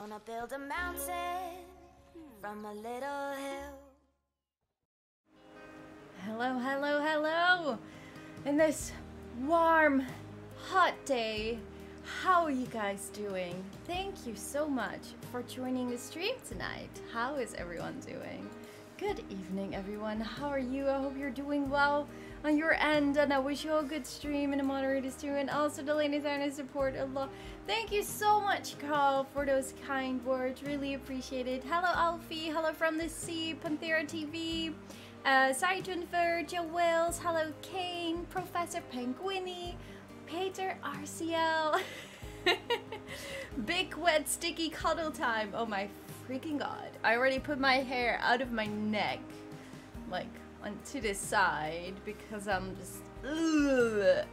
Gonna build a mountain from a little hill. Hello, hello, hello! In this warm, hot day, how are you guys doing? Thank you so much for joining the stream tonight. How is everyone doing? Good evening, everyone. How are you? I hope you're doing well on your end, and I wish you all a good stream and the moderators too, and also the ladies and support a lot. Thank you so much, Carl, for those kind words. Really appreciate it. Hello, Alfie. Hello from the sea, Panthera TV. Uh, Cytronfer, Joe Wells, hello Kane, Professor Penguini, Peter RCL, Big wet sticky cuddle time. Oh my freaking god. I already put my hair out of my neck, like onto the side because I'm just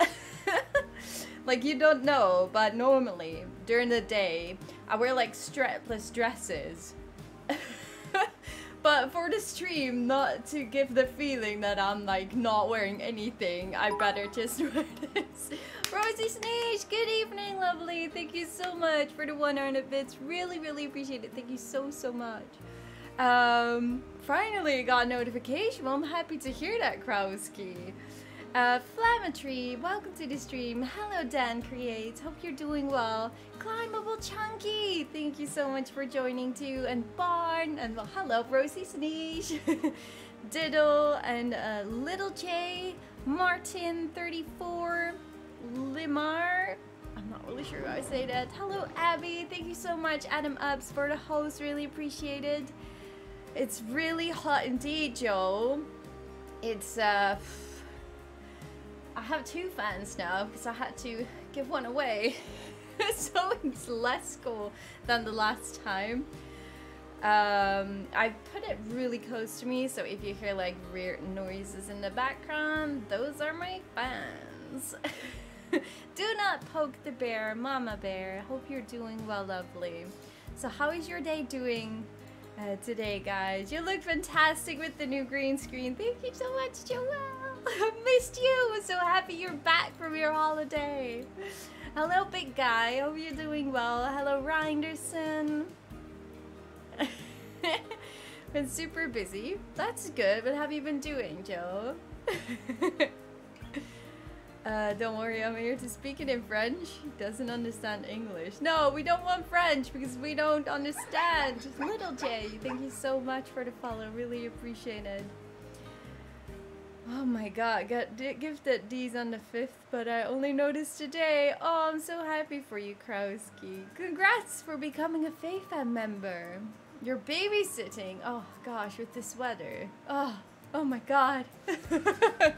like you don't know, but normally during the day I wear like strapless dresses. but for the stream, not to give the feeling that I'm like not wearing anything, I better just wear this. Rosie Sneeze, good evening, lovely. Thank you so much for the 100 bits. Really, really appreciate it. Thank you so, so much. Um, finally got notification. Well, I'm happy to hear that, Krowski. Uh, Flametry, welcome to the stream. Hello, Dan Creates. Hope you're doing well. Climbable Chunky, thank you so much for joining too. And Barn, and well, hello, Rosie Sneeze. Diddle, and uh, Little J, Martin34, Limar. I'm not really sure how I say that. Hello, Abby. Thank you so much, Adam Ups, for the host. Really appreciate it. It's really hot indeed, Joel. It's, uh... I have two fans now because I had to give one away. so it's less cool than the last time. Um, I put it really close to me, so if you hear like weird noises in the background, those are my fans. Do not poke the bear, Mama Bear. Hope you're doing well, lovely. So how is your day doing uh, today, guys? You look fantastic with the new green screen. Thank you so much, Joelle. I missed you. I'm so happy you're back from your holiday. Hello, big guy. Hope you're doing well. Hello, Rinderson. been super busy. That's good. What have you been doing, Joe? uh, don't worry, I'm here to speak it in French. He doesn't understand English. No, we don't want French because we don't understand. Little J, thank you so much for the follow. Really appreciate it. Oh my god, got gifted these on the 5th, but I only noticed today. Oh, I'm so happy for you, Krowski. Congrats for becoming a FAFAM member. You're babysitting. Oh gosh, with this weather. Oh, oh my god.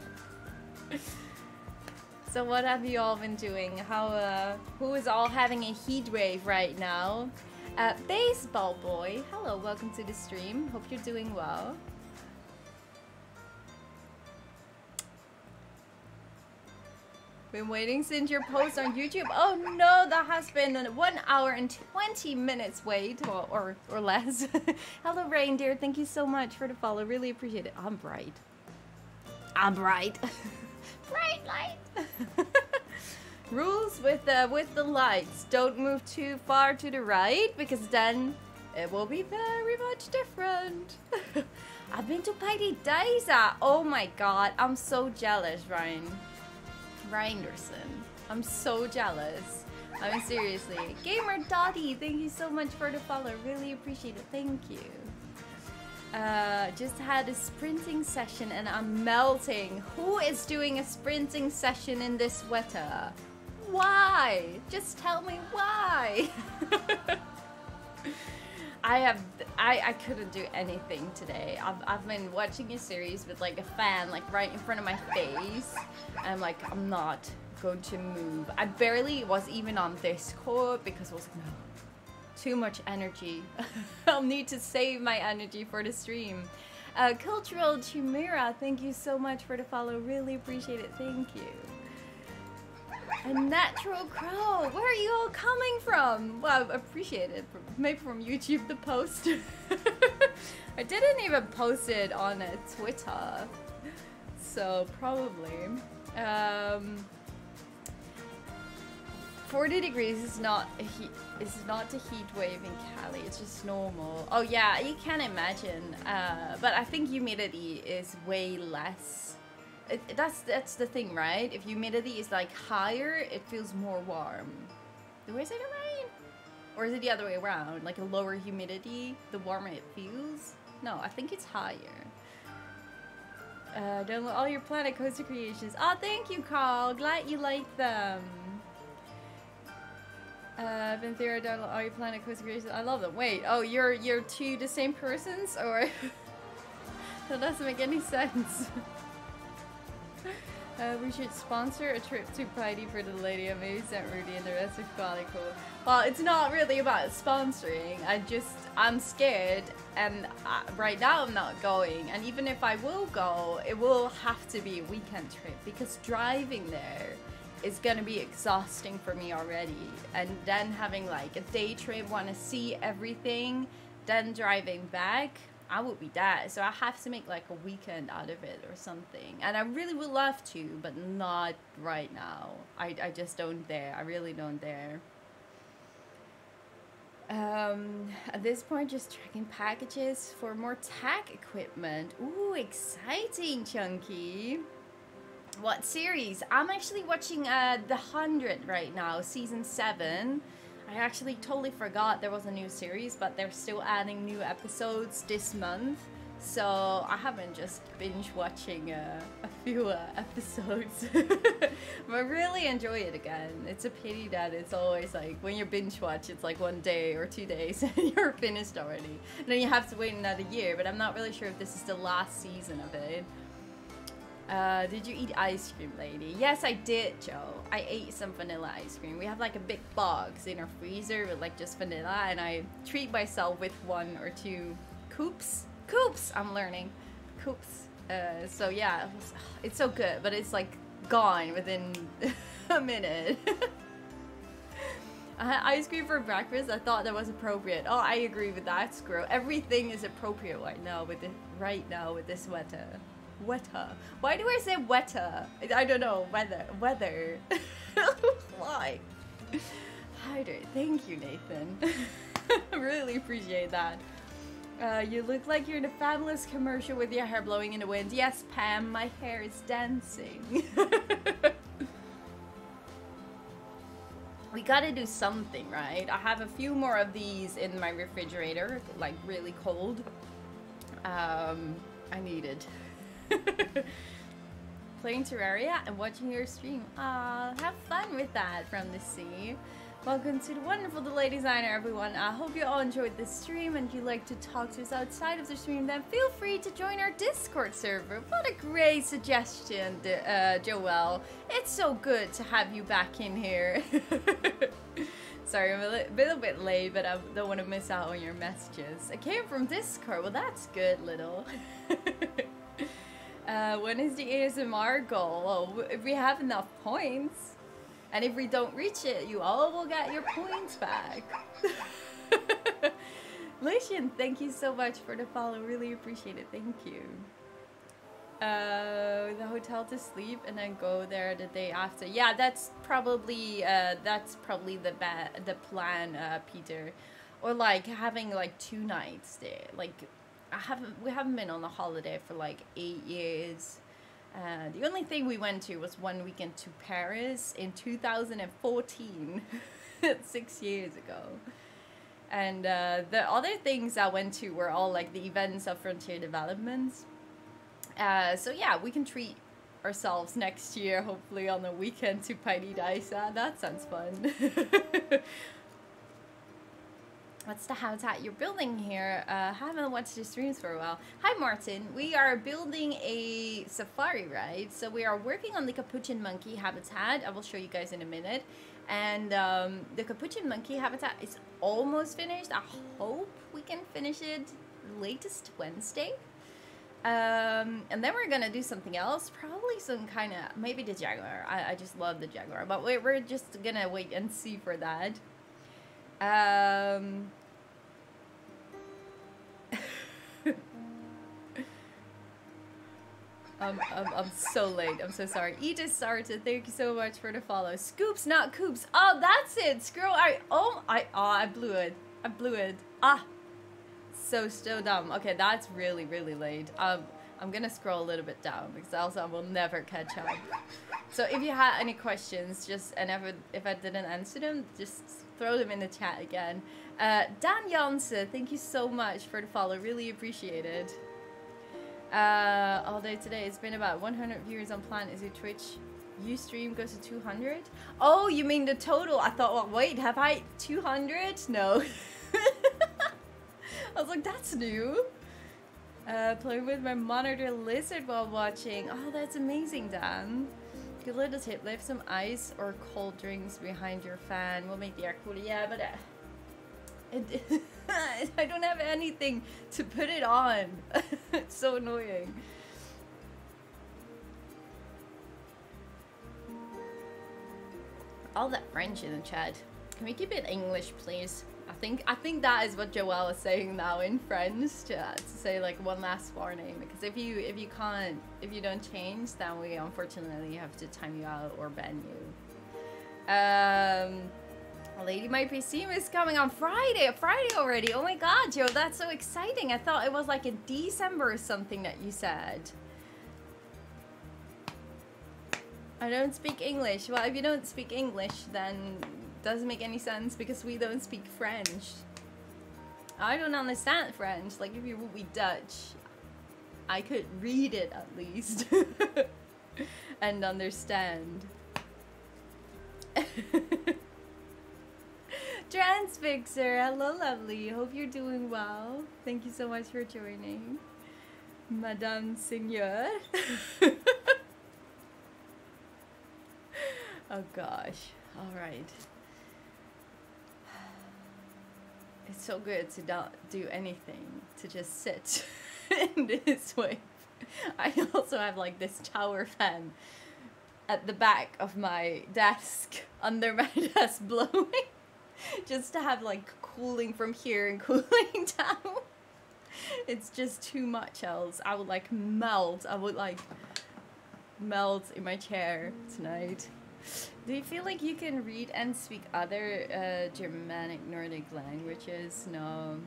so what have you all been doing? How, uh, who is all having a heat wave right now? Uh, Baseball Boy, hello, welcome to the stream. Hope you're doing well. Been waiting since your post on YouTube. Oh no, that has been one hour and 20 minutes wait or, or, or less. Hello reindeer, thank you so much for the follow. Really appreciate it. I'm bright. I'm bright. bright light. Rules with the, with the lights. Don't move too far to the right because then it will be very much different. I've been to Pairi Daiza. Oh my god, I'm so jealous, Ryan. Reinderson. I'm so jealous. I mean, seriously. Gamer Dottie, thank you so much for the follow. Really appreciate it. Thank you. Uh, just had a sprinting session and I'm melting. Who is doing a sprinting session in this weather? Why? Just tell me why. I have I, I couldn't do anything today. I've, I've been watching a series with like a fan like right in front of my face. And I'm like, I'm not going to move. I barely was even on Discord because I was like, no, too much energy. I'll need to save my energy for the stream. Uh, Cultural Chimera, thank you so much for the follow. Really appreciate it. Thank you. A natural crow. Where are you all coming from? Well, I appreciate it. Maybe from YouTube, the post. I didn't even post it on uh, Twitter. So, probably. Um, 40 degrees is not a heat is not a heat wave in Cali. It's just normal. Oh yeah, you can imagine. Uh, but I think humidity is way less. It, that's that's the thing, right? If humidity is like higher, it feels more warm. Do I say that right? Or is it the other way around? Like a lower humidity, the warmer it feels? No, I think it's higher. Uh, download all your Planet Coaster creations. Oh, thank you, Carl. Glad you like them. Uh, your Planet Coaster creations. I love them. Wait, oh, you're you're two the same persons, or that doesn't make any sense. Uh, we should sponsor a trip to Piety for the Lady Maybe St. Rudy and the rest of Cool. Well, it's not really about sponsoring. I just, I'm scared and uh, right now I'm not going. And even if I will go, it will have to be a weekend trip because driving there is gonna be exhausting for me already. And then having like a day trip, wanna see everything, then driving back, I would be dead. So I have to make like a weekend out of it or something. And I really would love to, but not right now. I, I just don't dare. I really don't dare. Um, at this point, just tracking packages for more tech equipment. Ooh, exciting, Chunky. What series? I'm actually watching uh, The 100 right now, season 7. I actually totally forgot there was a new series, but they're still adding new episodes this month. So I haven't just binge watching uh, a few uh, episodes, but really enjoy it again. It's a pity that it's always like when you binge watch, it's like one day or two days and you're finished already. And then you have to wait another year. But I'm not really sure if this is the last season of it. Uh, did you eat ice cream, lady? Yes, I did, Joe. I ate some vanilla ice cream. We have like a big box in our freezer with like just vanilla, and I treat myself with one or two coops. Coops! I'm learning. Coops. Uh, so yeah, it was, it's so good, but it's like gone within a minute. I had ice cream for breakfast. I thought that was appropriate. Oh, I agree with that, Screw. Everything is appropriate right now with it. Right now with this weather wetter. Why do I say wetter? I don't know. Weather. Weather. Why? Hydrate. Thank you, Nathan. really appreciate that. Uh, you look like you're in a fabulous commercial with your hair blowing in the wind. Yes, Pam, my hair is dancing. we gotta do something, right? I have a few more of these in my refrigerator, like really cold. Um, I need it. Playing Terraria and watching your stream. Ah, have fun with that from the sea. Welcome to the wonderful DeLadysigner, everyone. I hope you all enjoyed this stream and you like to talk to us outside of the stream, then feel free to join our Discord server. What a great suggestion, uh, Joel. It's so good to have you back in here. Sorry, I'm a li little bit late, but I don't want to miss out on your messages. I came from Discord. Well, that's good, little. Uh, when is the ASMR goal? Well, if we have enough points, and if we don't reach it, you all will get your points back. Lucian, thank you so much for the follow. Really appreciate it. Thank you. Uh, the hotel to sleep and then go there the day after. Yeah, that's probably uh, that's probably the the plan, uh, Peter. Or like having like two nights there, like I haven't we haven't been on a holiday for like eight years. Uh, the only thing we went to was one weekend to Paris in 2014, six years ago. And uh, the other things I went to were all like the events of Frontier Developments. Uh, so yeah, we can treat ourselves next year, hopefully on the weekend to Pairi Daiza. That sounds fun. What's the habitat you're building here? Uh, haven't watched your streams for a while. Hi Martin, we are building a safari ride. So we are working on the capuchin monkey habitat. I will show you guys in a minute. And um, the capuchin monkey habitat is almost finished. I hope we can finish it latest Wednesday. Um, and then we're gonna do something else, probably some kind of, maybe the Jaguar. I, I just love the Jaguar, but we're, we're just gonna wait and see for that. Um, I'm, I'm, I'm so late. I'm so sorry. Edith started. Thank you so much for the follow. Scoops, not coops. Oh, that's it. Screw. I. Oh, I. Oh, I blew it. I blew it. Ah. So so dumb. Okay, that's really really late. Um, I'm gonna scroll a little bit down because else I will never catch up. So if you had any questions, just and if, if I didn't answer them, just throw them in the chat again. Uh, Dan Jansen, thank you so much for the follow. Really appreciate it. Uh, all day today, it's been about 100 viewers on Planet Zoo Twitch. Ustream goes to 200. Oh, you mean the total? I thought, well, wait, have I 200? No. I was like, that's new. Uh, playing with my monitor lizard while watching. Oh, that's amazing, Dan. Let us hit lift some ice or cold drinks behind your fan. We'll make the air cooler. Yeah, but uh, I don't have anything to put it on. it's so annoying. All that French in the chat. Can we keep it English, please? I think I think that is what Joelle is saying now in French to, to say like one last warning because if you if you can't if you don't change then we unfortunately have to time you out or ban you. Um, Lady My PC is coming on Friday. Friday already. Oh my god, Joe, that's so exciting. I thought it was like in December or something that you said. I don't speak English. Well, if you don't speak English, then doesn't make any sense because we don't speak French. I don't understand French. Like if you would be Dutch, I could read it at least and understand. Transfixer, hello lovely. Hope you're doing well. Thank you so much for joining. Madame Seigneur. oh gosh. All right. It's so good to not do anything, to just sit in this way. I also have like this tower fan at the back of my desk, under my desk, blowing. just to have like cooling from here and cooling down. It's just too much else. I would like melt. I would like melt in my chair tonight. Do you feel like you can read and speak other uh, Germanic Nordic languages? No.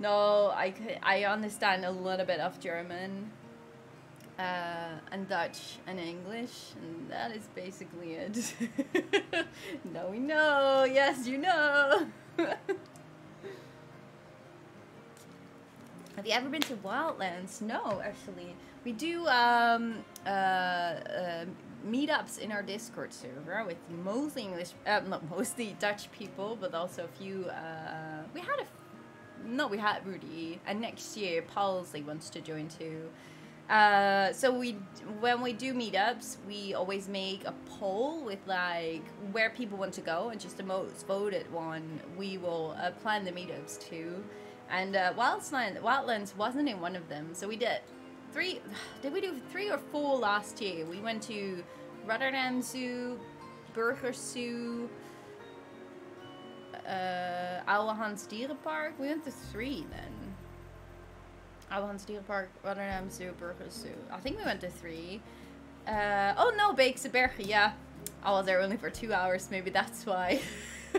No, I, could, I understand a little bit of German uh, and Dutch and English, and that is basically it. no, we know. Yes, you know. Have you ever been to Wildlands? No, actually. We do um, uh, uh, meetups in our Discord server with mostly English, uh, not mostly Dutch people, but also a few. Uh, we had a, no, we had Rudy, and next year Palsley wants to join too. Uh, so we, when we do meetups, we always make a poll with like where people want to go, and just the most voted one, we will uh, plan the meetups to. And uh, Wildlands, Wildlands wasn't in one of them, so we did three. Did we do three or four last year? We went to Rotterdam Zoo, Burger Zoo, uh, Ouwehands Dierenpark. We went to three then. Ouwehands Dierenpark, Rotterdam Zoo, Burger Zoo. I think we went to three. Uh, oh no, Beekse Bergen, yeah. I was there only for two hours, maybe that's why.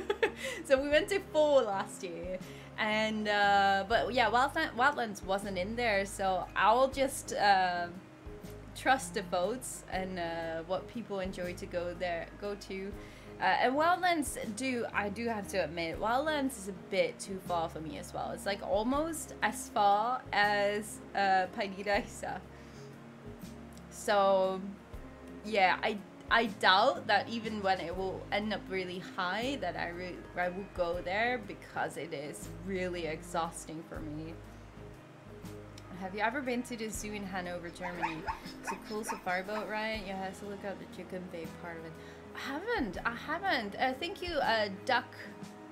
so we went to four last year. And, uh, but yeah, Wildland, Wildlands wasn't in there, so I'll just uh, trust the votes and uh, what people enjoy to go there, go to. Uh, and Wildlands do, I do have to admit, Wildlands is a bit too far for me as well. It's like almost as far as uh, Pairi Daiza. So, yeah, I I doubt that even when it will end up really high, that I re- I will go there because it is really exhausting for me. Have you ever been to the zoo in Hanover, Germany? It's a cool safari boat ride. You have to look up the chicken bay part of it. I haven't. I haven't. Uh, thank you, uh, Duck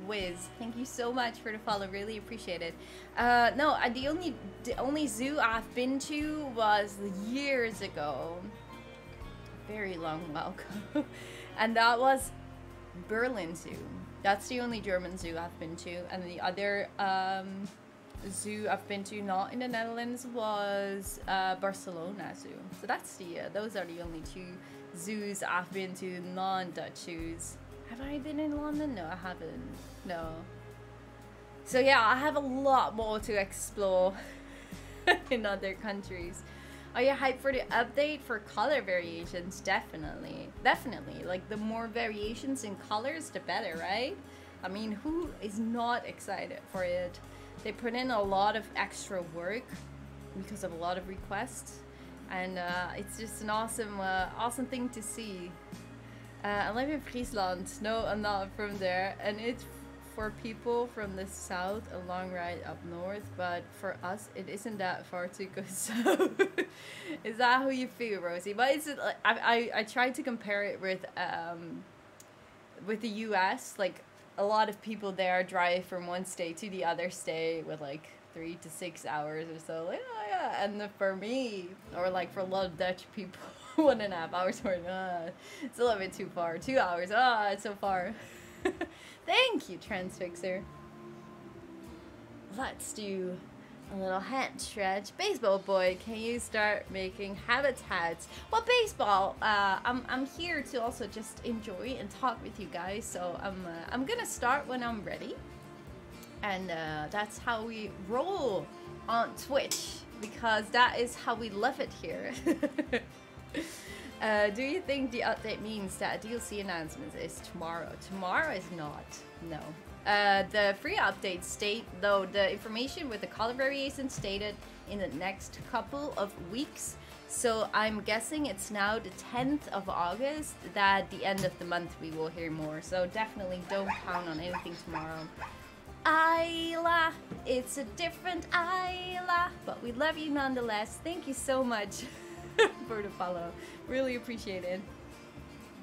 Wiz. Thank you so much for the follow. Really appreciate it. Uh, no, uh, the only the only zoo I've been to was years ago very long ago. and that was Berlin Zoo. That's the only German zoo I've been to. And the other um, zoo I've been to not in the Netherlands was uh, Barcelona Zoo. So that's the uh, those are the only two zoos I've been to non-Dutch zoos. Have I been in London? No, I haven't. No. So yeah, I have a lot more to explore in other countries. Are you hyped for the update for color variations? Definitely. Definitely. Like the more variations in colors, the better, right? I mean, who is not excited for it? They put in a lot of extra work because of a lot of requests, and uh, it's just an awesome, uh, awesome thing to see. Uh, I live in Friesland. No, I'm not from there, and it's for people from the south a long ride up north, but for us it isn't that far to go so is that how you feel, Rosie? But it's I I I tried to compare it with um with the U.S. Like a lot of people there drive from one state to the other state with like three to six hours or so. Like, oh yeah, and the, for me, or like for a lot of Dutch people, one and a half hours more. Uh, it's a little bit too far. Two hours. Ah, it's so far. Thank you, Transfixer. Let's do a little hand stretch. Baseball boy, can you start making habitats? Well, baseball, uh, I'm, I'm here to also just enjoy and talk with you guys. So I'm, uh, I'm gonna start when I'm ready. And uh, that's how we roll on Twitch because that is how we love it here. Uh, do you think the update means that DLC announcement is tomorrow? Tomorrow is not. No. Uh, the free update state, though, the information with the color variation stated in the next couple of weeks. So I'm guessing it's now the 10th of August that the end of the month we will hear more. So definitely don't count on anything tomorrow. Isla, it's a different Isla, but we love you nonetheless. Thank you so much for the follow. Really appreciate it.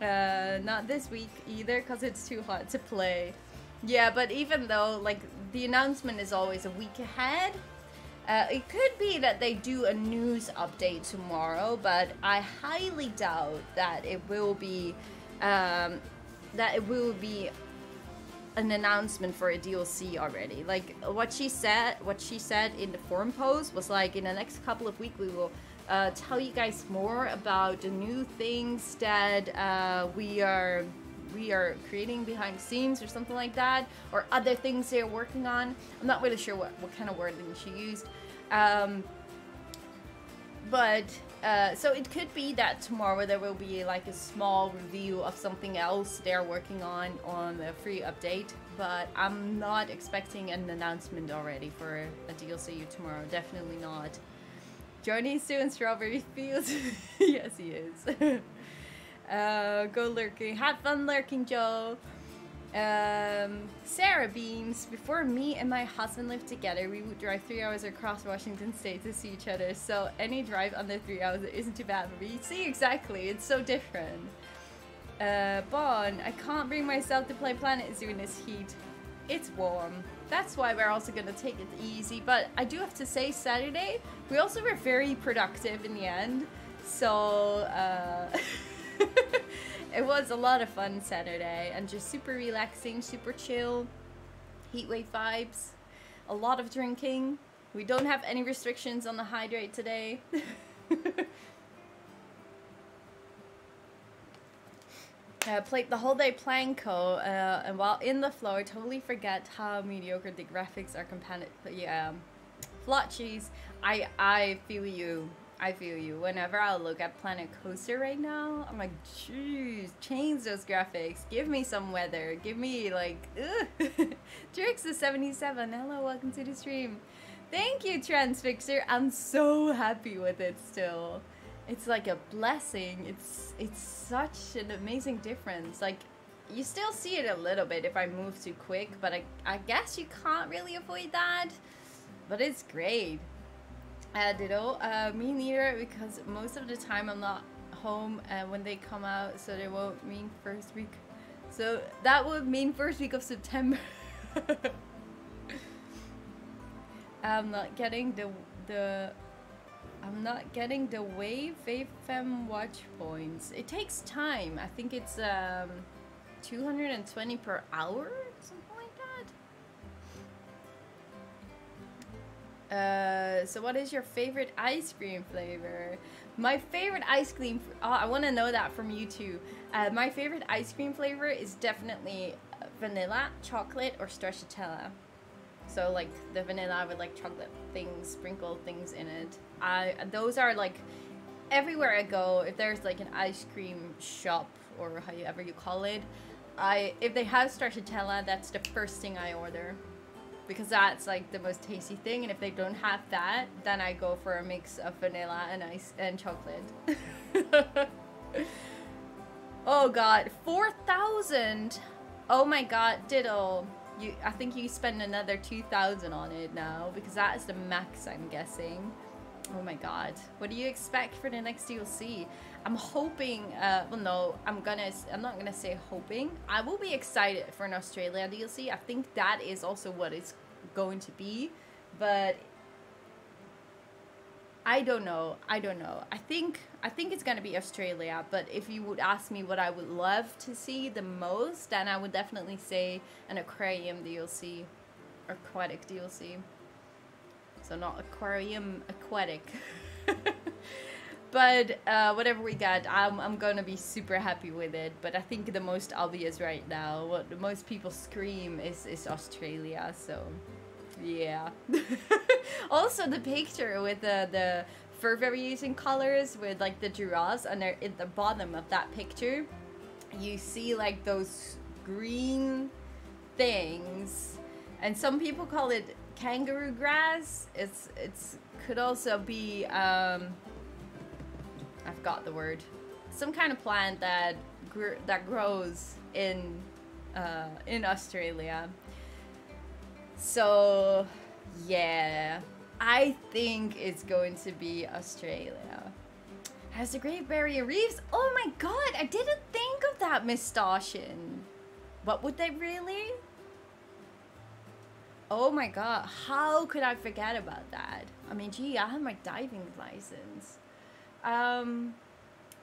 Uh, not this week either, because it's too hot to play. Yeah, but even though, like, the announcement is always a week ahead, uh, it could be that they do a news update tomorrow, but I highly doubt that it will be, um, that it will be an announcement for a DLC already. Like what she said, what she said in the forum post was like, in the next couple of weeks we will uh, tell you guys more about the new things that uh, we are we are creating behind the scenes or something like that, or other things they're working on. I'm not really sure what, what kind of wording she used. Um, but uh, so it could be that tomorrow there will be like a small review of something else they're working on on the free update. But I'm not expecting an announcement already for a DLC tomorrow. Definitely not. Johnny's doing Strawberry Fields. yes, he is. Uh, go lurking. Have fun lurking, Joe. Um, Sarah Beams. Before me and my husband lived together, we would drive three hours across Washington State to see each other. So any drive under three hours isn't too bad for me. See, exactly. It's so different. Uh, Bon, I can't bring myself to play Planet Zoo in this heat. It's warm. That's why we're also gonna take it easy. But I do have to say, Saturday, we also were very productive in the end. So, uh... it was a lot of fun Saturday and just super relaxing, super chill, heatwave vibes, a lot of drinking. We don't have any restrictions on the hydrate today. Uh, played the whole day playing Co, uh, and while in the flow, I totally forget how mediocre the graphics are compared. Yeah, flat cheese. I I feel you. I feel you. Whenever I look at Planet Coaster right now, I'm like, jeez, change those graphics. Give me some weather. Give me like, Drix the 77. Hello, welcome to the stream. Thank you, Transfixer. I'm so happy with it still. It's like a blessing. It's it's such an amazing difference. Like, you still see it a little bit if I move too quick, but I, I guess you can't really avoid that. But it's great. Uh, ditto. Uh, me neither, because most of the time I'm not home uh, when they come out, so they won't mean first week. So that would mean first week of September. I'm not getting the the I'm not getting the wave FM watch points. It takes time. I think it's um 220 per hour, Uh, so what is your favorite ice cream flavor? My favorite ice cream. Oh, I want to know that from you too. Uh, my favorite ice cream flavor is definitely vanilla, chocolate, or stracciatella. So like the vanilla with like chocolate things, sprinkled things in it. I those are like everywhere I go. If there's like an ice cream shop or however you call it, I if they have stracciatella, that's the first thing I order because that's like the most tasty thing and if they don't have that then i go for a mix of vanilla and ice and chocolate. Oh god 4000 oh my god diddle. You i think you spend another 2000 on it now because that is the max i'm guessing oh my god what do you expect for the next dlc i'm hoping uh well no i'm gonna i'm not gonna say hoping i will be excited for an australia dlc i think that is also what it's going to be but I don't know. I don't know. I think I think it's gonna be Australia. But if you would ask me what I would love to see the most, then I would definitely say an aquarium DLC, aquatic DLC. So not aquarium, aquatic. but uh, whatever we get, I'm I'm gonna be super happy with it. But I think the most obvious right now, what most people scream is is Australia. So. Yeah. also, the picture with the the fur variation colors with like the giraffes, and they're at the bottom of that picture, you see like those green things, and some people call it kangaroo grass. It's it's could also be um, I've got the word, some kind of plant that gr- that grows in uh, in Australia so, yeah, I think it's going to be Australia. Has the Great Barrier Reefs? Oh my god, I didn't think of that, Miss Stashin. What would they really? Oh my god, how could I forget about that? I mean, gee, I have my diving license. Um,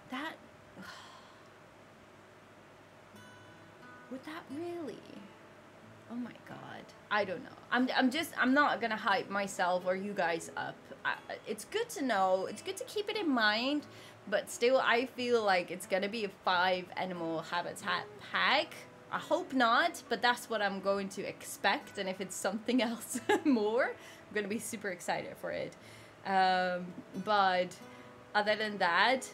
that... Would that really? Oh my god. I don't know. I'm, I'm just, I'm not gonna hype myself or you guys up. I, it's good to know, it's good to keep it in mind, but still, I feel like it's gonna be a five animal habitat pack. I hope not, but that's what I'm going to expect. And if it's something else more, I'm gonna be super excited for it. Um, but other than that,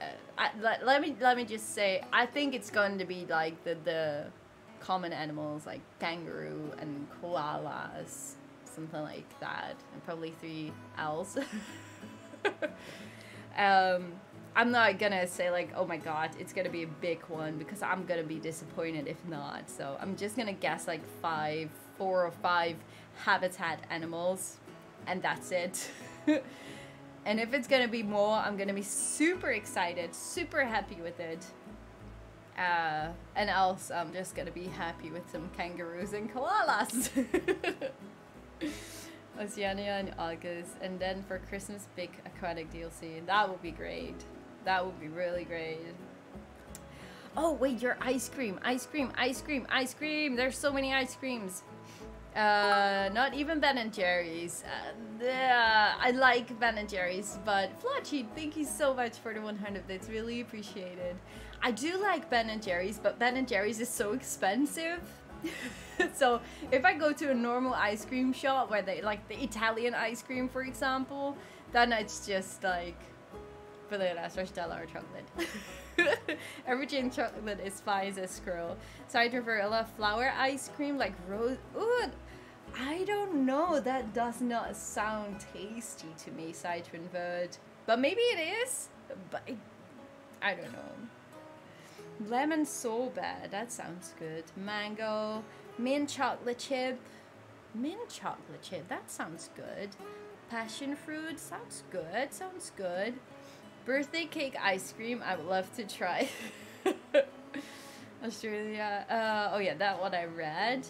uh, I, let, let me let me just say, I think it's going to be like the the common animals like kangaroo and koalas, something like that, and probably three owls. um, I'm not gonna say like, oh my god, it's gonna be a big one because I'm gonna be disappointed if not. So I'm just gonna guess like five, four or five habitat animals, and that's it. and if it's gonna be more, I'm gonna be super excited, super happy with it. Uh, and else I'm just gonna be happy with some kangaroos and koalas. Oceania in August, and then for Christmas, big aquatic DLC. That would be great. That would be really great. Oh wait, your ice cream, ice cream, ice cream, ice cream. There's so many ice creams. Uh, not even Ben and Jerry's. Uh, yeah, I like Ben and Jerry's, but Flotchy, thank you so much for the 100 bits. Really appreciated. I do like Ben and Jerry's, but Ben and Jerry's is so expensive. so if I go to a normal ice cream shop where they like the Italian ice cream, for example, then it's just like vanilla, stracciatella, or chocolate. Everything chocolate is fine as squirrel. So I prefer a lot of flower ice cream, like rose. Ooh, I don't know. That does not sound tasty to me, Citron Bird. But maybe it is. But I don't know. Lemon sorbet, that sounds good. Mango, mint chocolate chip. Mint chocolate chip, that sounds good. Passion fruit, sounds good, sounds good. Birthday cake ice cream, I would love to try. Australia, uh, oh yeah, that one I read.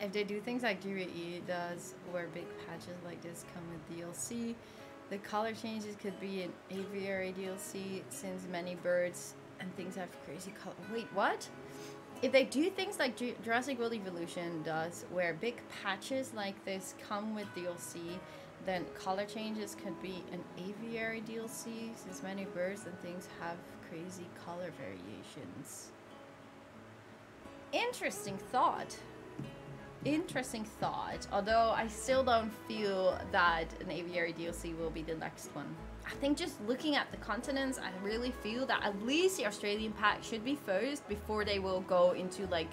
If they do things like GRE does, where big patches like this come with DLC, the color changes could be an aviary DLC since many birds and things have crazy color. Wait, what? if they do things like Ju- Jurassic World Evolution does, where big patches like this come with DLC, then color changes could be an aviary DLC, since many birds and things have crazy color variations. Interesting thought. Interesting thought. Although I still don't feel that an aviary DLC will be the next one. I think just looking at the continents, I really feel that at least the Australian pack should be first before they will go into like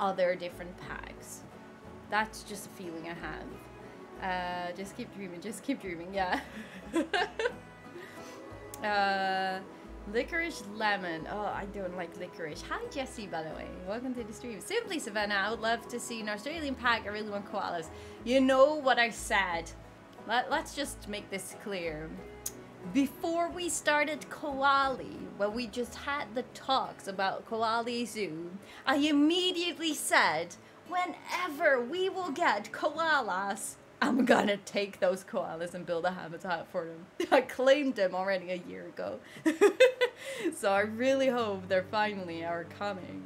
other different packs. That's just a feeling I have. Uh, just keep dreaming, just keep dreaming, yeah. uh, licorice lemon. Oh, I don't like licorice. Hi, Jesse, by the way. Welcome to the stream. Simply Savannah, I would love to see an Australian pack. I really want koalas. You know what I said. Let, let's just make this clear. Before we started Koali, when we just had the talks about Koali Zoo, I immediately said, whenever we will get koalas, I'm gonna take those koalas and build a habitat for them. I claimed them already a year ago. so I really hope they're finally are coming.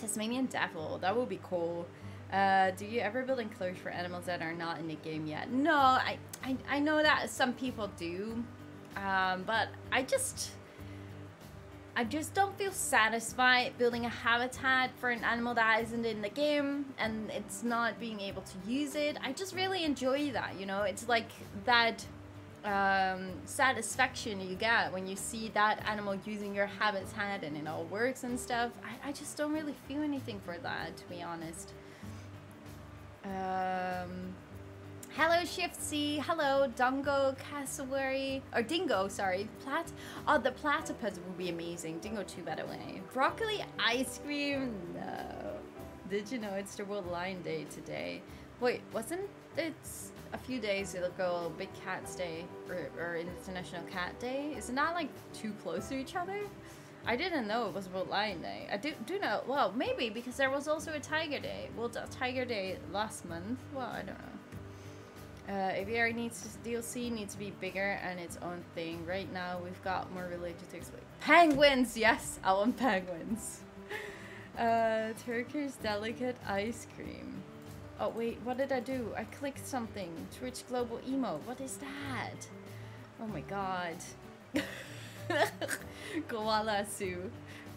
Tasmanian devil, that would be cool. Uh, do you ever build enclosure for animals that are not in the game yet? No, I, I, I know that some people do, um, but I just, I just don't feel satisfied building a habitat for an animal that isn't in the game and it's not being able to use it. I just really enjoy that, you know? It's like that um, satisfaction you get when you see that animal using your habitat and it all works and stuff. I, I just don't really feel anything for that, to be honest. Um, hello, Shift C. Hello, Dungo, Cassowary, or Dingo, sorry. Plat. Oh, the platypus would be amazing. Dingo too, by the way. Broccoli ice cream? No. Did you know it's the World Lion Day today? Wait, wasn't it a few days ago Big Cats Day or, or International Cat Day? Isn't that like too close to each other? I didn't know it was World Lion Day. I do do know. Well, maybe because there was also a Tiger Day. Well, Tiger Day last month. Well, I don't know. Uh, Aviary needs to, DLC needs to be bigger and its own thing. Right now, we've got more related to explain. Penguins, yes, I want penguins. Uh, Turkish delicate ice cream. Oh wait, what did I do? I clicked something. Twitch global emo. What is that? Oh my god. Koala Sue.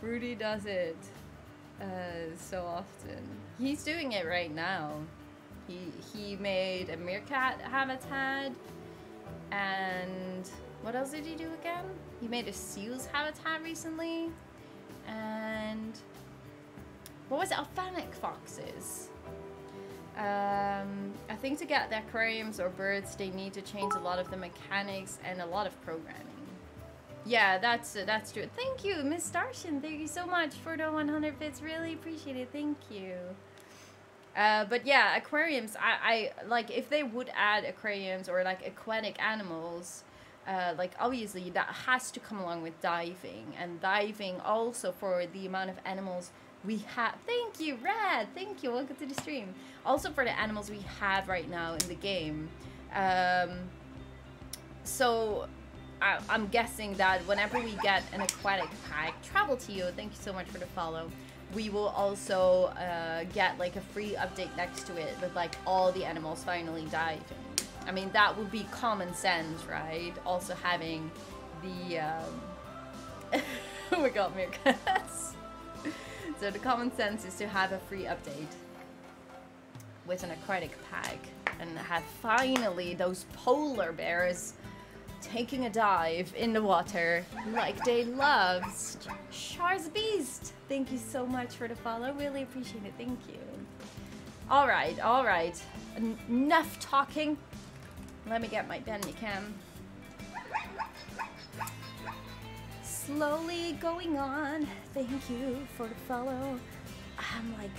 Rudy does it uh, so often. He's doing it right now. He he made a meerkat habitat, and what else did he do again? He made a seal's habitat recently, and what was it? Alphanic foxes. Um, I think to get the aquariums or birds, they need to change a lot of the mechanics and a lot of programming. Yeah, that's uh, that's true. Thank you, Miss Starshin. Thank you so much for the 100 bits. Really appreciate it. Thank you. Uh, but yeah, aquariums. I, I like if they would add aquariums or like aquatic animals. Uh, like obviously that has to come along with diving and diving also for the amount of animals we have. Thank you, Rad. Thank you. Welcome to the stream. Also for the animals we have right now in the game. Um, so I, am guessing that whenever we get an aquatic pack, travel to you. Thank you so much for the follow. We will also uh, get like a free update next to it with like all the animals finally diving. I mean that would be common sense, right? Also having the um... oh my god, meerkats. so the common sense is to have a free update with an aquatic pack and have finally those polar bears taking a dive in the water like they love. Char's Beast, thank you so much for the follow. Really appreciate it. Thank you. All right, all right. En enough talking. Let me get my Denny cam. Slowly going on. Thank you for the follow. I'm like,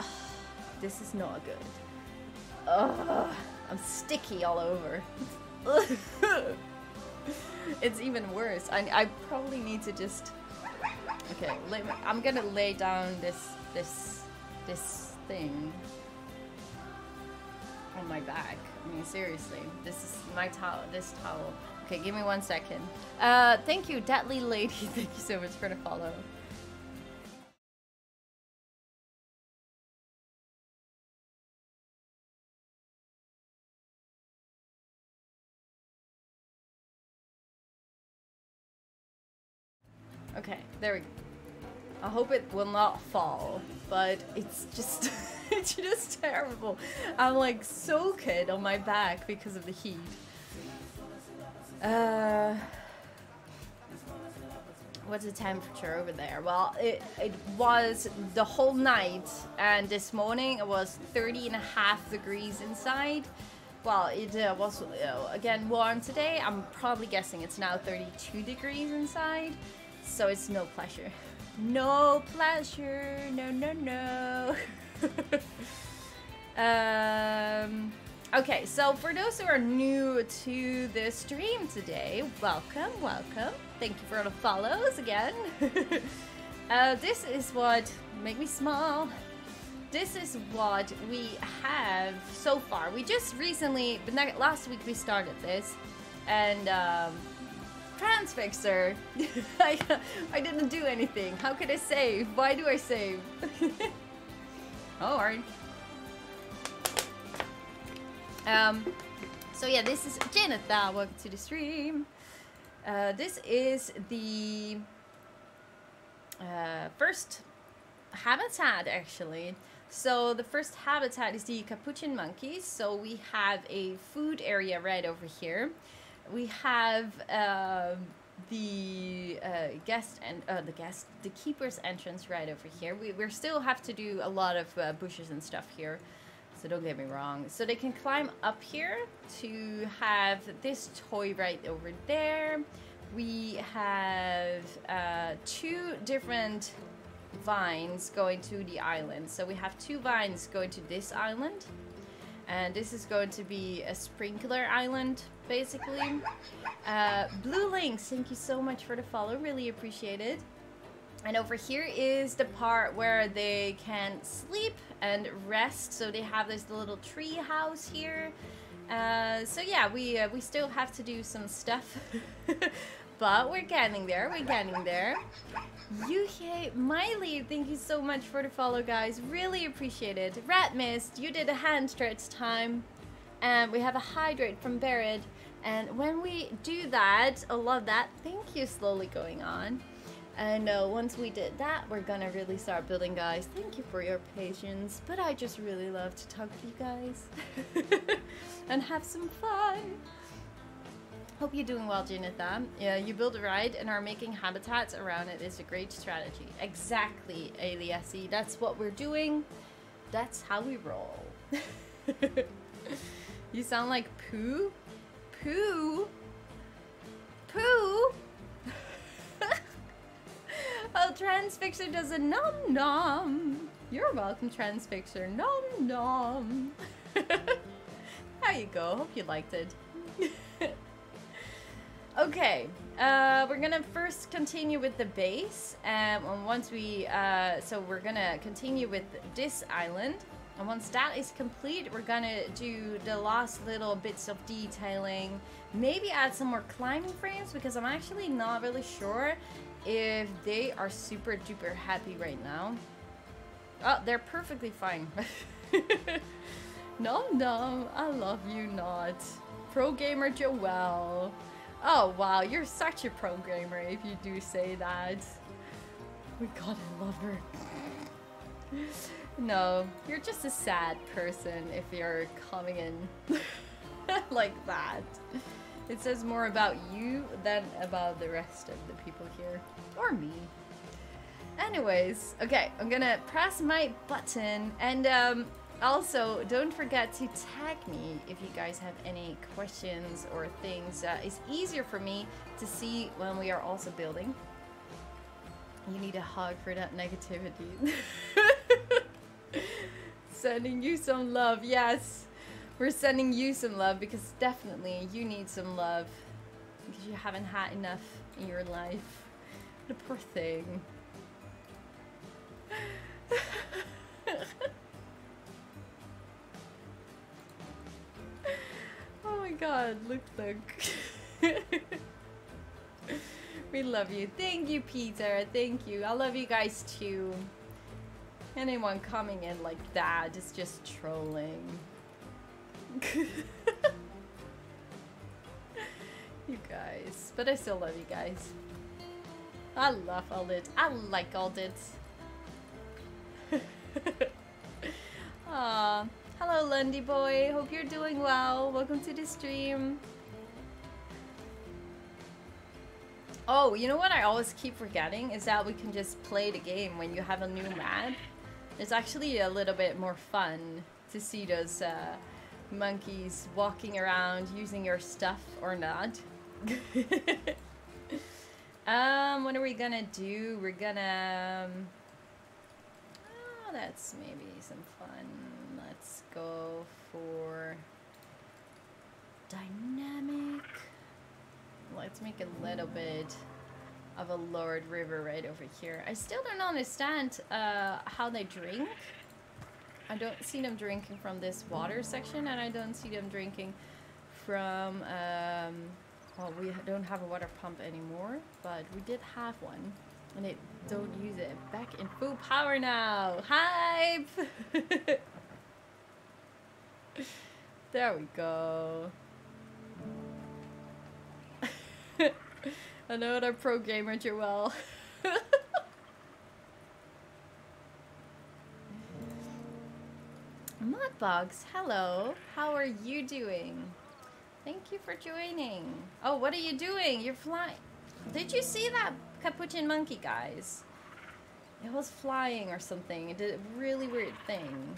oh, this is not good. Ugh. I'm sticky all over. it's even worse. I, I probably need to just... Okay, I'm gonna lay down this, this, this thing on my back. I mean, seriously, this is my towel, this towel. Okay, give me one second. Uh, thank you, Deadly Lady. Thank you so much for the follow. There we go. I hope it will not fall, but it's just it's just terrible. I'm like soaked on my back because of the heat. Uh, what's the temperature over there? Well, it, it was the whole night, and this morning it was 30 and a half degrees inside. Well, it uh, was uh, again warm today. I'm probably guessing it's now 32 degrees inside, so it's no pleasure. No pleasure. No, no, no. um. Okay, so for those who are new to the stream today, welcome, welcome. Thank you for the follows again. uh, this is what make me smile. This is what we have so far. We just recently, but last week we started this, and um, Transfixer. I, I didn't do anything. How could I save? Why do I save? oh, alright. Um, so yeah, this is Janetha. Welcome to the stream. Uh, this is the uh, first habitat actually. So the first habitat is the capuchin monkeys. So we have a food area right over here. We have uh, the uh, guest and uh, the guest the keeper's entrance right over here. We we still have to do a lot of uh, bushes and stuff here so don't get me wrong. So they can climb up here to have this toy right over there. We have uh, two different vines going to the island. So we have two vines going to this island. And this is going to be a sprinkler island, basically. Uh, Blue Links, thank you so much for the follow. Really appreciate it. And over here is the part where they can sleep and rest. So they have this little tree house here. Uh, so yeah, we uh, we still have to do some stuff, but we're getting there. We're getting there. Yuhei Miley, thank you so much for the follow, guys. Really appreciate it. Rat Mist, you did a hand stretch time, and we have a hydrate from Barrett. And when we do that, I love that. Thank you, slowly going on. And uh, once we did that, we're gonna really start building, guys. Thank you for your patience, but I just really love to talk to you guys and have some fun. Hope you're doing well, Janitha. Yeah, you build a ride and are making habitats around it is a great strategy. Exactly, Aliasi. That's what we're doing. That's how we roll. you sound like poo? Poo? Poo? Oh, Transfixer does a nom nom. You're welcome, Transfixer. Nom nom. there you go. Hope you liked it. Okay, uh, we're gonna first continue with the base. Um, and once we, uh, so we're gonna continue with this island. And once that is complete, we're gonna do the last little bits of detailing. Maybe add some more climbing frames because I'm actually not really sure if they are super duper happy right now. Oh, they're perfectly fine. no, no, I love you not. Pro gamer Joelle. Oh wow, you're such a programmer if you do say that. We gotta love her. no, you're just a sad person if you're coming in like that. It says more about you than about the rest of the people here. Or me. Anyways, okay, I'm gonna press my button and um, also don't forget to tag me if you guys have any questions or things. Uh, it's easier for me to see when we are also building. You need a hug for that negativity. Sending you some love, yes. We're sending you some love because definitely you need some love because you haven't had enough in your life. The poor thing. god, look, look. we love you. Thank you, Peter. Thank you. I love you guys too. Anyone coming in like that is just trolling. you guys. But I still love you guys. I love all it. I like all it. Aw. Hello, Lundy boy. Hope you're doing well. Welcome to the stream. Oh, you know what I always keep forgetting is that we can just play the game when you have a new map. It's actually a little bit more fun to see those uh, monkeys walking around using your stuff or not. um, what are we gonna do? We're gonna... Um, oh, that's maybe some go for... Dynamic. Let's make a little bit of a Lord River right over here. I still don't understand uh, how they drink. I don't see them drinking from this water section and I don't see them drinking from, um, well, we don't have a water pump anymore, but we did have one and they don't use it. Back in full power now. Hype! there we go. I know what Another pro gamer, Joel. Modbox, hello. How are you doing? Thank you for joining. Oh, what are you doing? You're flying. Did you see that capuchin monkey, guys? It was flying or something. It did a really weird thing.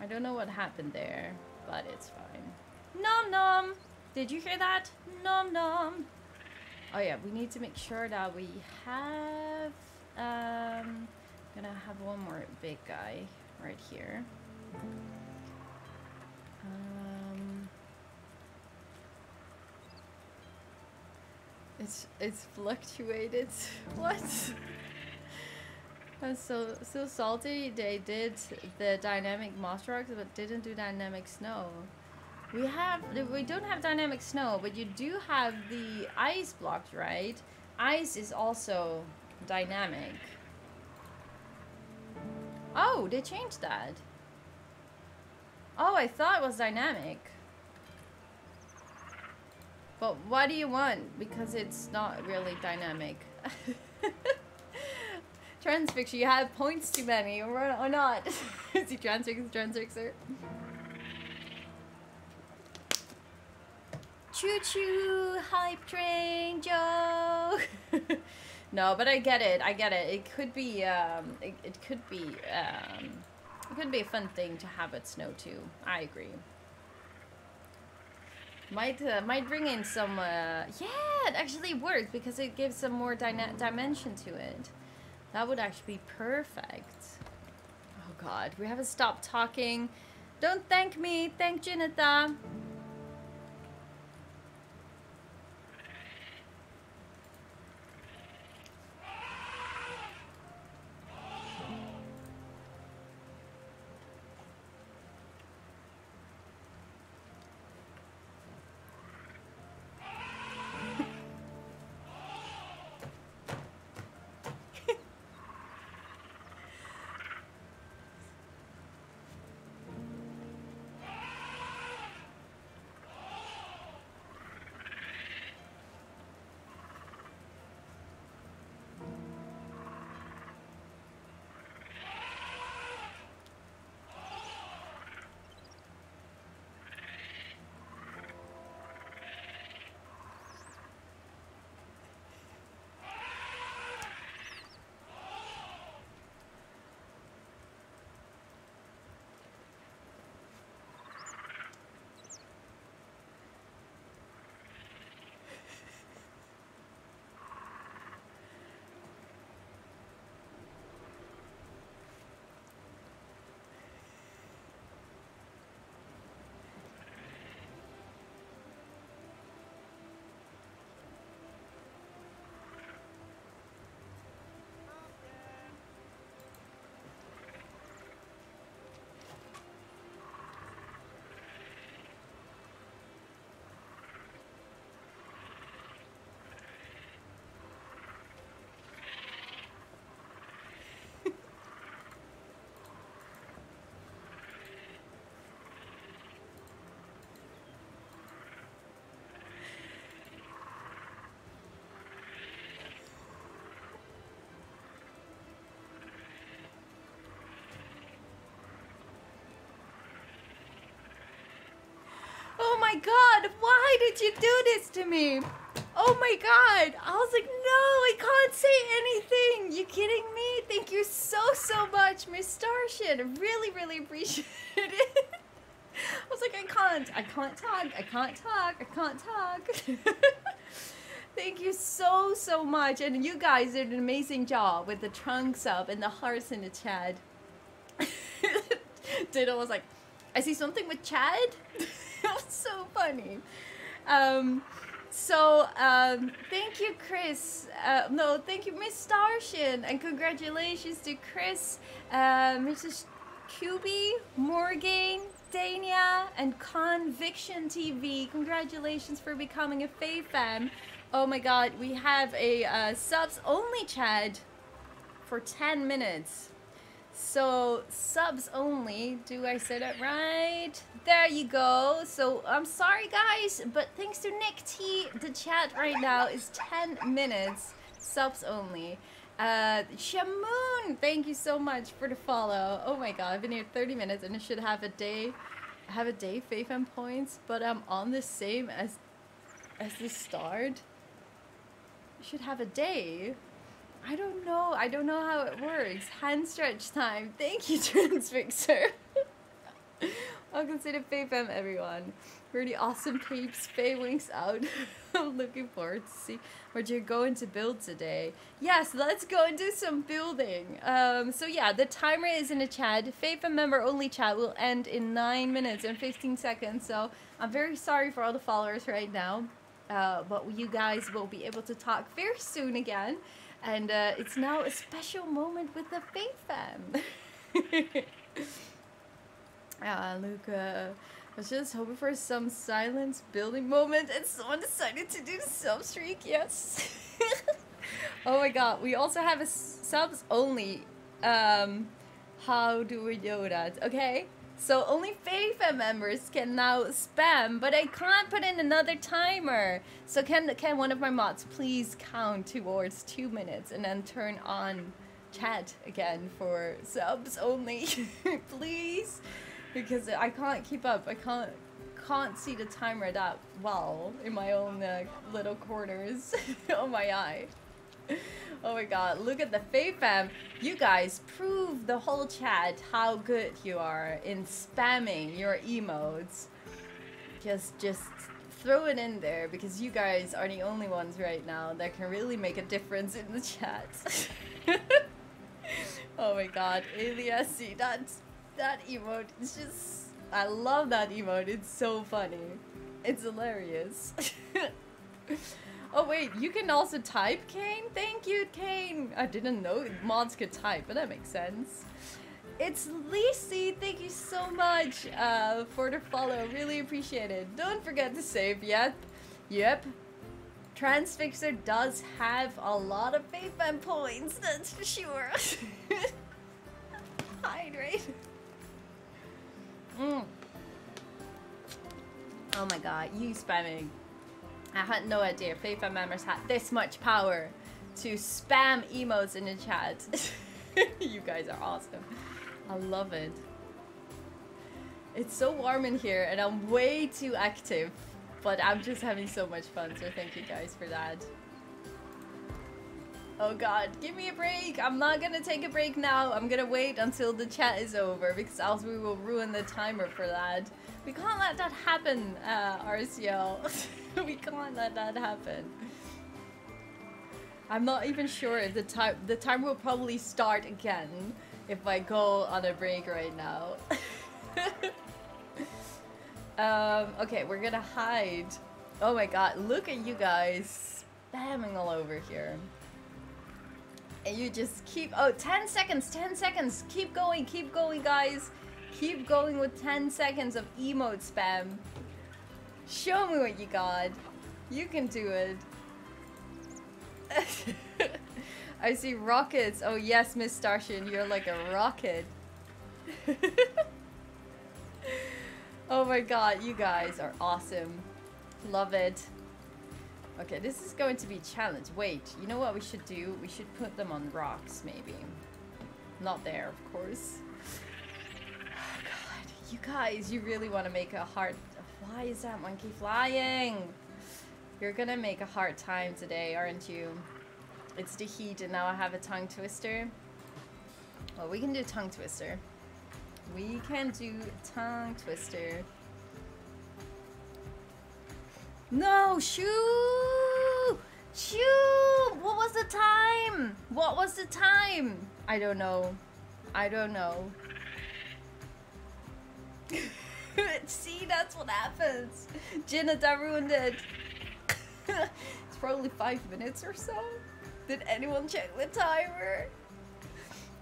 I don't know what happened there, but it's fine. Nom nom! Did you hear that? Nom nom! Oh yeah, we need to make sure that we have... Um, gonna have one more big guy right here. Um, it's it's fluctuated. what? So so salty. They did the dynamic moss rocks, but didn't do dynamic snow. We have we don't have dynamic snow, but you do have the ice blocks, right? Ice is also dynamic. Oh, they changed that. Oh, I thought it was dynamic. But what do you want? Because it's not really dynamic. Transfixer, you have points too many, or, not. Is he transfixer, transfixer? Choo choo, hype train, Joe. no, but I get it. I get it. It could be. Um, it, it could be. Um, it could be a fun thing to have it snow too. I agree. Might uh, might bring in some. Uh, yeah, it actually works because it gives some more dimension to it. That would actually be perfect. Oh God, we haven't stopped talking. Don't thank me. Thank Janita. god, why did you do this to me? Oh my god. I was like, no, I can't say anything. You kidding me? Thank you so, so much, Miss Starshin. Really, really appreciate it. I was like, I can't. I can't talk. I can't talk. I can't talk. Thank you so, so much. And you guys did an amazing job with the trunks up and the hearts in the chat. Diddle was like, I see something with Chad. Funny. Um, so, um, thank you, Chris. Uh, no, thank you, Miss Starshin. And congratulations to Chris, uh, Mrs. QB, Morgan, Dania, and Conviction TV. Congratulations for becoming a FayFam. Oh my god, we have a uh, subs only chat for 10 minutes. So, subs only. Do I say that right? There you go. So, I'm sorry guys, but thanks to Nick T, the chat right now is 10 minutes. Subs only. Uh, Shamoon, thank you so much for the follow. Oh my god, I've been here 30 minutes and I should have a day, have a day faith and points, but I'm on the same as, as the start. should have a day. I don't know. I don't know how it works. Hand stretch time. Thank you, Transfixer. Welcome to the FayFam, everyone. Really awesome peeps. Faye winks out. I'm looking forward to see what you're going to build today. Yes, let's go and do some building. Um, so yeah, the timer is in the chat. FayFam member only chat will end in 9 minutes and 15 seconds. So I'm very sorry for all the followers right now. Uh, but you guys will be able to talk very soon again. And uh, it's now a special moment with the Faith Fam. uh, Luca, I was just hoping for some silence building moment and someone decided to do sub streak, yes. oh my god, we also have a subs only. Um, how do we do that? Okay, so only FayFam members can now spam, but I can't put in another timer. So can can one of my mods please count towards two minutes and then turn on chat again for subs only, please? Because I can't keep up. I can't can't see the timer that well in my own uh, little corners on my eye. Oh my god, look at the FayFam. You guys prove the whole chat how good you are in spamming your emotes. Just, just throw it in there because you guys are the only ones right now that can really make a difference in the chat. oh my god, Aliasi, that, that emote is just... I love that emote, it's so funny. It's hilarious. Oh wait, you can also type Kane? Thank you, Kane! I didn't know mods could type, but that makes sense. It's Lisi, thank you so much uh, for the follow, really appreciate it. Don't forget to save, yep, yep. Transfixer does have a lot of FayFam points, that's for sure. Hydrate. Mm. Oh my god, you spamming I had no idea FayFam members had this much power to spam emotes in the chat. you guys are awesome. I love it. It's so warm in here and I'm way too active, but I'm just having so much fun, so thank you guys for that. Oh god, give me a break! I'm not gonna take a break now. I'm gonna wait until the chat is over because else we will ruin the timer for that. We can't let that happen, uh, RCL. we can't let that happen. I'm not even sure if the time the time will probably start again if I go on a break right now. um, okay, we're gonna hide. Oh my god, look at you guys spamming all over here. And you just keep, oh, 10 seconds, 10 seconds. Keep going, keep going, guys. Keep going with 10 seconds of emote spam. Show me what you got. You can do it. I see rockets. Oh yes, Miss Starshin, you're like a rocket. oh my god, you guys are awesome. Love it. Okay, this is going to be a challenge. Wait, you know what we should do? We should put them on rocks, maybe. Not there, of course. Oh god, you guys, you really want to make a hard Why is that monkey flying? You're gonna make a hard time today, aren't you? It's the heat and now I have a tongue twister. Well, we can do tongue twister. We can do tongue twister. No, shoo! Shoo! What was the time? What was the time? I don't know. I don't know. See, that's what happens. Janetta ruined it. it's probably five minutes or so. Did anyone check the timer?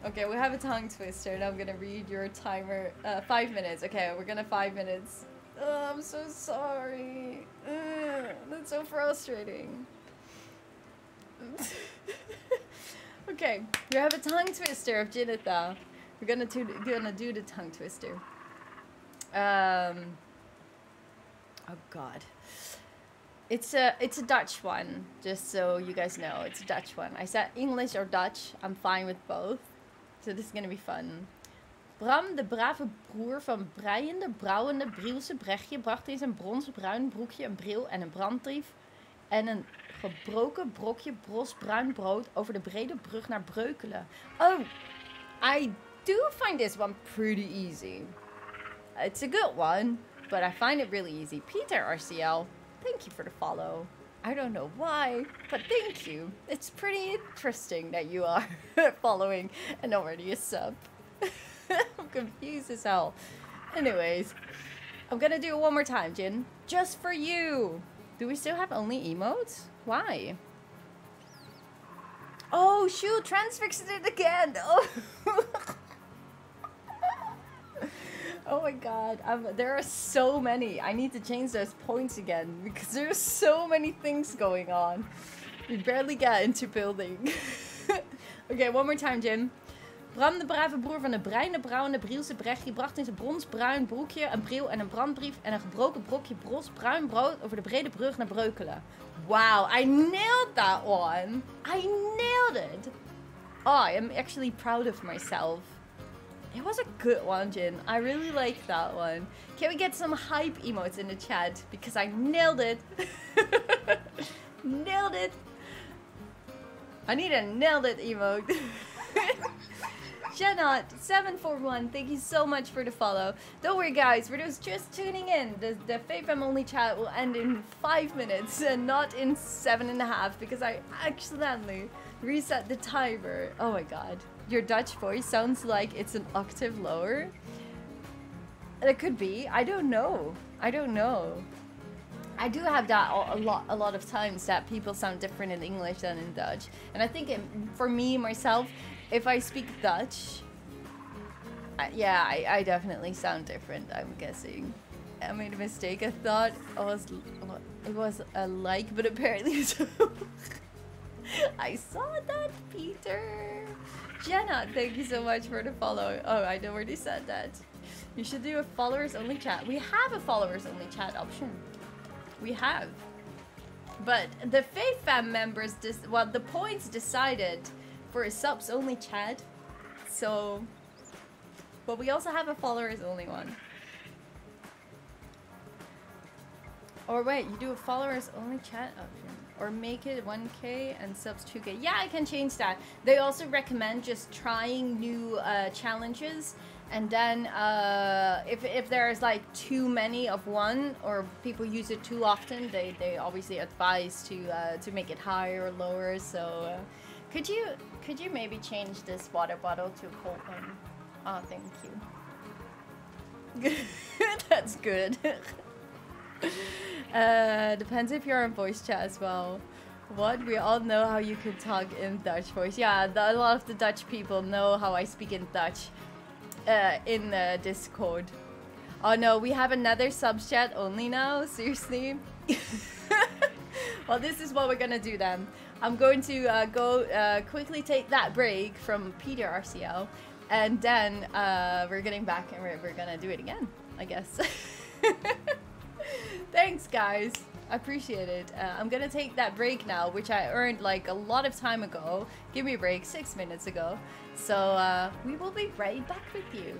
Okay, we have a tongue twister, and I'm gonna read your timer. Uh, five minutes. Okay, we're gonna five minutes. Oh, I'm so sorry. Ugh, that's so frustrating. okay, we have a tongue twister of Jinitha. We're gonna gonna do the tongue twister. Um. Oh God. It's a it's a Dutch one, just so you guys know. It's a Dutch one. I said English or Dutch. I'm fine with both. So this is gonna be fun. Bram, de brave broer van breiende, brouwende, Brielse Brechtje, bracht in zijn bronzen bruin broekje een bril en een brandbrief en een gebroken brokje bros bruin brood over de brede brug naar Breukelen. Oh, I do find this one pretty easy. It's a good one, but I find it really easy. Peter RCL, thank you for the follow. I don't know why, but thank you. It's pretty interesting that you are following and already a sub. I'm confused as hell. Anyways, I'm gonna do it one more time, Jin. Just for you. Do we still have only emotes? Why? Oh shoot, transfixed it again. Oh. Oh my god, there are so many. I need to change those points again because there's so many things going on. We barely get into building. okay, one more time, Jim. Bram, de brave broer van de breine, brouwende Brielse Brechtje, bracht in zijn bronsbruin broekje een bril en een brandbrief en een gebroken brokje bros bruin brood over de brede brug naar Breukelen. Wow, I nailed that one. I nailed it. Oh, I am actually proud of myself. It was a good one, Jin. I really like that one. Can we get some hype emotes in the chat? Because I nailed it. nailed it. I need a nailed it emote. Janot741, thank you so much for the follow. Don't worry, guys, those just tuning in, the, the FayFam only chat will end in five minutes and not in seven and a half because I accidentally reset the timer. Oh my god. Your Dutch voice sounds like it's an octave lower. It could be. I don't know. I don't know. I do have that a lot, a lot of times that people sound different in English than in Dutch, and I think it, for me myself, if I speak Dutch, I, yeah, I, I definitely sound different. I'm guessing. I made a mistake. I thought it was it was a like, but apparently it's. I saw that, Peter. Jenna, thank you so much for the follow. Oh, I already said that. You should do a followers only chat. We have a followers only chat option. We have. But the FayFam members, well, the points decided for a subs only chat. So, but we also have a followers only one. Or wait, you do a followers only chat option. Or make it 1k and subs 2k. Yeah, I can change that. They also recommend just trying new uh, challenges. And then uh, if, if there's like too many of one or people use it too often, they, they obviously advise to uh, to make it higher or lower. So uh, could you could you maybe change this water bottle to a cold one? Oh, thank you. That's good. uh, depends if you're on voice chat as well. What? We all know how you can talk in Dutch voice. Yeah, the, a lot of the Dutch people know how I speak in Dutch uh, in uh, Discord. Oh no, we have another sub chat only now? Seriously? well, this is what we're gonna do then. I'm going to uh, go uh, quickly take that break from Peter RCL, and then uh, we're getting back and we're, we're gonna do it again, I guess. Thanks, guys. I appreciate it. Uh, I'm gonna take that break now, which I earned like a lot of time ago. Give me a break, six minutes ago. So uh, we will be right back with you.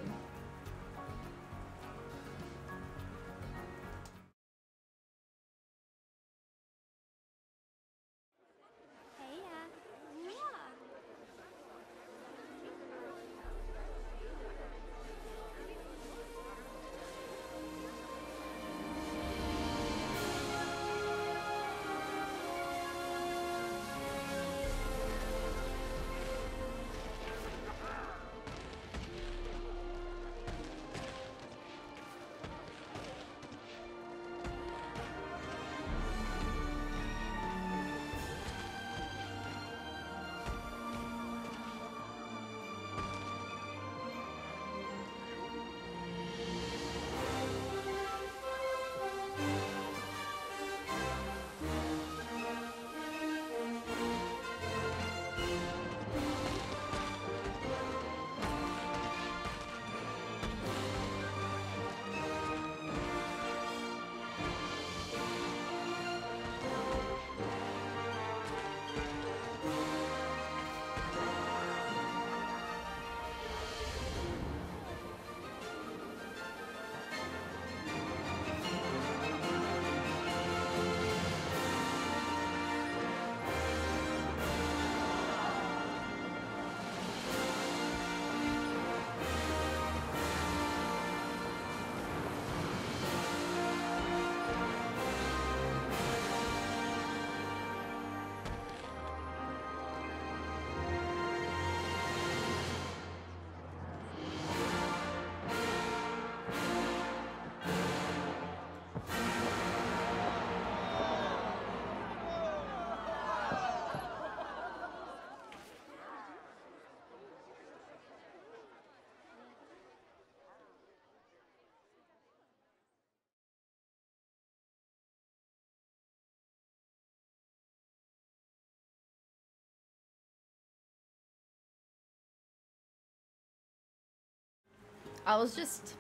I was just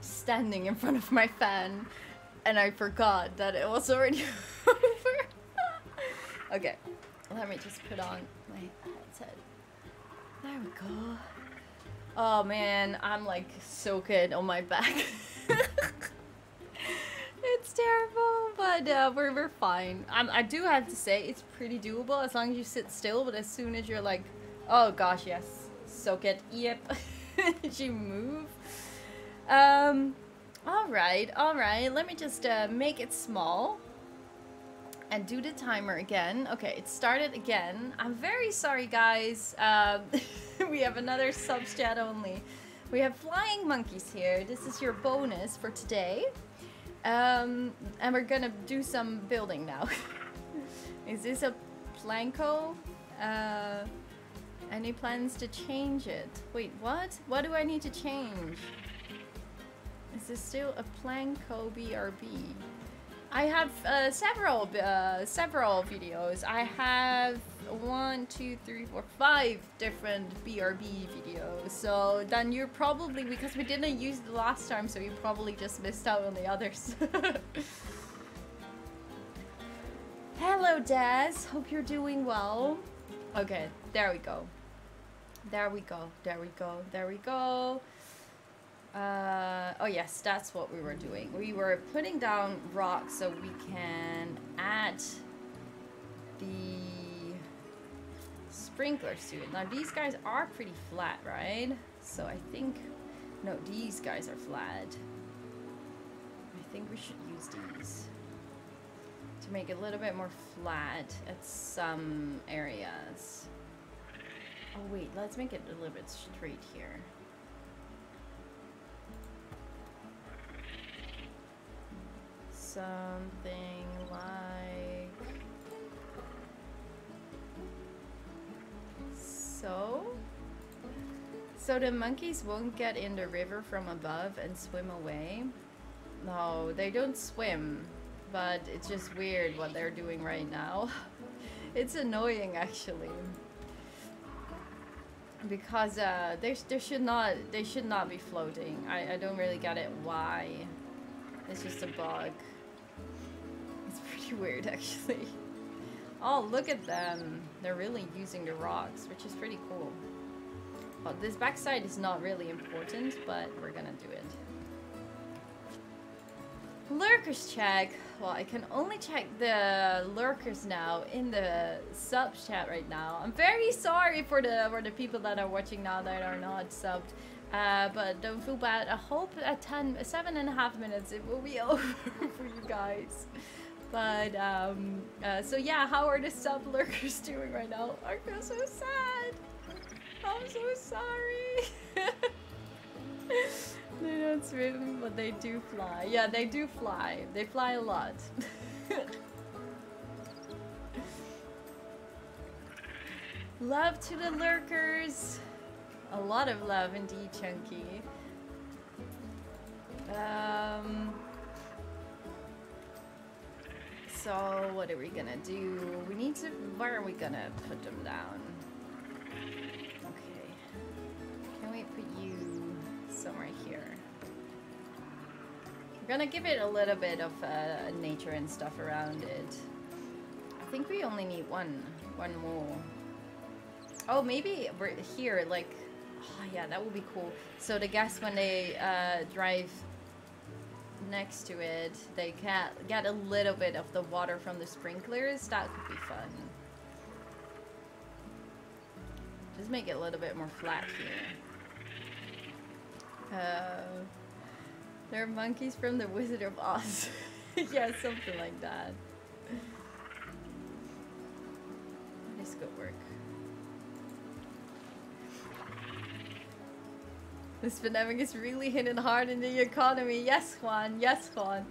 standing in front of my fan and I forgot that it was already over. okay, let me just put on my headset. There we go. Oh man, I'm like soaking on my back. it's terrible, but uh, we're, we're fine. I'm, I do have to say, it's pretty doable as long as you sit still, but as soon as you're like, oh gosh, yes, soak it, yep, you move. Um, alright, alright, let me just uh, make it small and do the timer again. Okay, it started again. I'm very sorry, guys. Um, we have another subs chat only. We have flying monkeys here. This is your bonus for today. Um, and we're gonna do some building now. is this a planko? Uh, any plans to change it? Wait, what? What do I need to change? Is this still a planko BRB? I have uh, several uh, several videos. I have one, two, three, four, five different BRB videos. So then you're probably because we didn't use the last time, so you probably just missed out on the others. Hello, Daz. Hope you're doing well. Okay, there we go. There we go. There we go. There we go. Uh, oh yes, that's what we were doing. We were putting down rocks so we can add the sprinklers to it. Now these guys are pretty flat, right? So I think, no, these guys are flat. I think we should use these to make it a little bit more flat at some areas. Oh wait, let's make it a little bit straight here. something like so. So the monkeys won't get in the river from above and swim away. No, they don't swim, but it's just weird what they're doing right now. it's annoying actually. Because uh, they, they should not they should not be floating. I, I don't really get it why. It's just a bug It's pretty weird, actually. Oh, look at them. They're really using the rocks, which is pretty cool. Well, this backside is not really important, but we're gonna do it. Lurkers check. Well, I can only check the lurkers now in the sub chat right now. I'm very sorry for the for the people that are watching now that are not subbed. Uh, but don't feel bad. I hope at 10, seven and a half minutes it will be over for you guys. But, um, uh, so yeah, how are the sub lurkers doing right now? I feel so sad. I'm so sorry. they don't swim, but they do fly. Yeah, they do fly. They fly a lot. love to the lurkers. A lot of love indeed, Chunky. Um, so what are we gonna do? We need to, where are we gonna put them down? Okay. Can we put you somewhere here? We're gonna give it a little bit of uh, nature and stuff around it. I think we only need one, one more. Oh, maybe we're here, like, oh yeah, that would be cool. So the guests, when they uh, drive next to it, they can get a little bit of the water from the sprinklers. That could be fun. Just make it a little bit more flat here. Uh, they're monkeys from the Wizard of Oz. yeah, something like that. This could work. This pandemic is really hitting hard in the economy. Yes, Juan. Yes, Juan.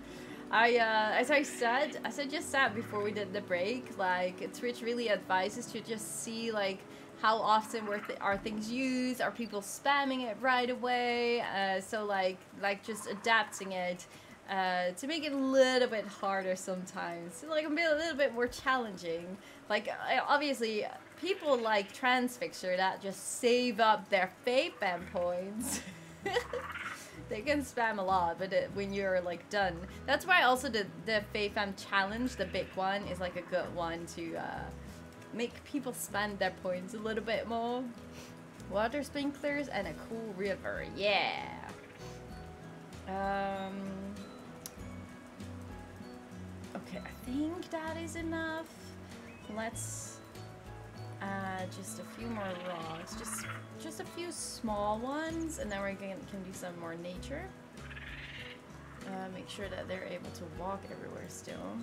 I, uh, as I said, as I just said before we did the break, like Twitch really advises to just see like how often were th are things used, are people spamming it right away? Uh, so like, like just adapting it uh, to make it a little bit harder sometimes, so, like a, little bit more challenging. Like obviously people like Transfixer that just save up their FayFam points. they can spam a lot, but it, when you're like done, that's why also the the FayFam challenge, the big one, is like a good one to uh, make people spend their points a little bit more. Water sprinklers and a cool river, yeah. Um. Okay, I think that is enough. Let's add just a few more rocks, just just a few small ones, and then we can can do some more nature. Uh, make sure that they're able to walk everywhere still.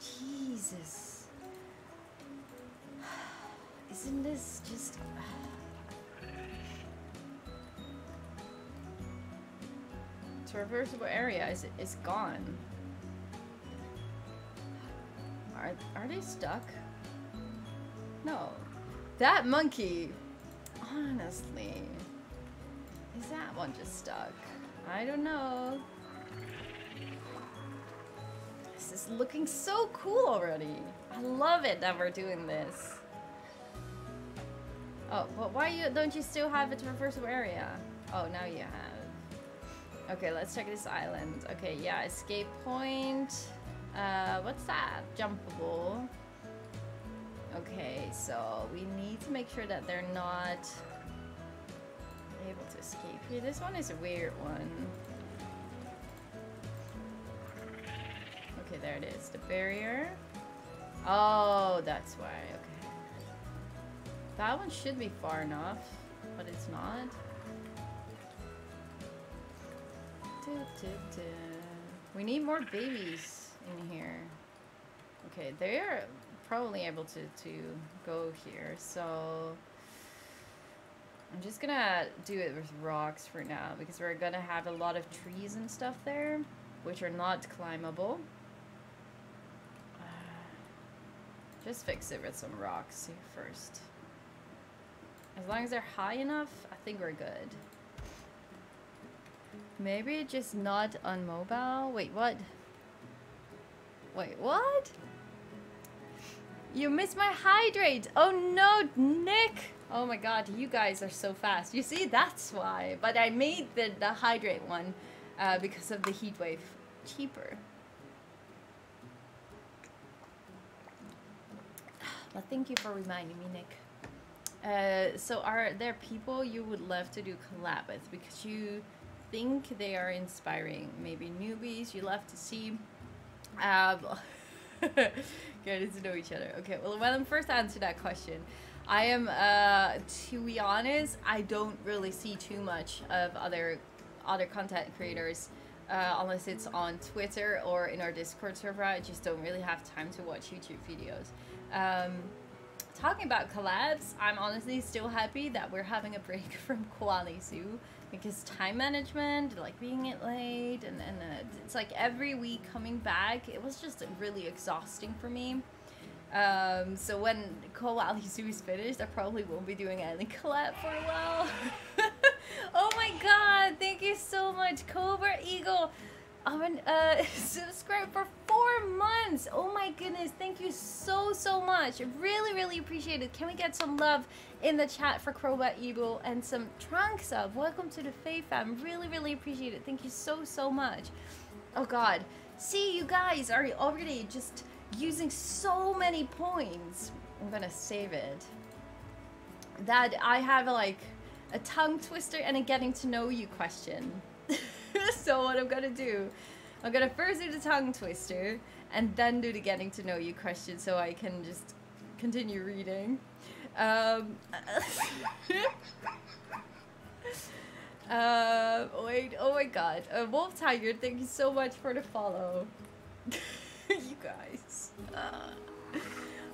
Jesus. Isn't this just... Traversable area is is gone. Are are they stuck? No. That monkey. Honestly. Is that one just stuck? I don't know. This is looking so cool already. I love it that we're doing this. Oh, but why you don't you still have a traversable area? Oh, now you have. Okay, let's check this island. Okay, yeah, escape point. Uh, what's that? Jumpable. Okay, so we need to make sure that they're not able to escape here. This one is a weird one. Okay, there it is. The barrier. Oh, that's why. Okay. That one should be far enough, but it's not. We need more babies in here. Okay, they're probably able to, to go here, so... I'm just gonna do it with rocks for now, because we're gonna have a lot of trees and stuff there, which are not climbable. Uh, just fix it with some rocks first. As long as they're high enough, I think we're good. Maybe just not on mobile? Wait, what? Wait, what? You missed my hydrate! Oh no, Nick! Oh my god, you guys are so fast. You see, that's why. But I made the, the hydrate one uh, because of the heat wave cheaper. But thank you for reminding me, Nick. Uh, so are there people you would love to do collab with because you think they are inspiring? Maybe newbies you love to see. Um, getting to know each other. Okay, well, when I'm first answer that question, I am, uh, to be honest, I don't really see too much of other other content creators uh, unless it's on Twitter or in our Discord server. I just don't really have time to watch YouTube videos. Um, talking about collabs, I'm honestly still happy that we're having a break from Koali Zoo because time management, like being it late, and, and uh, it's like every week coming back, it was just really exhausting for me. Um, so when Koali Zoo is finished, I probably won't be doing any collab for a while. oh my god, thank you so much, Cobra Eagle. I'm an, uh, subscribed for four months. Oh my goodness, thank you so, so much. Really, really appreciate it. Can we get some love in the chat for Crowbat Eagle and some Trunk sub? Welcome to the FayFam. Really, really appreciate it. Thank you so, so much. Oh god. See, you guys are already just using so many points. I'm gonna save it. That I have like a tongue twister and a getting to know you question. so what I'm gonna do, I'm gonna first do the tongue twister and then do the getting to know you question so I can just continue reading. Um, uh, wait, oh my god. Uh, Wolf Tiger, thank you so much for the follow. you guys. Uh.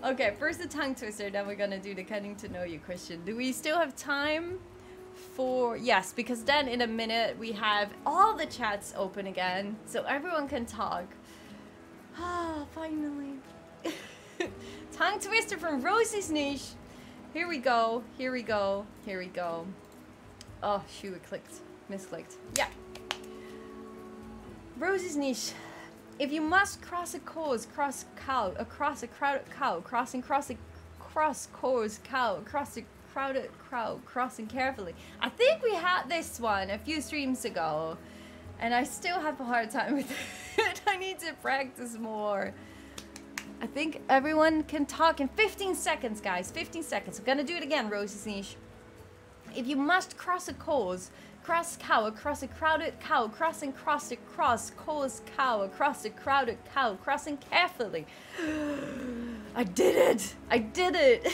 Okay, first the tongue twister, then we're gonna do the getting to know you question. Do we still have time? for yes because then in a minute we have all the chats open again so everyone can talk ah finally tongue twister from rosie's niche here we go here we go here we go oh shoot it clicked misclicked yeah Rose's niche. If you must cross a course, cross cow, uh, across a crowded cow, crossing, crossing, cross course cow, across a crowded crowd, crossing carefully. I think we had this one a few streams ago, and I still have a hard time with it. I need to practice more. I think everyone can talk in 15 seconds, guys. 15 seconds. I'm gonna do it again, Rosie's niche. If you must cross a course, cross cow across a crowded cow, crossing cross across course cow across a crowded cow, crossing carefully. I did it! I did it!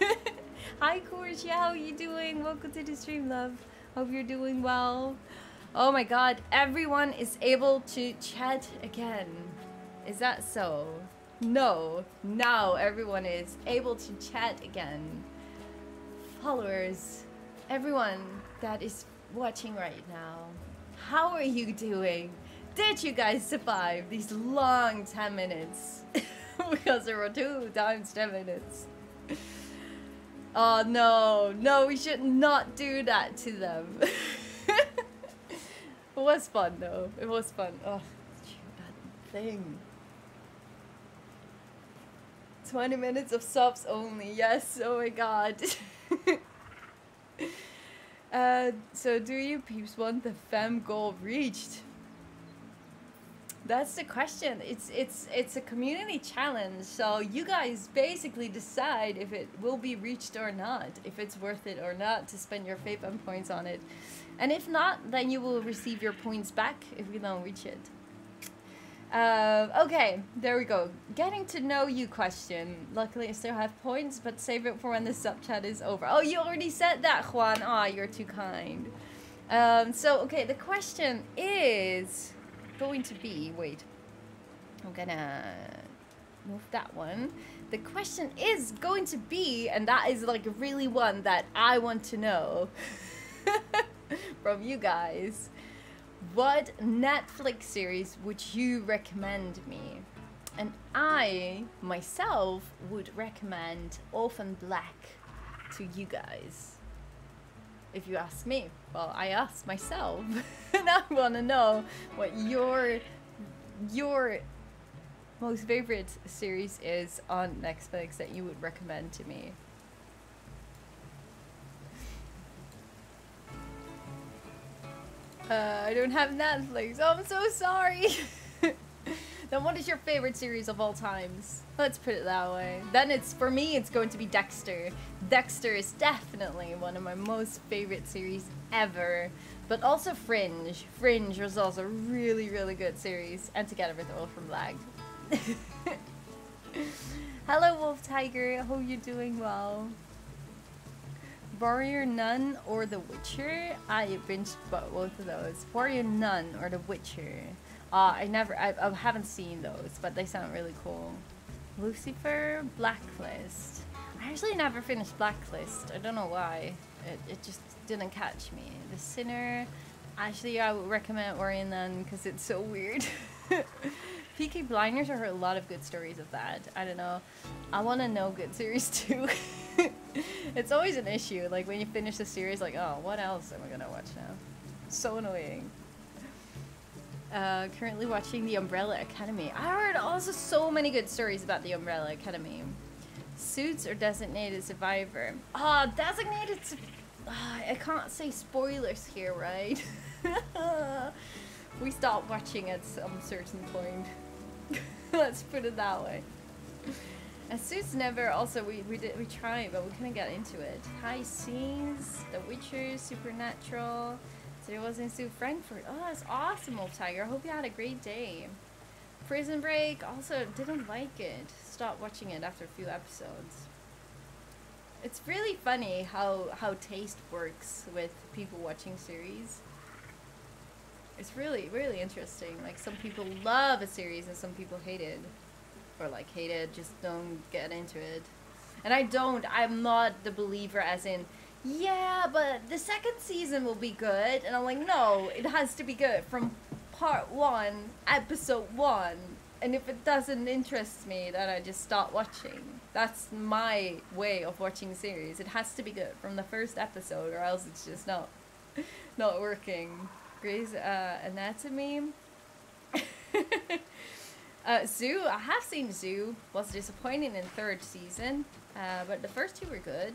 Hi Korsh, yeah, how you doing? Welcome to the stream, love. Hope you're doing well. Oh my god, everyone is able to chat again. Is that so? No, now everyone is able to chat again. Followers, everyone that is watching right now, how are you doing? Did you guys survive these long 10 minutes? because there were two times 10 minutes. Oh no, no, we should not do that to them. it was fun though. It was fun. Oh, that thing. 20 minutes of subs only. Yes, oh my god. uh, so do you peeps want the fem goal reached? That's the question. It's it's it's a community challenge. So you guys basically decide if it will be reached or not, if it's worth it or not to spend your FayFam points on it. And if not, then you will receive your points back if you don't reach it. Uh, okay, there we go. Getting to know you question. Luckily, I still have points, but save it for when the sub chat is over. Oh, you already said that, Juan. Ah, oh, you're too kind. Um, so, okay, the question is going to be... Wait. I'm gonna move that one. The question is going to be, and that is like really one that I want to know from you guys. What Netflix series would you recommend me? And I, myself, would recommend Orphan Black to you guys. If you ask me. Well, I asked myself. and I want to know what your, your most favorite series is on Netflix that you would recommend to me. Uh, I don't have Netflix. Oh, I'm so sorry. then what is your favorite series of all times? Let's put it that way. Then it's, for me, it's going to be Dexter. Dexter is definitely one of my most favorite series ever. But also Fringe. Fringe was also a really, really good series. And together with Orphan Black. Hello, Wolf Tiger. Hope you're doing well. Warrior Nun or The Witcher. I binged both of those. Warrior Nun or The Witcher. Uh, I never, I, I haven't seen those, but they sound really cool. Lucifer, Blacklist. I actually never finished Blacklist. I don't know why. It, it just didn't catch me. The Sinner. Actually, I would recommend Warrior Nun because it's so weird. Peaky Blinders, I heard a lot of good stories of that. I don't know. I want to know good series too. it's always an issue. Like when you finish the series, like, oh, what else am I gonna watch now? So annoying. Uh, currently watching The Umbrella Academy. I heard also so many good stories about The Umbrella Academy. Suits or Designated Survivor? Ah, oh, Designated uh, I can't say spoilers here, right? we stopped watching at some certain point. Let's put it that way. And Suits never also we we did we tried but we couldn't get into it. High Seas, The Witcher, Supernatural. So it was in Sue Frankfurt. Oh, that's awesome, Old Tiger. I Hope you had a great day. Prison Break also didn't like it. Stopped watching it after a few episodes. It's really funny how how taste works with people watching series. It's really really interesting. Like some people love a series and some people hate it or like hate it, just don't get into it. And I don't, I'm not the believer as in, yeah, but the second season will be good. And I'm like, no, it has to be good from part one, episode one. And if it doesn't interest me, then I just stop watching. That's my way of watching series. It has to be good from the first episode, or else it's just not, not working. Grey's uh, Anatomy. uh, Zoo, I have seen Zoo. Was disappointing in third season, uh, but the first two were good.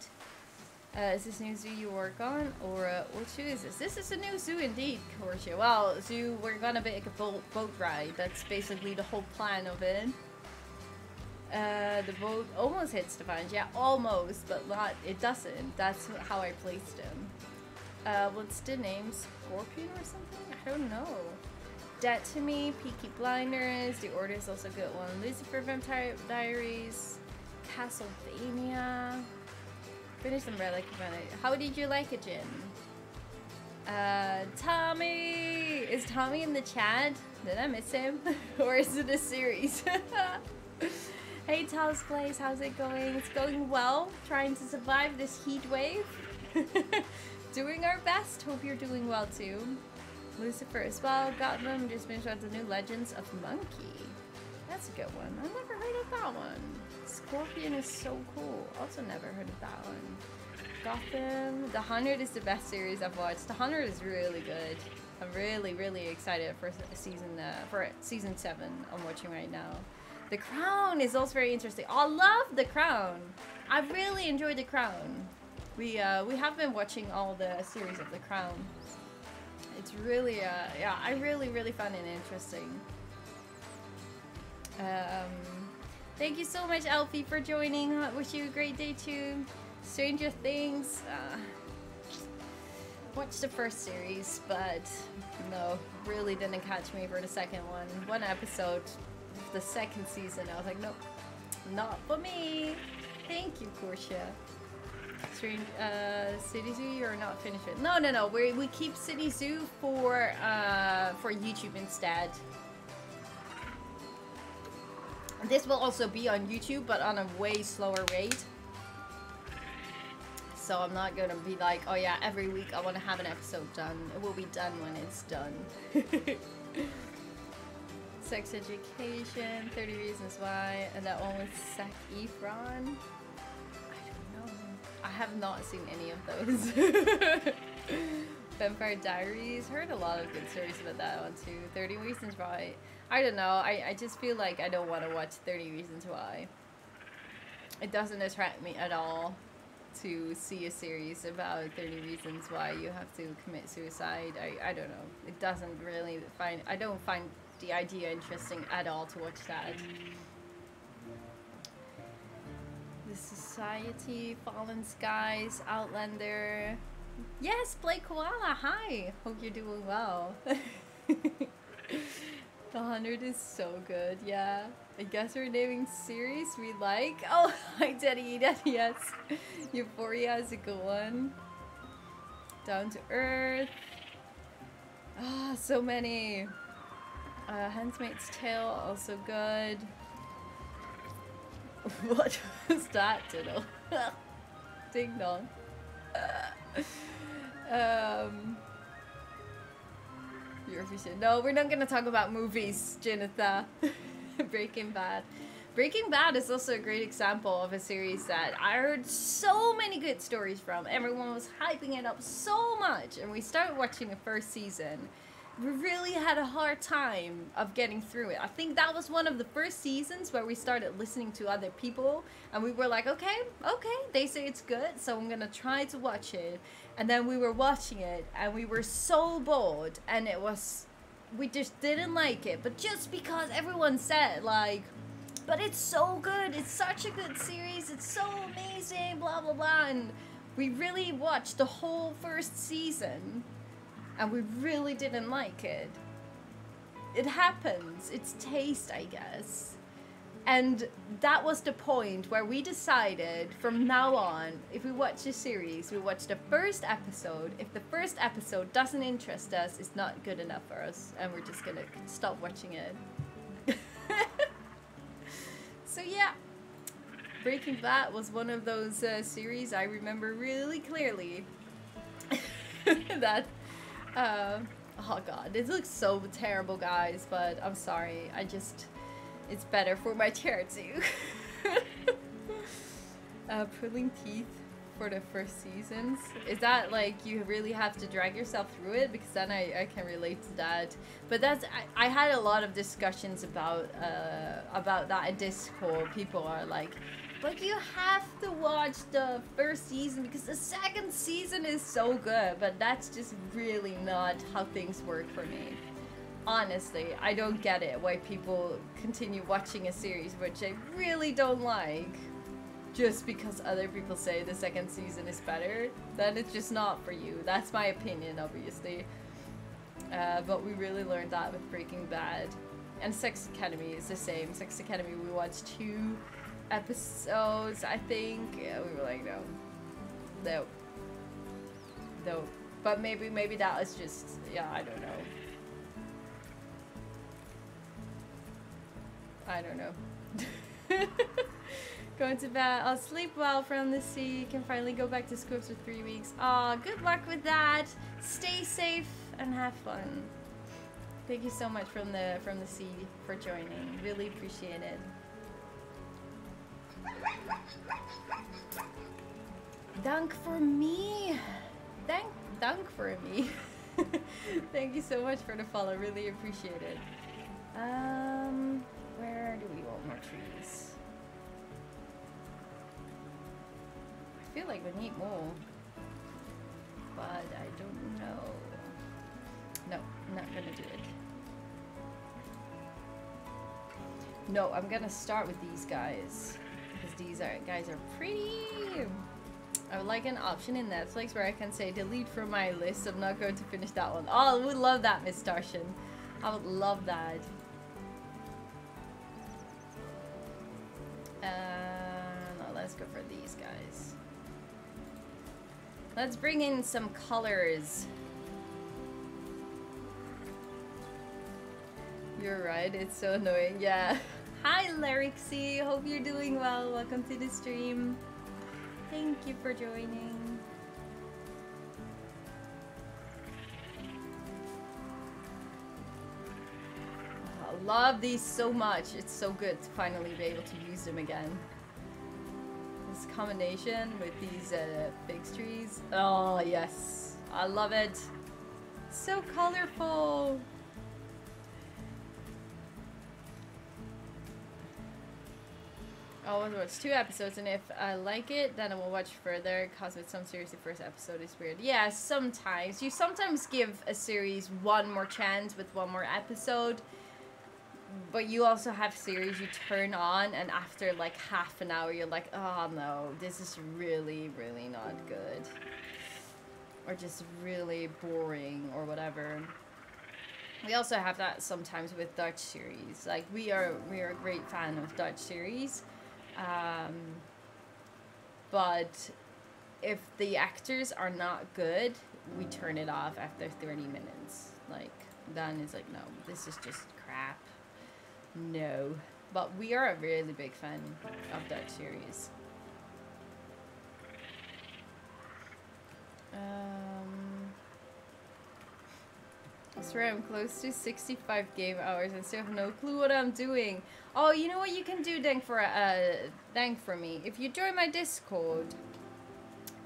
Uh, is this new zoo you work on, or uh, what zoo is this? This is a new zoo indeed, Corsia. Well, zoo, we're gonna make a boat, boat ride. That's basically the whole plan of it. Uh, the boat almost hits the vines. Yeah, almost, but not. It doesn't. That's how I placed him. Uh, what's the name? Scorpion or something? I don't know. Dead to Me, Peaky Blinders, The Order is also a good one. Lucifer Vampire Diaries, Castlevania. Finish Umbrella Academy. How did you like it, Jim? Uh, Tommy! Is Tommy in the chat? Did I miss him? or is it a series? hey, Tom's Place, how's it going? It's going well. Trying to survive this heat wave. doing our best. Hope you're doing well too. Lucifer as well. Gotham just finished out the new Legends of Monkey. That's a good one. I've never heard of that one. Scorpion is so cool. Also never heard of that one. Gotham. The Hundred is the best series I've watched. The Hundred is really good. I'm really, really excited for season uh, for season seven. I'm watching right now. The Crown is also very interesting. I love The Crown. I really enjoyed The Crown. We uh, we have been watching all the series of The Crown. It's really uh, yeah, I really, really found it interesting. Um, thank you so much, Alfie, for joining. I wish you a great day too. Stranger Things. Uh, watched the first series, but no, really didn't catch me for the second one. One episode, of the second season, I was like, nope, not for me. Thank you, Portia. Strange, uh, City Zoo, you're not finished with. No, no, no. We we keep City Zoo for uh for YouTube instead. This will also be on YouTube, but on a way slower rate. So I'm not gonna be like, oh yeah, every week I want to have an episode done. It will be done when it's done. Sex Education, 30 Reasons Why, and that one with Zac Efron. I have not seen any of those. Vampire Diaries, heard a lot of good stories about that one too. 30 Reasons Why. I don't know. I, I just feel like I don't want to watch 30 Reasons Why. It doesn't attract me at all to see a series about 30 reasons why you have to commit suicide. I, I don't know. It doesn't really find I don't find the idea interesting at all to watch that. The Society, Fallen Skies, Outlander. Yes, Blake Koala, hi! Hope you're doing well. The hundred is so good, yeah. I guess we're naming series we like. Oh, hi Daddy, Daddy, yes. Euphoria is a good one. Down to Earth. Ah, oh, so many. Uh, Handmaid's Tale, also good. what was that, Diddle? Ding dong. um. Eurovision. No, we're not gonna talk about movies, Jonathan. Breaking Bad. Breaking Bad is also a great example of a series that I heard so many good stories from. Everyone was hyping it up so much, and we started watching the first season. We really had a hard time of getting through it. I think that was one of the first seasons where we started listening to other people, and we were like, okay, okay, they say it's good, so I'm gonna try to watch it. And then we were watching it and we were so bored and it was we just didn't like it. But just because everyone said like but it's so good it's such a good series it's so amazing blah blah blah and we really watched the whole first season and we really didn't like it it happens it's taste i guess and that was the point where we decided from now on, if we watch a series, we watch the first episode. If the first episode doesn't interest us, it's not good enough for us, and we're just gonna stop watching it. so yeah, Breaking Bad was one of those uh, series I remember really clearly. that, uh, oh god, this looks so terrible, guys. But I'm sorry, I just it's better for my chair too. uh, pulling teeth, for the first seasons. Is that like you really have to drag yourself through it? Because then I, I can relate to that. But that's I, I had a lot of discussions about uh, about that in Discord. People are like, but you have to watch the first season because the second season is so good. But that's just really not how things work for me. Honestly, I don't get it why people continue watching a series which I really don't like just because other people say the second season is better, then it's just not for you. That's my opinion, obviously. Uh, but we really learned that with Breaking Bad. And Sex Academy is the same. Sex Academy, we watched two episodes, I think. Yeah, we were like, no. No. No. But maybe, maybe that was just, yeah, I don't know. I don't know. Going to bed. I'll sleep well from the sea. Can finally go back to school for three weeks. Aw, good luck with that. Stay safe and have fun. Thank you so much from the from the sea for joining. Really appreciate it. Dunk for me. Thank dunk for me. Thank you so much for the follow. Really appreciate it. Um, where do we want more trees? I feel like we need more. But I don't know. No, I'm not gonna do it. No, I'm gonna start with these guys. These are guys are pretty... I would like an option in Netflix where I can say delete from my list. I'm not going to finish that one. Oh, I would love that, Miss Starshin. I would love that. Uh, no, let's go for these guys. Let's bring in some colors. You're right, it's so annoying, yeah. Hi Larixy, hope you're doing well. Welcome to the stream. Thank you for joining. I love these so much. It's so good to finally be able to use them again this combination with these uh, trees. Oh, yes. I love it. So colorful. I'll watch two episodes, and if I like it, then I will watch further. Cause with some series, the first episode is weird. Yeah, sometimes. You sometimes give a series one more chance with one more episode but you also have series you turn on and after like half an hour you're like oh no this is really really not good. Or just really boring or whatever. We also have that sometimes with dutch series. Like we are we are a great fan of dutch series um, but if the actors are not good we turn it off after 30 minutes like then it's like no this is just crap no. But we are a really big fan of that series. Um, I swear I'm close to 65 game hours and still have no clue what I'm doing. Oh, you know what you can do, Dank, for, uh, Dank for me? If you join my Discord,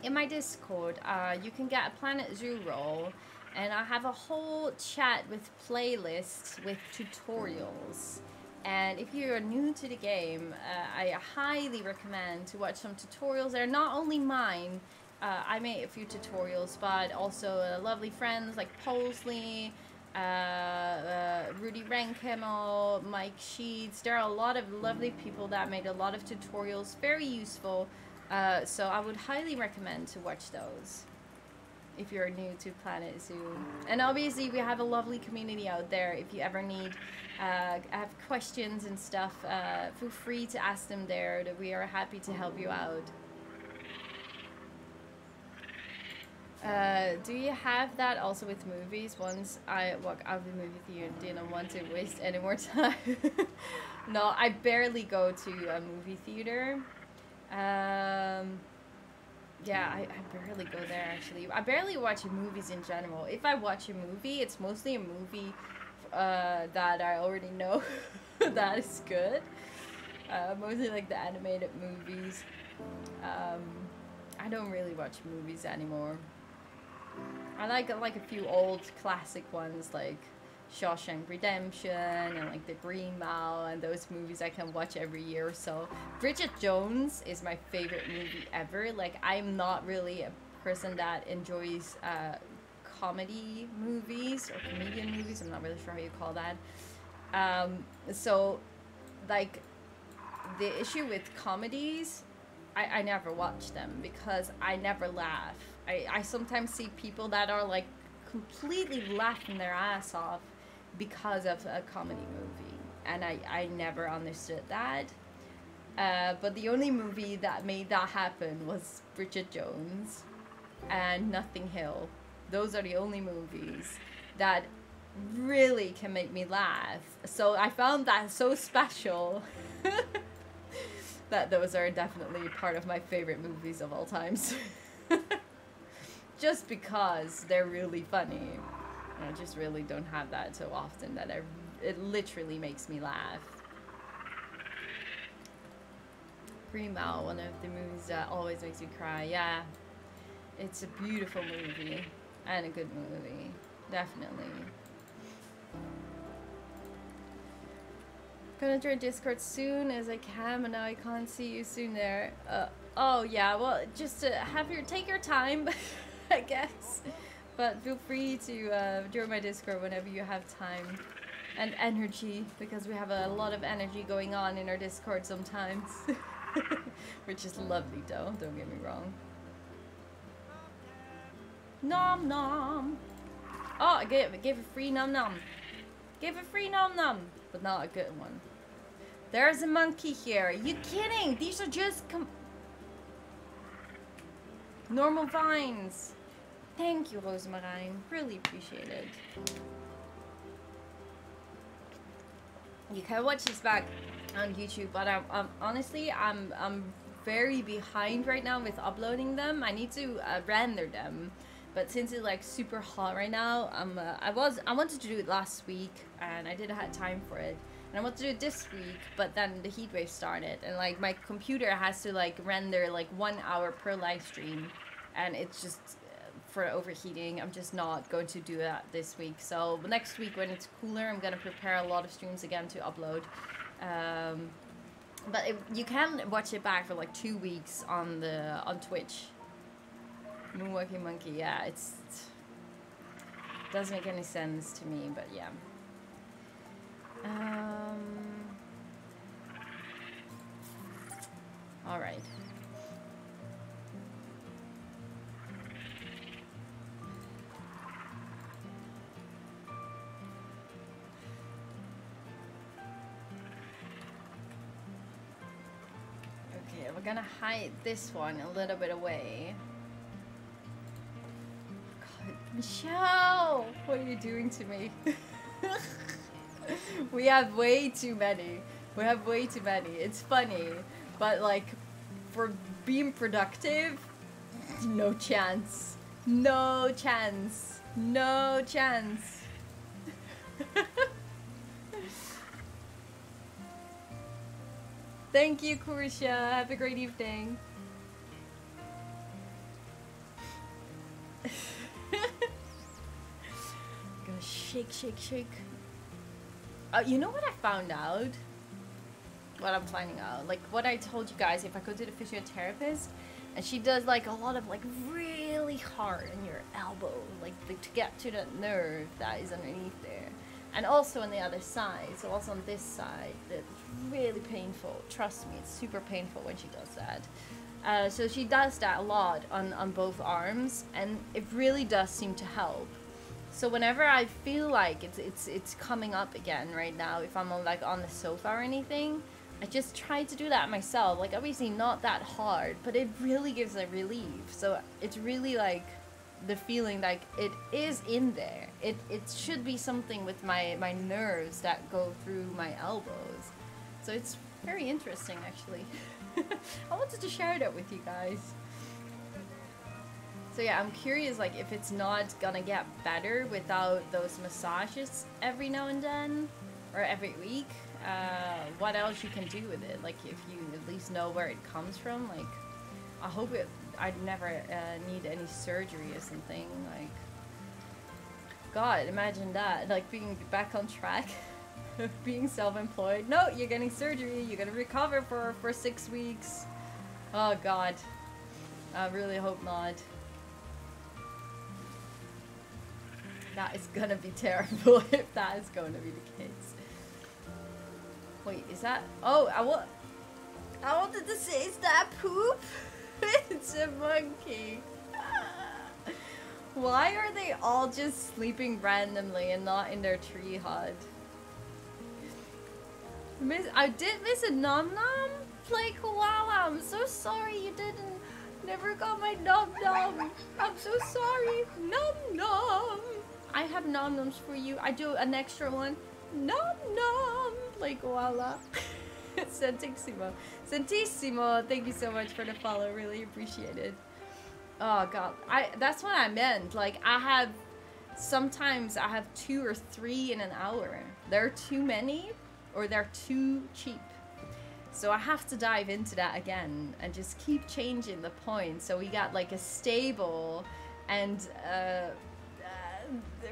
in my Discord, uh, you can get a Planet Zoo role and I have a whole chat with playlists with tutorials. And if you're new to the game, uh, I highly recommend to watch some tutorials. They're not only mine, uh, I made a few tutorials, but also uh, lovely friends like Polesley, uh, uh, Rudy Rankemel, Mike Sheets. There are a lot of lovely people that made a lot of tutorials, very useful. Uh, so I would highly recommend to watch those if you're new to Planet Zoo. And obviously we have a lovely community out there if you ever need uh, have questions and stuff, feel free to ask them there. We are happy to help you out. Uh, do you have that also with movies? Once I walk out of the movie theater, didn't want to waste any more time. no, I barely go to a movie theater. Um, yeah, I, I barely go there actually. I barely watch movies in general. If I watch a movie, it's mostly a movie uh, that I already know that is good. Uh, mostly like the animated movies. Um, I don't really watch movies anymore. I like like a few old classic ones like Shawshank Redemption and like The Green Mile and those movies I can watch every year or so. Bridget Jones is my favorite movie ever. Like I'm not really a person that enjoys uh, comedy movies or comedian movies. I'm not really sure how you call that. Um, so like the issue with comedies I, I never watch them because I never laugh. I, I sometimes see people that are like completely laughing their ass off because of a comedy movie. And I, I never understood that. Uh, but the only movie that made that happen was Bridget Jones and Notting Hill. Those are the only movies that really can make me laugh. So I found that so special. that those are definitely part of my favorite movies of all times. just because they're really funny. I just really don't have that so often that I, it literally makes me laugh. Green Mile, one of the movies that always makes me cry. Yeah, it's a beautiful movie and a good movie, definitely. Gonna join Discord soon as I can, but now I can't see you soon there. Uh, oh yeah, well, just to have your take your time, I guess. But feel free to uh, join my Discord whenever you have time and energy, because we have a lot of energy going on in our Discord sometimes, which is lovely though. Don't get me wrong. Nom nom. Oh, I gave, gave a free nom nom. Give a free nom nom, but not a good one. There's a monkey here. Are you kidding? These are just normal vines. Thank you, Rosemarine. Really appreciate it. You can watch this back on YouTube, but I'm, I'm honestly I'm I'm very behind right now with uploading them. I need to uh, render them, but since it's like super hot right now, I'm uh, I was I wanted to do it last week and I didn't have time for it. And I want to do it this week, but then the heat wave started, and like my computer has to like render like one hour per live stream, and it's just for overheating. I'm just not going to do that this week. So next week when it's cooler, I'm gonna prepare a lot of streams again to upload. Um, but it, you can watch it back for like two weeks on the on Twitch. Moonwalking Monkey, yeah, it's it doesn't make any sense to me, but yeah. Um, all right. We're gonna hide this one a little bit away. God, Michelle, what are you doing to me? we have way too many. We have way too many. It's funny, but like for being productive, no chance. No chance. No chance. Thank you, Kurisha. Have a great evening. Gonna shake, shake, shake. Uh, you know what I found out? What I'm finding out, like what I told you guys, if I go to the physiotherapist, and she does like a lot of like really hard in your elbow, like, to get to the nerve that is underneath there, and also on the other side. So also on this side, that's really painful. Trust me, it's super painful when she does that. Uh, so she does that a lot on on both arms, and it really does seem to help. So whenever I feel like it's it's it's coming up again right now, if I'm on, like on the sofa or anything, I just try to do that myself. Like obviously not that hard, but it really gives a relief. So it's really like the feeling like it is in there. It it should be something with my my nerves that go through my elbows. So it's very interesting actually. I wanted to share that with you guys. So yeah, I'm curious like if it's not gonna get better without those massages every now and then or every week. Uh, what else you can do with it? Like if you at least know where it comes from. Like I hope it. I'd never uh, need any surgery or something. Like, God, imagine that. Like being back on track, being self-employed. No, you're getting surgery. You're gonna recover for for six weeks. Oh God, I really hope not. That is gonna be terrible if that is going to be the case. Wait, is that? Oh, I want. I wanted to say, is that poop? It's a monkey. Why are they all just sleeping randomly and not in their tree hut? Miss, I did miss a nom nom play koala. I'm so sorry you didn't. Never got my nom nom. I'm so sorry. Nom nom. I have nom noms for you. I do an extra one. Nom nom play koala. Santissimo. Santissimo, thank you so much for the follow. Really appreciate it. Oh god. I that's what I meant. Like I have sometimes I have two or three in an hour. They're too many or they're too cheap. So I have to dive into that again and just keep changing the points. So we got like a stable and uh, uh,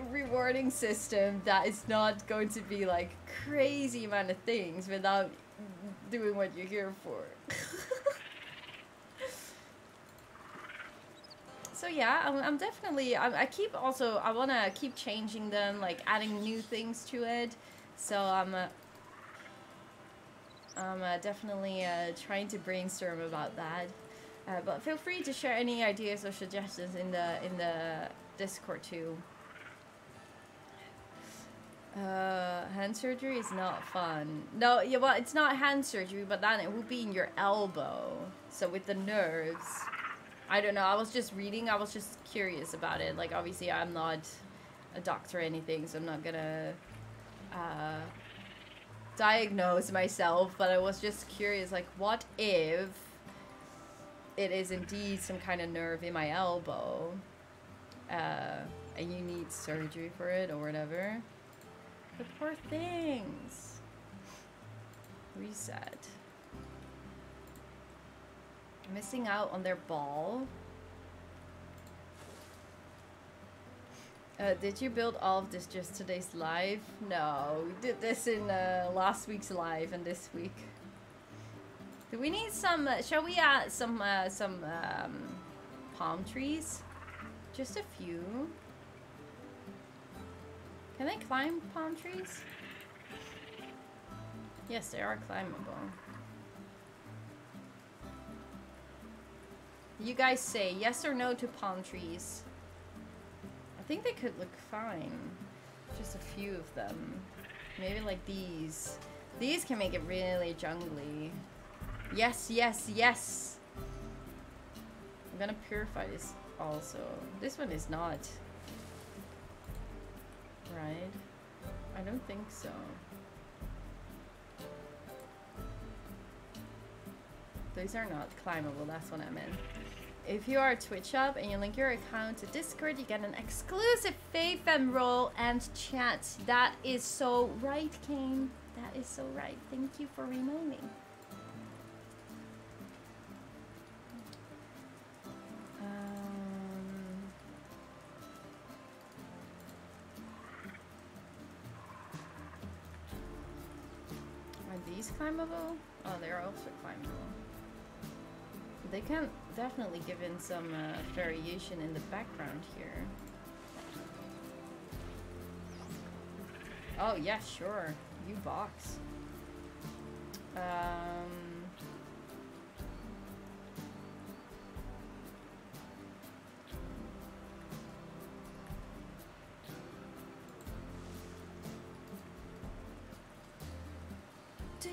rewarding system that is not going to be like crazy amount of things without doing what you're here for. so yeah, I'm, I'm definitely, I, I keep also, I want to keep changing them, like adding new things to it. So I'm, uh, I'm uh, definitely uh, trying to brainstorm about that. Uh, but feel free to share any ideas or suggestions in the in the Discord too. Uh, hand surgery is not fun. No, yeah, well, it's not hand surgery, but then it will be in your elbow. So with the nerves, I don't know. I was just reading. I was just curious about it. Like, obviously, I'm not a doctor or anything, so I'm not gonna uh, diagnose myself. But I was just curious, like, what if it is indeed some kind of nerve in my elbow, uh, and you need surgery for it or whatever? The poor things. Reset. Missing out on their ball. Uh, did you build all of this just today's live? No, we did this in uh, last week's live and this week. Do we need some? Uh, shall we add some uh, some um, palm trees? Just a few. Can they climb palm trees? Yes, they are climbable. You guys say yes or no to palm trees. I think they could look fine. Just a few of them. Maybe like these. These can make it really jungly. Yes, yes, yes! I'm gonna purify this also. This one is not right? I don't think so. These are not climbable, that's what I meant. If you are a Twitch up and you link your account to Discord, you get an exclusive FayFam role and chat. That is so right, Kane. That is so right. Thank you for reminding. Um, these climbable? Oh, they're also climbable. They can definitely give in some uh, variation in the background here. Oh, yeah, sure. You box. Um... Okay,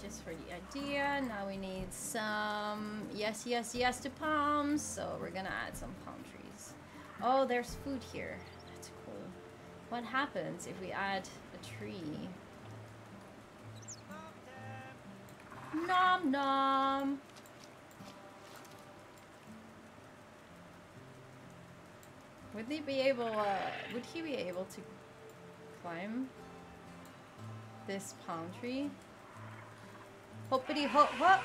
just for the idea. Now we need some yes, yes, yes to palms. So we're gonna add some palm trees. Oh, there's food here. That's cool. What happens if we add a tree? Nom nom. Would he be able? Uh, would he be able to climb? this palm tree. Hoppity hop hop.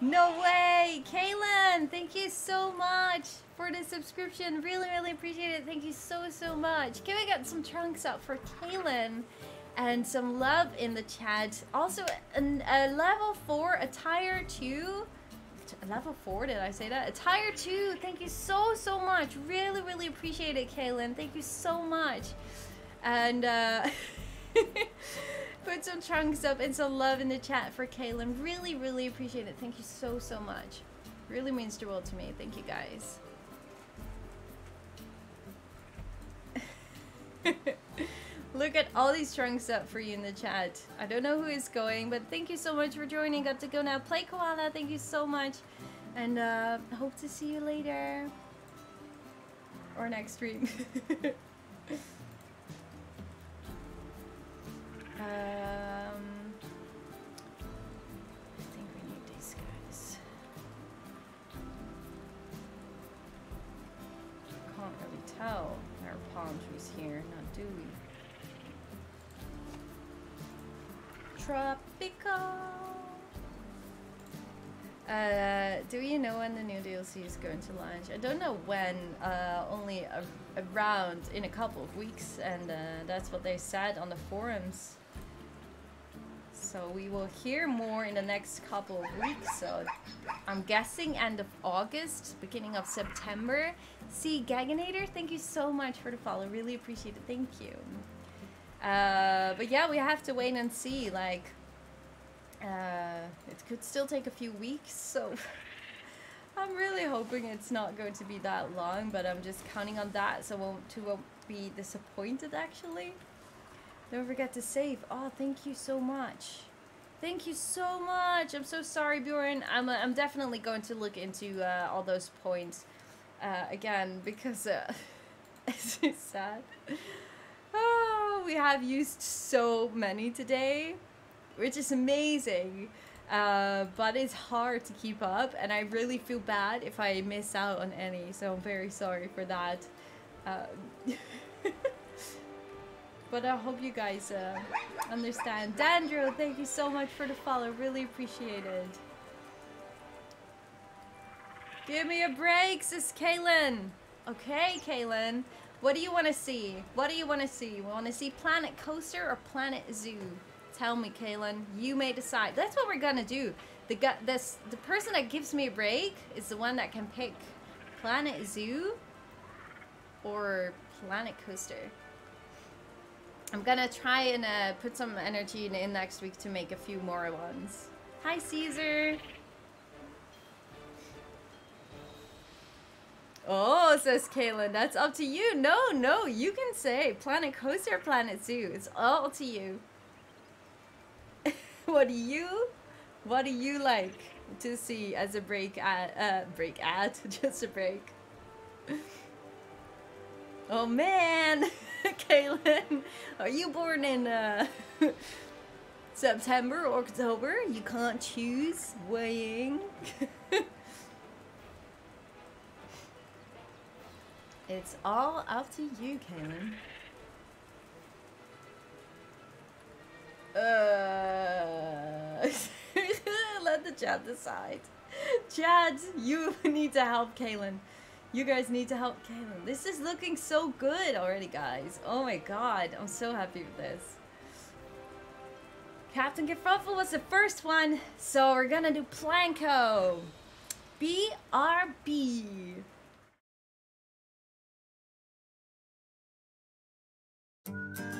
No way! Kaylin, thank you so much for the subscription. Really, really appreciate it. Thank you so, so much. Can we get some trunks up for Kaylin? And some love in the chat. Also, a level 4 attire 2. Level 4, did I say that? Attire 2, thank you so, so much. Really, really appreciate it, Kaylin. Thank you so much. And, uh... Put some trunks up and some love in the chat for Kaylin. Really, really appreciate it. Thank you so, so much. Really means the world to me. Thank you guys. Look at all these trunks up for you in the chat. I don't know who is going, but thank you so much for joining. Got to go now. Play Koala, thank you so much. And uh, hope to see you later. Or next stream. Um, I think we need these guys. Can't really tell. There are palm trees here, not do we? Tropical. Uh, do you know when the new DLC is going to launch? I don't know when, uh, only a around in a couple of weeks, and uh, that's what they said on the forums. So we will hear more in the next couple of weeks. So I'm guessing end of August, beginning of September. See, Gaganator, thank you so much for the follow. Really appreciate it. Thank you. Uh, but yeah, we have to wait and see. Like, uh, it could still take a few weeks. So I'm really hoping it's not going to be that long. But I'm just counting on that, so won't to won't be disappointed actually. Don't forget to save. Oh, thank you so much. Thank you so much. I'm so sorry, Bjorn. I'm, uh, I'm definitely going to look into uh, all those points uh, again because uh, it's sad. Oh, we have used so many today, which is amazing. Uh, but it's hard to keep up, and I really feel bad if I miss out on any, so I'm very sorry for that. Um, But I hope you guys uh, understand. Dandro, thank you so much for the follow. Really appreciate it. Give me a break, says Kaylin. Okay, Kaylin. What do you want to see? What do you want to see? We want to see Planet Coaster or Planet Zoo? Tell me, Kaylin. You may decide. That's what we're gonna do. The this the person that gives me a break is the one that can pick Planet Zoo or Planet Coaster. I'm gonna try and uh, put some energy in, in next week to make a few more ones. Hi, Caesar. Oh, says Kaylin, that's up to you. No, no, you can say Planet Coaster Planet Zoo. It's all to you. what do you, what do you like to see as a break ad, uh, break ad, just a break? Oh man! Kaylin, are you born in uh, September or October? You can't choose weighing. It's all up to you, Kaylin. Uh, let the chat decide. Chad, you need to help Kaylin. You guys need to help Kaylin. This is looking so good already, guys. Oh my god, I'm so happy with this. Captain Kerfuffle was the first one, so we're gonna do Planco. BRB. Thank you.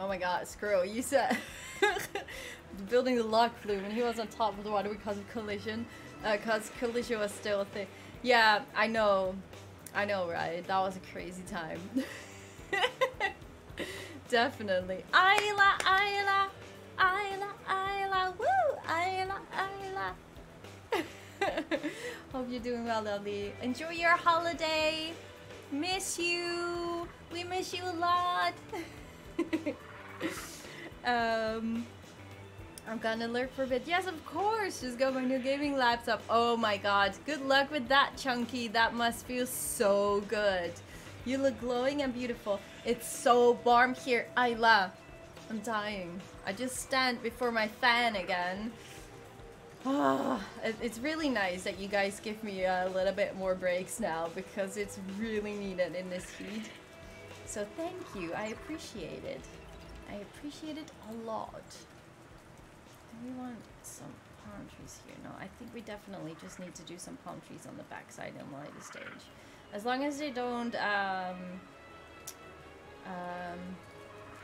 Oh my god, screw you said building the lock flume and he was on top of the water because of collision. Because uh, collision was still a thing. Yeah, I know. I know, right? That was a crazy time. Definitely. Ayla, Ayla, Ayla, Ayla, woo! Ayla, Ayla. Hope you're doing well, lovely. Enjoy your holiday. Miss you. We miss you a lot. Um, I'm gonna lurk for a bit. Yes, of course. Just got my new gaming laptop. Oh my god. Good luck with that, Chunky. That must feel so good. You look glowing and beautiful. It's so warm here. Ayla. I'm dying. I just stand before my fan again. Oh, it's really nice that you guys give me a little bit more breaks now because it's really needed in this heat. So thank you. I appreciate it. I appreciate it a lot. Do we want some palm trees here? No, I think we definitely just need to do some palm trees on the backside and light stage. As long as they don't, um, um,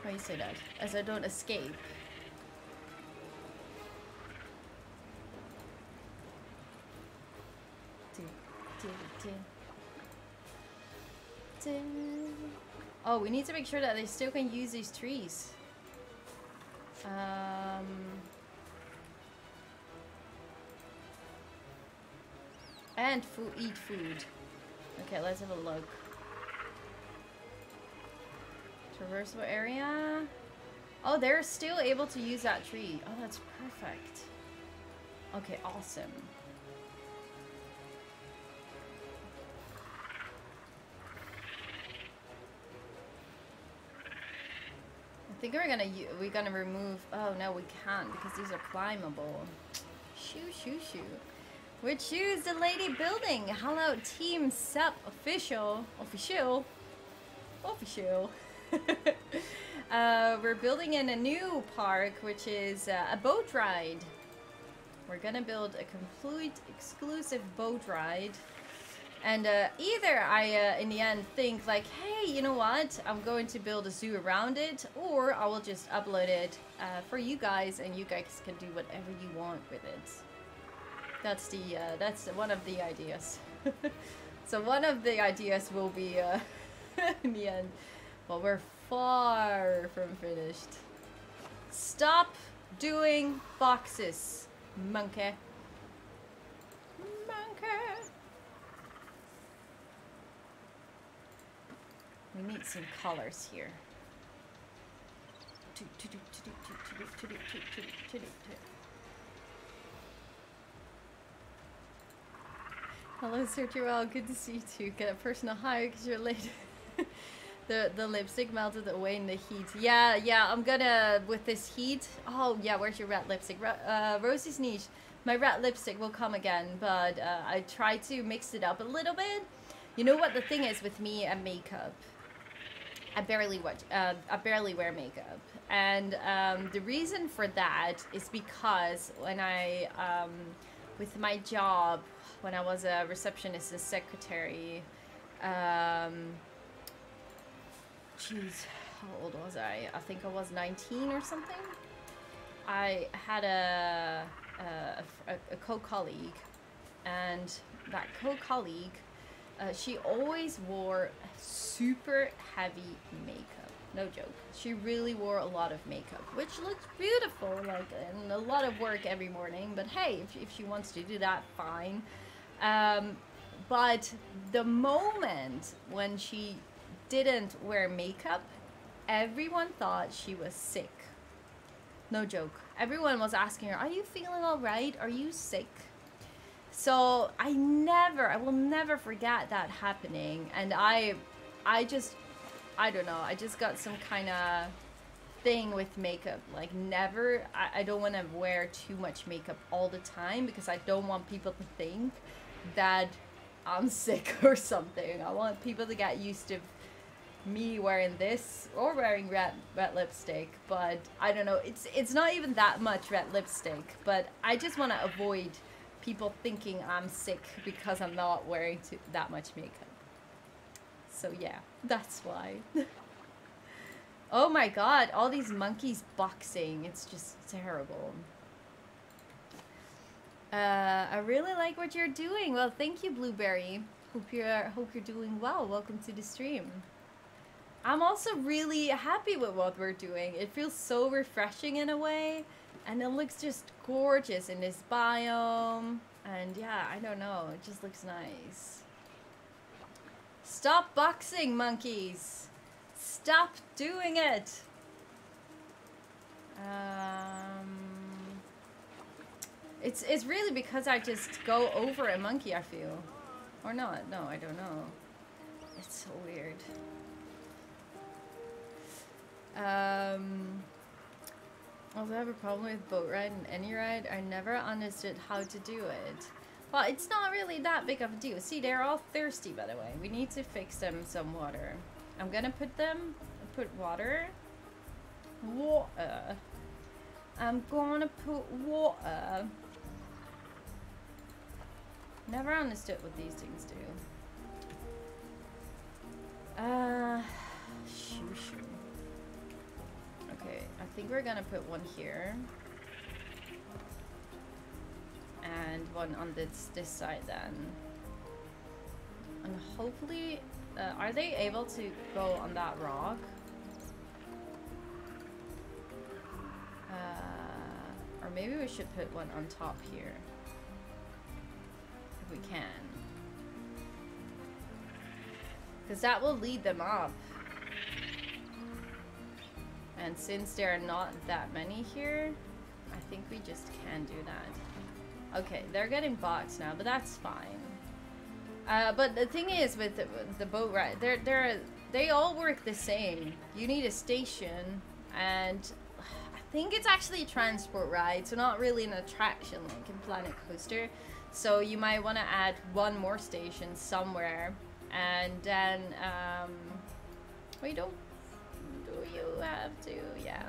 how do you say that? As I don't escape. Oh, we need to make sure that they still can use these trees. Um... And food, eat food. Okay, let's have a look. Traversable area. Oh, they're still able to use that tree. Oh, that's perfect. Okay, awesome. I think we're gonna we're gonna remove. Oh no, we can't because these are climbable. Shoo shoo shoo. We choose the lady building. Hello, Team Sup official official official. uh, we're building in a new park, which is uh, a boat ride. We're gonna build a complete exclusive boat ride and uh, either I, uh, in the end, think like, hey, you know what? I'm going to build a zoo around it, or I will just upload it uh, for you guys, and you guys can do whatever you want with it. That's the uh, that's one of the ideas. so one of the ideas will be uh, in the end. Well, we're far from finished. Stop doing boxes, monkey. We need some colors here. Hello, Sir Sergio. Good to see you too. Get a personal high because you're late. the the lipstick melted away in the heat. Yeah, yeah. I'm gonna with this heat. Oh yeah, where's your red lipstick? Uh, Rosie's niche. My red lipstick will come again, but uh, I try to mix it up a little bit. You know what the thing is with me and makeup I barely watch. Uh, I barely wear makeup, and um, the reason for that is because when I, um, with my job, when I was a receptionist and secretary, um, jeez, how old was I? I think I was 19 or something. I had a a, a, a co-colleague, and that co-colleague uh, she always wore super heavy makeup. No joke. She really wore a lot of makeup, which looks beautiful, like, and a lot of work every morning. But hey, if, if she wants to do that, fine. Um, but the moment when she didn't wear makeup, everyone thought she was sick. No joke. Everyone was asking her, Are you feeling alright? Are you sick? So I never, I will never forget that happening. And I, I just, I don't know, I just got some kind of thing with makeup. Like never, I, I don't want to wear too much makeup all the time because I don't want people to think that I'm sick or something. I want people to get used to me wearing this or wearing red red lipstick but i don't know it's it's not even that much red lipstick but i just want to avoid people thinking I'm sick because I'm not wearing too, that much makeup. So yeah, that's why. Oh my god, all these monkeys boxing. It's just terrible. Uh, I really like what you're doing. Well, thank you, Blueberry. Hope you're hope you're doing well. Welcome to the stream. I'm also really happy with what we're doing. It feels so refreshing in a way, and it looks just gorgeous in this biome. And yeah, I don't know, it just looks nice. Stop boxing, monkeys! Stop doing it! Um, it's, it's really because I just go over a monkey, I feel. Or not, no, I don't know. It's so weird. Um, also I have a problem with boat ride and any ride. I never understood how to do it. Well, it's not really that big of a deal. See, they're all thirsty, by the way. We need to fix them some water. I'm gonna put them, put water, water. I'm gonna put water. Never understood what these things do. Uh, shoo shoo. Okay, think we're gonna put one here. And one on this, this side then. And hopefully, uh, are they able to go on that rock? Uh, or maybe we should put one on top here. If we can. Because that will lead them up. And since there are not that many here, I think we just can do that. Okay, they're getting boxed now, but that's fine. Uh, but the thing is with the, with the boat ride, they're, they're, they all work the same. You need a station, and I think it's actually a transport ride, so not really an attraction like in Planet Coaster. So you might want to add one more station somewhere, and then, um, we don't have to, yeah.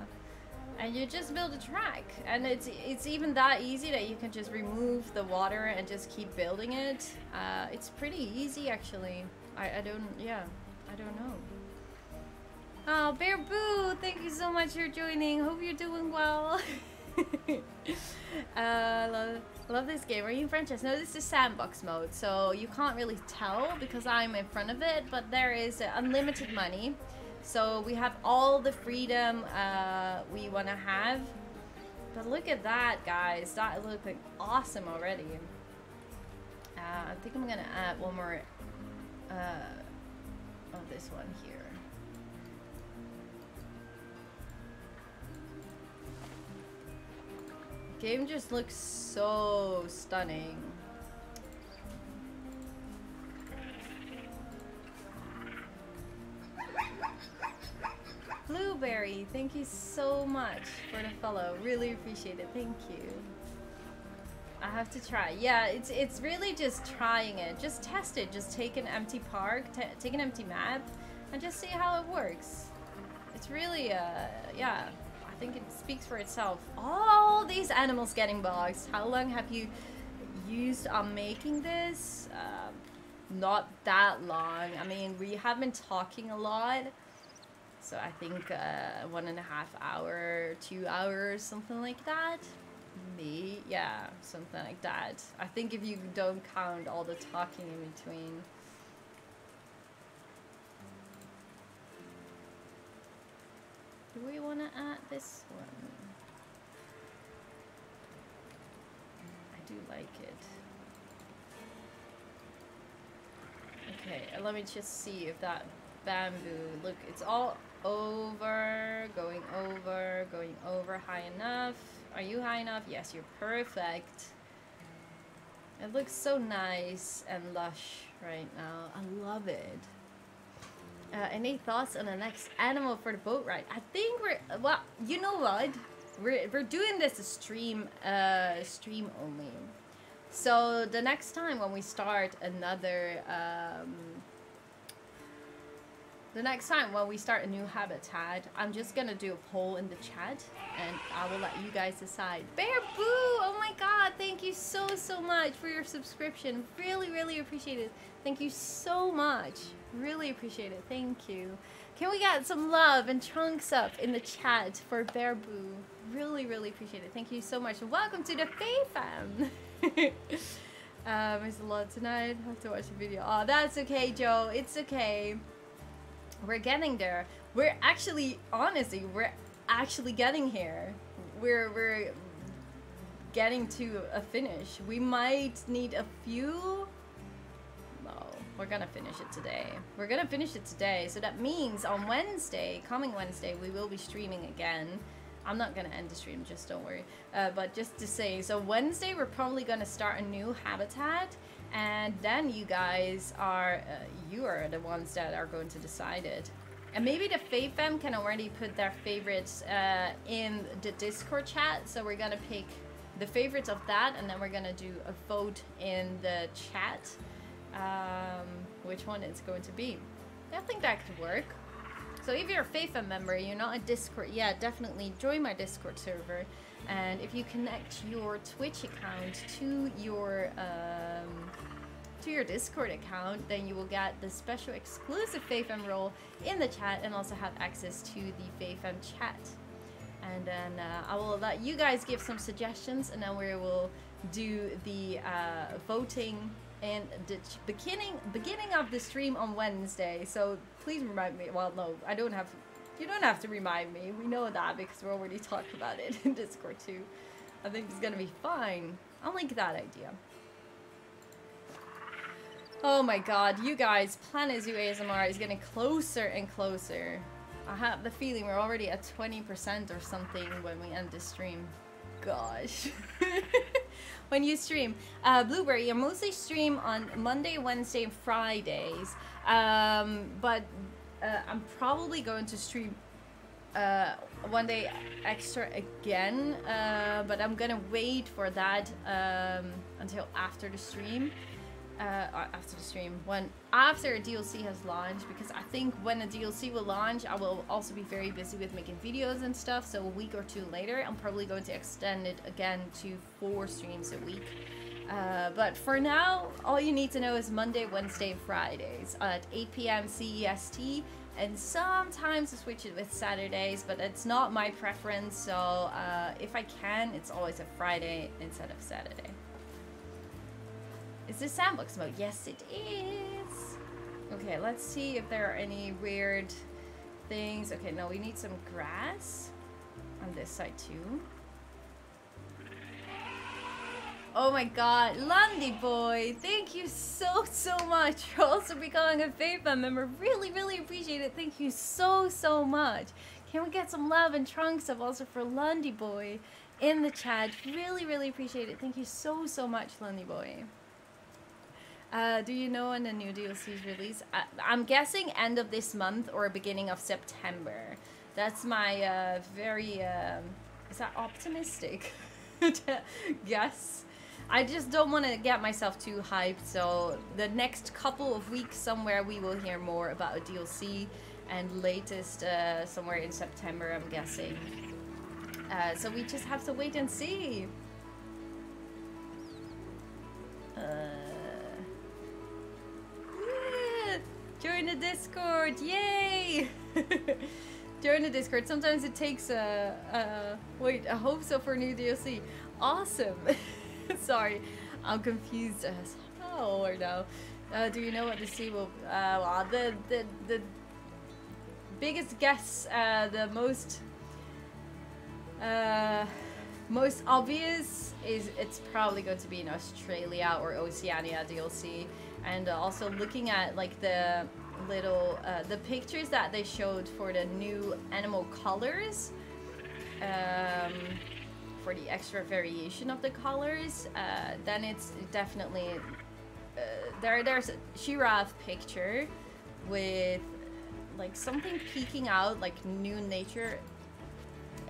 And you just build a track, and it's it's even that easy that you can just remove the water and just keep building it. Uh, it's pretty easy actually. I I don't yeah I don't know. Oh, Bear Boo, thank you so much for joining. Hope you're doing well. uh, love, love this game. Are you in French? No, this is sandbox mode, so you can't really tell because I'm in front of it, but there is unlimited money. So we have all the freedom uh, we want to have. But look at that, guys. That looks like awesome already. Uh, I think I'm going to add one more uh, of this one here. Game just looks so stunning. Blueberry, thank you so much for the follow. Really appreciate it. Thank you. I have to try. Yeah, it's it's really just trying it. Just test it. Just take an empty park, take an empty map, and just see how it works. It's really, uh, yeah, I think it speaks for itself. All these animals getting boxed. How long have you used on making this? Uh, not that long. I mean, we have been talking a lot. So I think uh, one and a half hour, two hours, something like that. Me, yeah, something like that. I think if you don't count all the talking in between. Do we want to add this one? I do like it. Okay, let me just see if that bamboo, look, it's all over, going over, going over high enough. Are you high enough? Yes, you're perfect. It looks so nice and lush right now. I love it. Uh, any thoughts on the next animal for the boat ride? I think we're, well, you know what? We're, we're doing this stream, uh, stream only. So the next time when we start another, um, the next time when we start a new habitat, I'm just gonna do a poll in the chat and I will let you guys decide. Bear Boo! Oh my god, thank you so, so much for your subscription. Really, really appreciate it. Thank you so much. Really appreciate it. Thank you. Can we get some love and chunks up in the chat for Bear Boo? Really, really appreciate it. Thank you so much. Welcome to the FayFam. um, it's a lot tonight. I have to watch the video. Oh, that's okay, Joe. It's okay. We're getting there. We're actually, honestly, we're actually getting here. We're, we're getting to a finish. We might need a few No, we're gonna finish it today. We're gonna finish it today. So that means on Wednesday, coming Wednesday, we will be streaming again. I'm not gonna end the stream, just don't worry. Uh, but just to say, so Wednesday we're probably gonna start a new habitat, and then you guys are, uh, you are the ones that are going to decide it. And maybe the FayFam can already put their favorites uh, in the Discord chat. So we're gonna pick the favorites of that, and then we're gonna do a vote in the chat um, which one it's going to be. I think that could work. So if you're a FayFam member, you're not a Discord, yeah, definitely join my Discord server. And if you connect your Twitch account to your um, to your Discord account, then you will get the special exclusive FayFam role in the chat and also have access to the FayFam chat. And then uh, I will let you guys give some suggestions and then we will do the uh, voting and the beginning beginning of the stream on Wednesday. So please remind me. Well, no, I don't have. You don't have to remind me. We know that because we already talked about it in Discord too. I think it's gonna be fine. I like that idea. Oh my god, you guys, Planet Zoo ASMR is getting closer and closer. I have the feeling we're already at 20% or something when we end the stream. Gosh. when you stream. Uh, Blueberry, you mostly stream on Monday, Wednesday, and Fridays. Um, but uh, I'm probably going to stream uh, one day extra again. Uh, but I'm gonna wait for that um, until after the stream uh, after the stream when after a DLC has launched because I think when a DLC will launch I will also be very busy with making videos and stuff so a week or two later I'm probably going to extend it again to four streams a week uh, but for now all you need to know is Monday Wednesday Fridays at 8 p.m. CEST and sometimes I switch it with Saturdays but it's not my preference so uh, if I can it's always a Friday instead of Saturday is this sandbox mode? Yes, it is. Okay, let's see if there are any weird things. Okay, no, we need some grass on this side too. Oh my god, Lundy boy, thank you so, so much for also becoming a FayFam member. Really, really appreciate it. Thank you so, so much. Can we get some love and trunks of also for Lundy boy in the chat? Really, really appreciate it. Thank you so, so much, Lundy boy. Uh, do you know when the new DLC is released? I, am guessing end of this month or beginning of September. That's my uh, very, um, is that optimistic guess? I just don't want to get myself too hyped, so the next couple of weeks somewhere we will hear more about a DLC and latest uh, somewhere in September, I'm guessing. Uh, so we just have to wait and see. Uh, Join the Discord! Yay! Join the Discord. Sometimes it takes a, a wait. I hope so for a new DLC. Awesome. Sorry, I'm confused as hell or no. Uh, do you know what the sea will? Uh, well, the the the biggest guess, uh, the most uh, most obvious is it's probably going to be in Australia or Oceania DLC and also looking at like the little uh, the pictures that they showed for the new animal colors um, for the extra variation of the colors uh, then it's definitely uh, there there's a giraffe picture with like something peeking out like new nature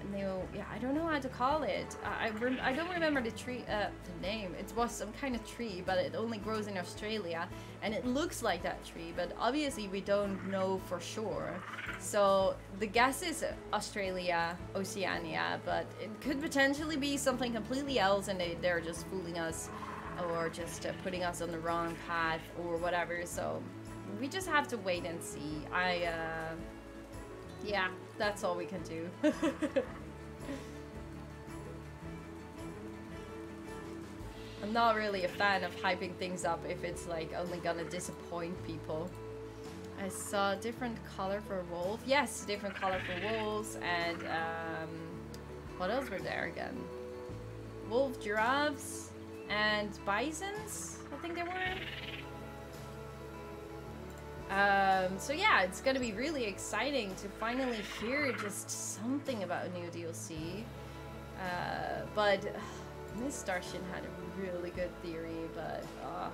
new, yeah, I don't know how to call it. I, I don't remember the tree, uh, the name. It was some kind of tree, but it only grows in Australia, and it looks like that tree, but obviously we don't know for sure. So the guess is Australia, Oceania, but it could potentially be something completely else, and they, they're just fooling us, or just uh, putting us on the wrong path, or whatever. So we just have to wait and see. I, uh, yeah, that's all we can do. I'm not really a fan of hyping things up if it's like only gonna disappoint people. I saw different color for wolf. Yes, different color for wolves and um, what else were there again? Wolf, giraffes, and bisons. I think there were. Um, so yeah, it's gonna be really exciting to finally hear just something about a new DLC. Uh, but uh, Miss Starshin had a really good theory, but uh,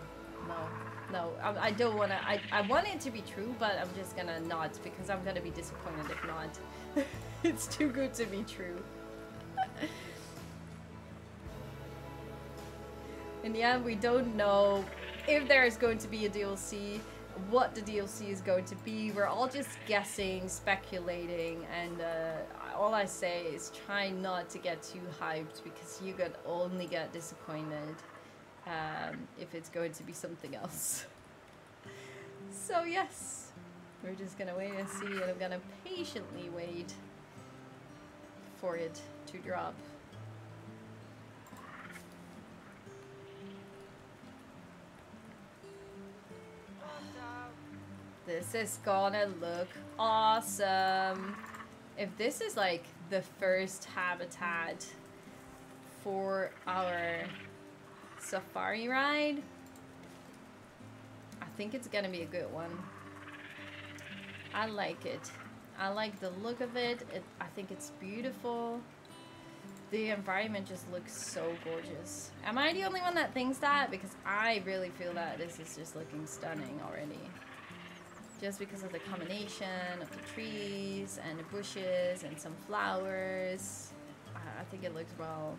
no, no, I, I don't wanna. I, I want it to be true, but I'm just gonna not because I'm gonna be disappointed if not. it's too good to be true. In the end, we don't know if there is going to be a DLC what the DLC is going to be. We're all just guessing, speculating, and uh, all I say is try not to get too hyped because you could only get disappointed um, if it's going to be something else. so yes, we're just gonna wait and see, and I'm gonna patiently wait for it to drop. This is gonna look awesome. If this is like the first habitat for our safari ride, I think it's gonna be a good one. I like it. I like the look of it. it I think it's beautiful. The environment just looks so gorgeous. Am I the only one that thinks that? Because I really feel that this is just looking stunning already just because of the combination of the trees and the bushes and some flowers. I think it looks well.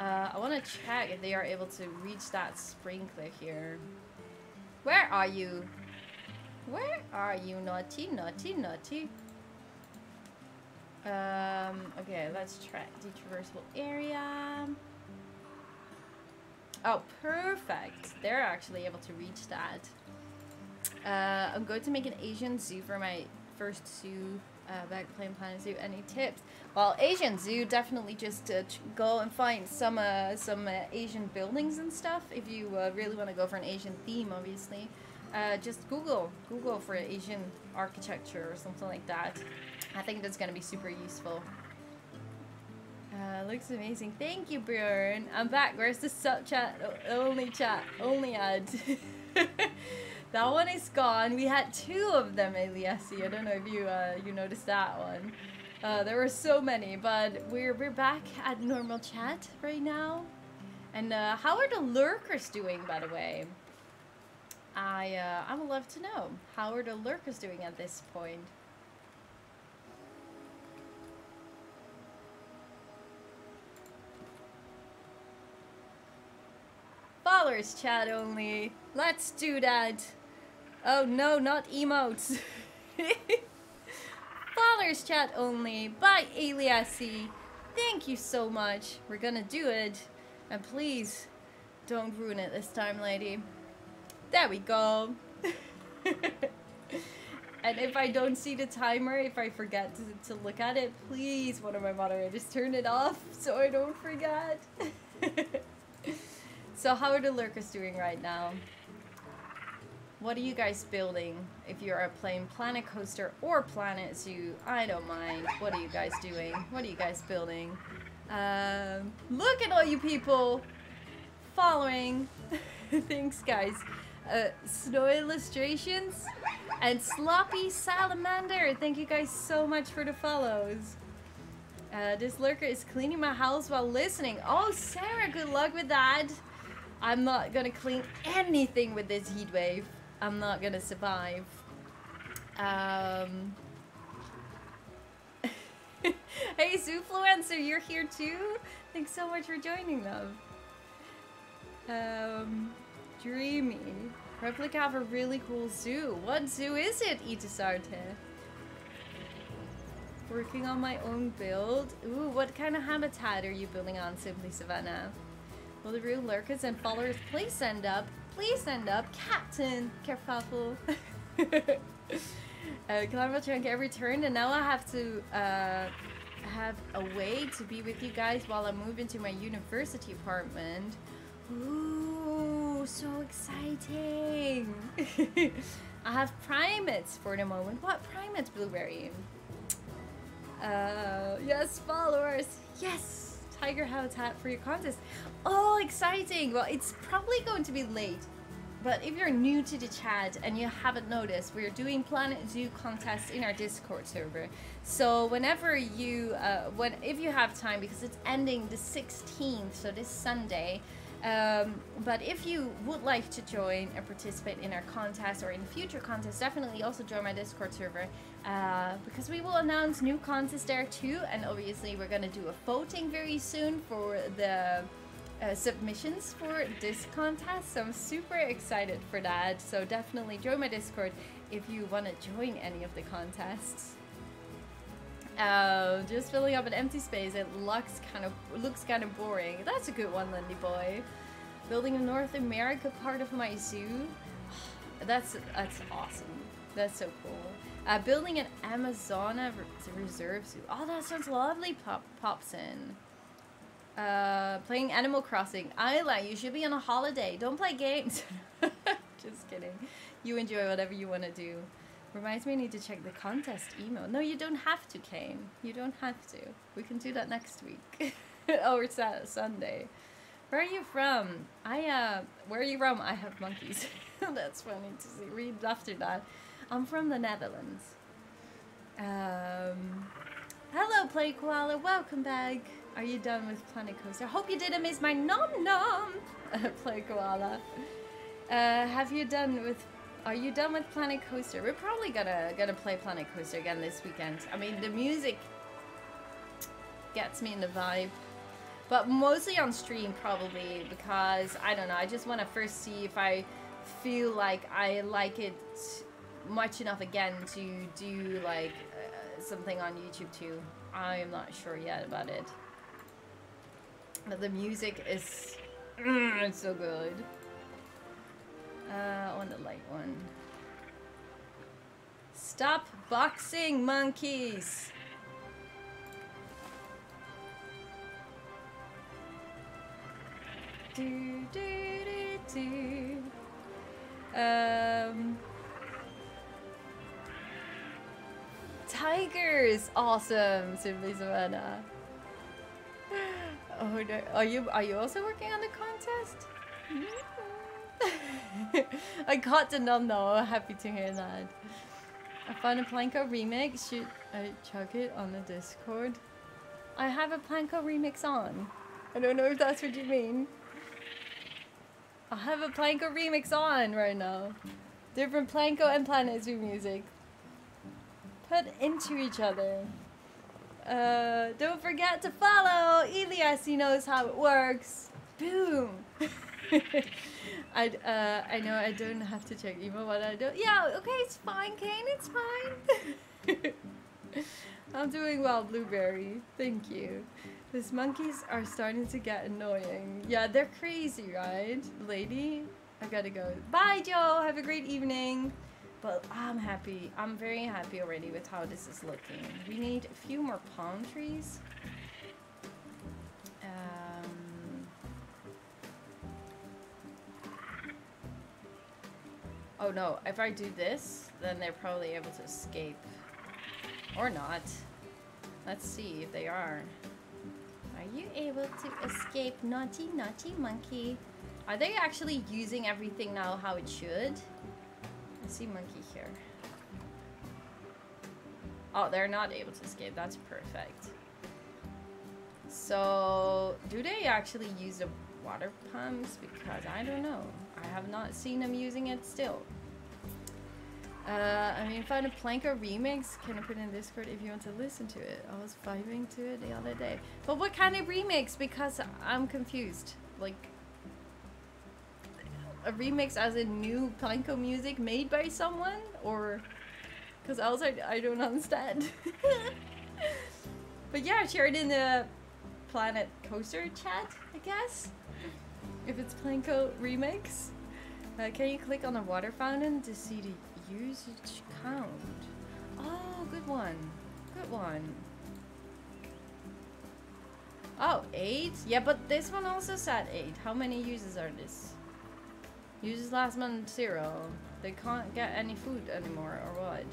Uh, I want to check if they are able to reach that sprinkler here. Where are you? Where are you, naughty, naughty, naughty? Um, okay, let's try the traversable area. Oh, perfect. They're actually able to reach that. Uh, I'm going to make an Asian zoo for my first zoo uh, back playing Planet Zoo. Any tips? Well, Asian zoo definitely just uh, go and find some uh, some uh, Asian buildings and stuff. If you uh, really want to go for an Asian theme, obviously, uh, just Google Google for Asian architecture or something like that. I think that's gonna be super useful. Looks amazing. Thank you, Bjorn. I'm back. Where's the sub chat? only chat. Only ad. That one is gone. We had two of them, Eliassi. I don't know if you uh, you noticed that one. Uh, there were so many, but we're we're back at normal chat right now. And uh, how are the lurkers doing, by the way? I uh, I would love to know. How are the lurkers doing at this point? Followers chat only. Let's do that. Oh no, not emotes. Followers chat only. Bye, Aliasi. Thank you so much. We're gonna do it. And please, don't ruin it this time, lady. There we go. and if I don't see the timer, if I forget to, to look at it, please, one of my moderators, turn it off so I don't forget. so how are the lurkers doing right now? What are you guys building? If you're playing Planet Coaster or Planet Zoo, I don't mind. What are you guys doing? What are you guys building? Um, look at all you people following. Thanks, guys. Uh, snow illustrations and sloppy salamander. Thank you guys so much for the follows. Uh, this lurker is cleaning my house while listening. Oh, Sarah, good luck with that. I'm not gonna clean anything with this heat wave. I'm not gonna survive. Um, hey, Zoofluencer, you're here too? Thanks so much for joining, love. Um, dreamy. Replica of a really cool zoo. What zoo is it, Itasarte? Working on my own build. Ooh, what kind of habitat are you building on, Simply Savannah? Will the real lurkers and followers please send up? Please send up. Captain Kerfuffle. uh, Climate Chunk every turn, and now I have to uh, have a way to be with you guys while I move into my university apartment. Ooh, so exciting! I have primates for the moment. What primates, Blueberry? Uh, yes, followers. Yes, tiger habitat for your contest. Oh, exciting! Well, it's probably going to be late. But if you're new to the chat and you haven't noticed, we're doing Planet Zoo contests in our Discord server. So whenever you, uh, when if you have time, because it's ending the 16th, so this Sunday, um, but if you would like to join and participate in our contest or in future contests, definitely also join my Discord server uh, because we will announce new contests there too. And obviously, we're going to do a voting very soon for the uh, submissions for this contest. So I'm super excited for that. So definitely join my Discord if you want to join any of the contests. Uh, just filling up an empty space. It looks kind of looks kind of boring. That's a good one, Lindy boy. Building a North America part of my zoo. That's that's awesome. That's so cool. Uh, building an Amazona reserve zoo. Oh, that sounds lovely. Pop pops in. Uh, playing Animal Crossing. Isla, you should be on a holiday. Don't play games. Just kidding. You enjoy whatever you want to do. Reminds me I need to check the contest email. No, you don't have to, Kane. You don't have to. We can do that next week. or it's that Sunday. Where are you from? I, uh, where are you from? I have monkeys. That's funny to see. Read after that. I'm from the Netherlands. Um, hello, Play Koala. Welcome back. Are you done with Planet Coaster? Hope you didn't miss my nom nom, Play Koala. Uh, have you done with are you done with Planet Coaster? We're probably gonna gonna play Planet Coaster again this weekend. I mean, the music gets me in the vibe, but mostly on stream probably because I don't know. I just want to first see if I feel like I like it much enough again to do like uh, something on YouTube too. I am not sure yet about it, but the music is mm, so good. Uh, on the light one. Stop boxing, monkeys! Do, do, do, do. Um... Tigers! Awesome, Simply Savannah. Oh. Are you are you also working on the contest? Mm -hmm. I got the num though. Happy to hear that. I found a Planco remix. Should I chuck it on the Discord? I have a Planco remix on. I don't know if that's what you mean. I have a Planco remix on right now. Different Planco and Planet Zoo music. Put into each other. Uh, don't forget to follow Elias. He knows how it works. Boom. I uh, I know I don't have to check email, but I don't. Yeah, okay, it's fine, Kane. It's fine. I'm doing well, Blueberry. Thank you. These monkeys are starting to get annoying. Yeah, they're crazy, right, lady? I gotta go. Bye, Joe. Have a great evening. But I'm happy. I'm very happy already with how this is looking. We need a few more palm trees. Um, oh no, if I do this, then they're probably able to escape. Or not. Let's see if they are. Are you able to escape, naughty, naughty monkey? Are they actually using everything now how it should? I see monkey here. Oh, they're not able to escape. That's perfect. So, do they actually use the water pumps? Because I don't know. I have not seen them using it still. Uh, I mean, find a Planco remix. Can I put in Discord if you want to listen to it? I was vibing to it the other day. But what kind of remix? Because I'm confused. Like, a remix as a new Planco music made by someone? Or, because else I, I don't understand. but yeah, share it in the Planet Coaster chat, I guess. If it's Planco remix. Uh, can you click on the water fountain to see the usage count. Oh, good one. Good one. Oh, eight? Yeah, but this one also said eight. How many uses are this? Uses last month zero. They can't get any food anymore, or what?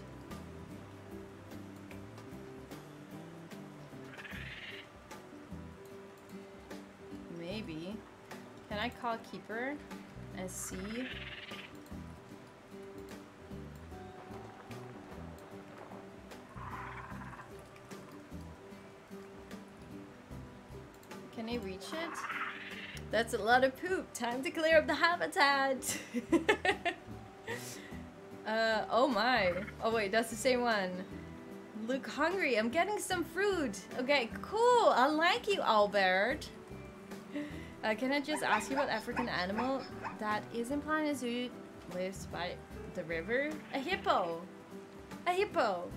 Maybe. Can I call Keeper and see Can I reach it? That's a lot of poop. Time to clear up the habitat. uh, oh my. Oh wait, that's the same one. Look hungry. I'm getting some fruit. Okay, cool. I like you, Albert. Uh, can I just ask you what African animal that is in Planet Zoo lives by the river? A hippo. A hippo.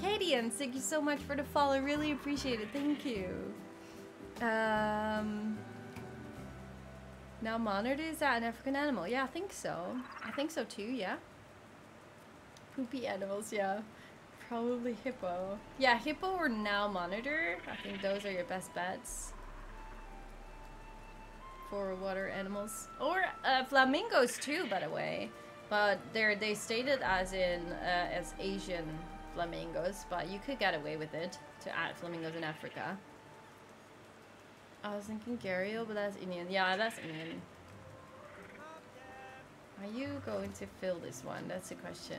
Kadian, thank you so much for the follow. Really appreciate it. Thank you. Um, Nile monitor, is that an African animal? Yeah, I think so. I think so too, yeah. Poopy animals, yeah. Probably hippo. Yeah, hippo or Nile monitor. I think those are your best bets. For water animals. Or uh, flamingos too, by the way. But they're they stated as in uh, as Asian flamingos, but you could get away with it to add flamingos in Africa. I was thinking Gharial, but that's Indian. Yeah, that's Indian. Are you going to fill this one? That's the question.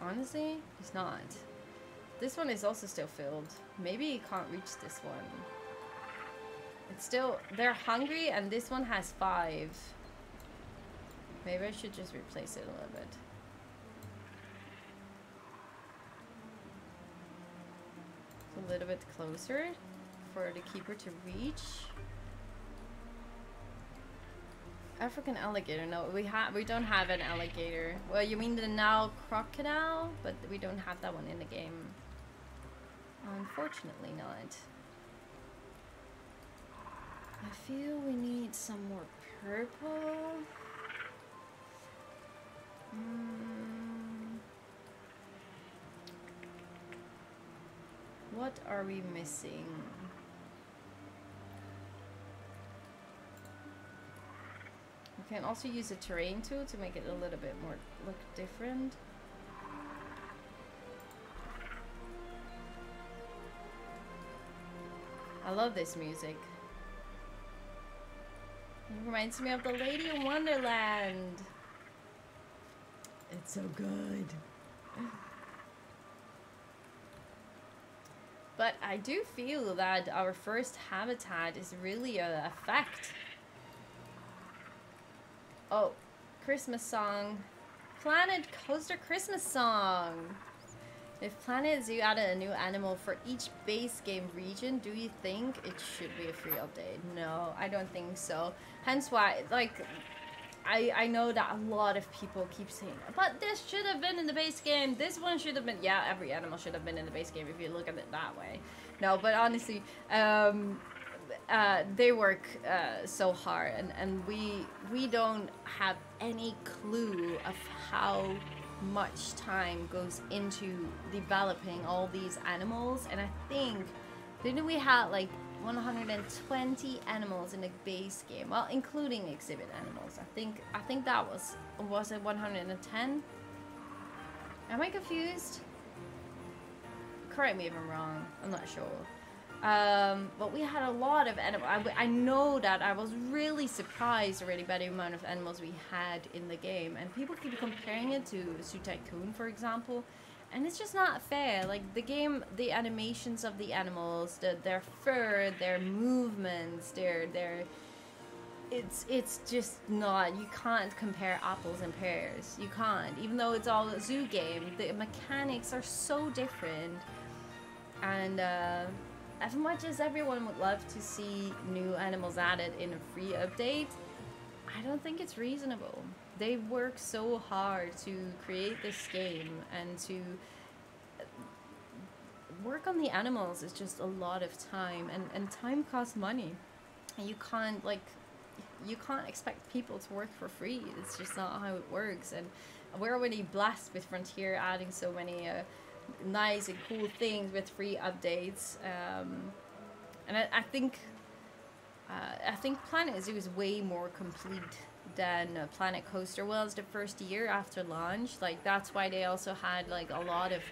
Honestly, he's not. This one is also still filled. Maybe he can't reach this one. It's still... They're hungry and this one has five. Maybe I should just replace it a little bit. A little bit closer for the keeper to reach. African alligator. No, we have we don't have an alligator. Well, you mean the Nile crocodile, but we don't have that one in the game. Unfortunately not. I feel we need some more purple. Mm. What are we missing? We can also use a terrain tool to make it a little bit more look different. I love this music. It reminds me of the Lady in Wonderland. It's so good. But I do feel that our first habitat is really a effect. Oh, Christmas song. Planet Coaster Christmas song. If Planet Zoo added a new animal for each base game region, do you think it should be a free update? No, I don't think so. Hence why, like, I, I know that a lot of people keep saying, but this should have been in the base game. This one should have been. Yeah, every animal should have been in the base game if you look at it that way. No, but honestly, um, uh, they work uh, so hard, and, and we we don't have any clue of how much time goes into developing all these animals. And I think didn't we have like 120 animals in the base game, well, including exhibit animals. I think I think that was was it 110? Am I confused? Correct me if I'm wrong. I'm not sure. Um, but we had a lot of animals. I, I know that I was really surprised already by the amount of animals we had in the game, and people keep comparing it to Zoo Tycoon, for example and it's just not fair. Like the game, the animations of the animals, the, their fur, their movements, their their it's it's just not you can't compare apples and pears. You can't. Even though it's all a zoo game the mechanics are so different. And uh, as much as everyone would love to see new animals added in a free update i don't think it's reasonable they work so hard to create this game and to work on the animals is just a lot of time and, and time costs money. And you can't like you can't expect people to work for free. It's just not how it works and we're already blessed with frontier adding so many uh, nice and cool things with free updates um, and I, I think uh, I think Planet Zoo is way more complete than Planet Coaster was the first year after launch. Like that's why they also had like a lot of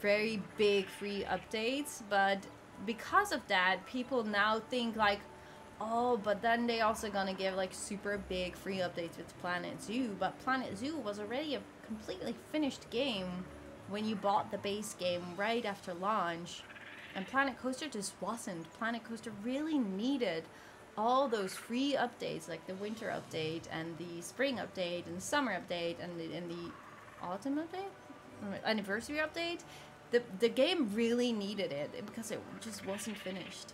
very big free updates. But because of that, people now think like, oh, but then they also gonna give like super big free updates with Planet Zoo. But Planet Zoo was already a completely finished game when you bought the base game right after launch. And Planet Coaster just wasn't. Planet Coaster really needed all those free updates, like the winter update and the spring update and the summer update and the, and the autumn update, anniversary update. The the game really needed it because it just wasn't finished.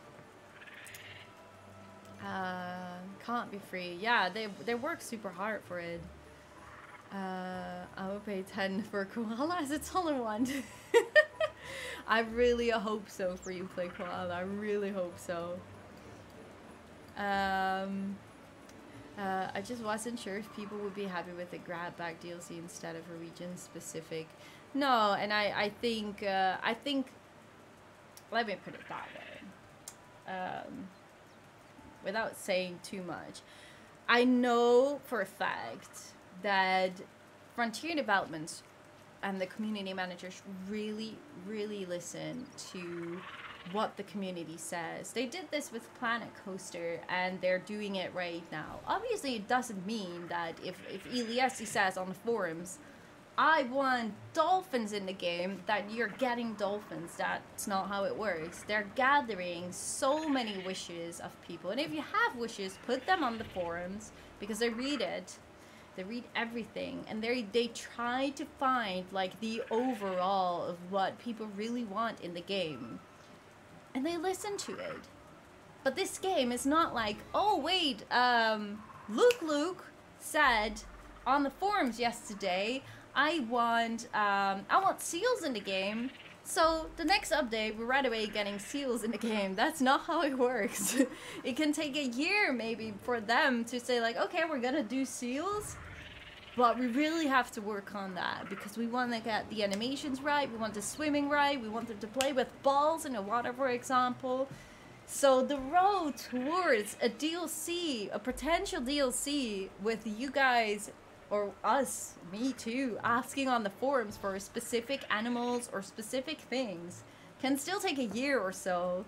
Uh, can't be free. Yeah, they they work super hard for it. Uh, I will pay ten for koala as a taller one. I really hope so for you, play koala. I really hope so. Um, uh, I just wasn't sure if people would be happy with the grab bag DLC instead of a region specific. No, and I I think uh, I think let me put it that way. Um, without saying too much, I know for a fact that Frontier Developments and the community managers really, really listen to what the community says. They did this with Planet Coaster and they're doing it right now. Obviously, it doesn't mean that if, if Iliesi says on the forums, I want dolphins in the game, that you're getting dolphins. That's not how it works. They're gathering so many wishes of people. And if you have wishes, put them on the forums because they read it. They read everything and they they try to find like the overall of what people really want in the game and they listen to it. But this game is not like, oh wait, um, Luke Luke said on the forums yesterday, I want um, I want seals in the game. So the next update, we're right away getting seals in the game. That's not how it works. it can take a year maybe for them to say like, okay, we're gonna do seals. But we really have to work on that because we want to get the animations right, we want the swimming right, we want them to play with balls in the water, for example. So the road towards a DLC, a potential DLC with you guys or us, me too, asking on the forums for specific animals or specific things can still take a year or so,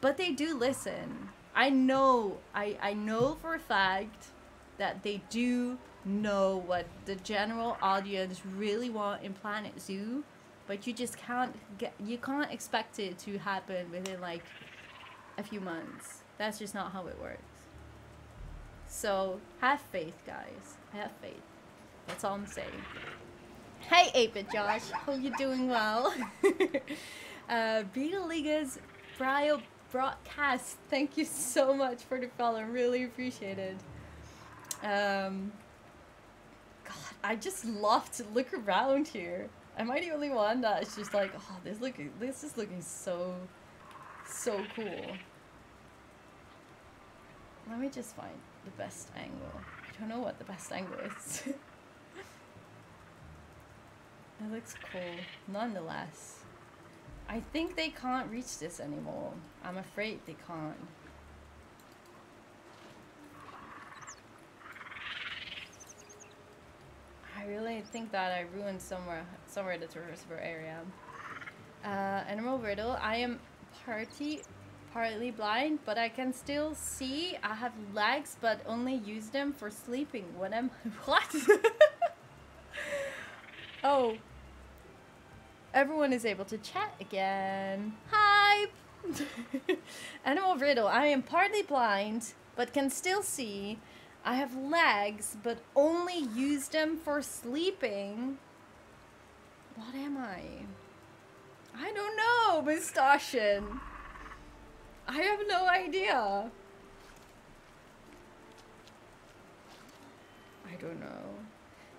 but they do listen. I know, I, I know for a fact that they do know what the general audience really want in Planet Zoo, but you just can't get you can't expect it to happen within like a few months. That's just not how it works. So have faith, guys. Have faith. That's all I'm saying. Hey, Ape Josh. Hope you're doing well. uh, Beetlega's Brio broadcast. Thank you so much for the follow. Really appreciate it. Um, I just love to look around here. Am I the only one that's just like, oh, this looking, this is looking so, so cool. Let me just find the best angle. I don't know what the best angle is. it looks cool, nonetheless. I think they can't reach this anymore. I'm afraid they can't. I really think that I ruined somewhere somewhere the traversable area. Uh, Animal Riddle, I am party partly blind, but I can still see. I have legs, but only use them for sleeping when I'm... What? oh. Everyone is able to chat again. Hi! Animal Riddle, I am partly blind, but can still see. I have legs, but only use them for sleeping. What am I? I don't know, Mustachio. I have no idea. I don't know.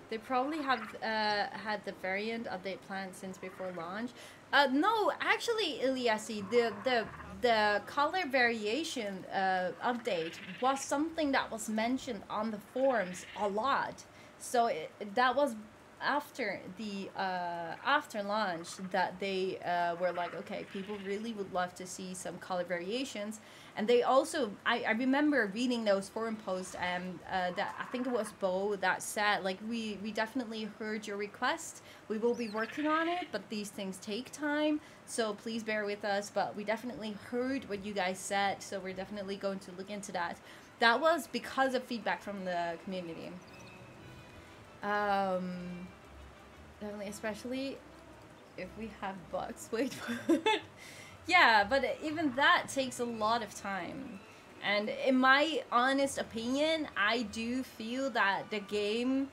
They probably have uh, had the variant update planned since before launch. Uh, no, actually, Iliasi, the the the color variation uh, update was something that was mentioned on the forums a lot. So it, that was after the uh, after launch that they uh, were like, okay, people really would love to see some color variations, and they also I, I remember reading those forum posts and uh, that I think it was Bo that said like we we definitely heard your request. We will be working on it, but these things take time, so please bear with us. But we definitely heard what you guys said, so we're definitely going to look into that. That was because of feedback from the community. Um, definitely, especially if we have bugs. Wait, yeah, but even that takes a lot of time. And in my honest opinion, I do feel that the game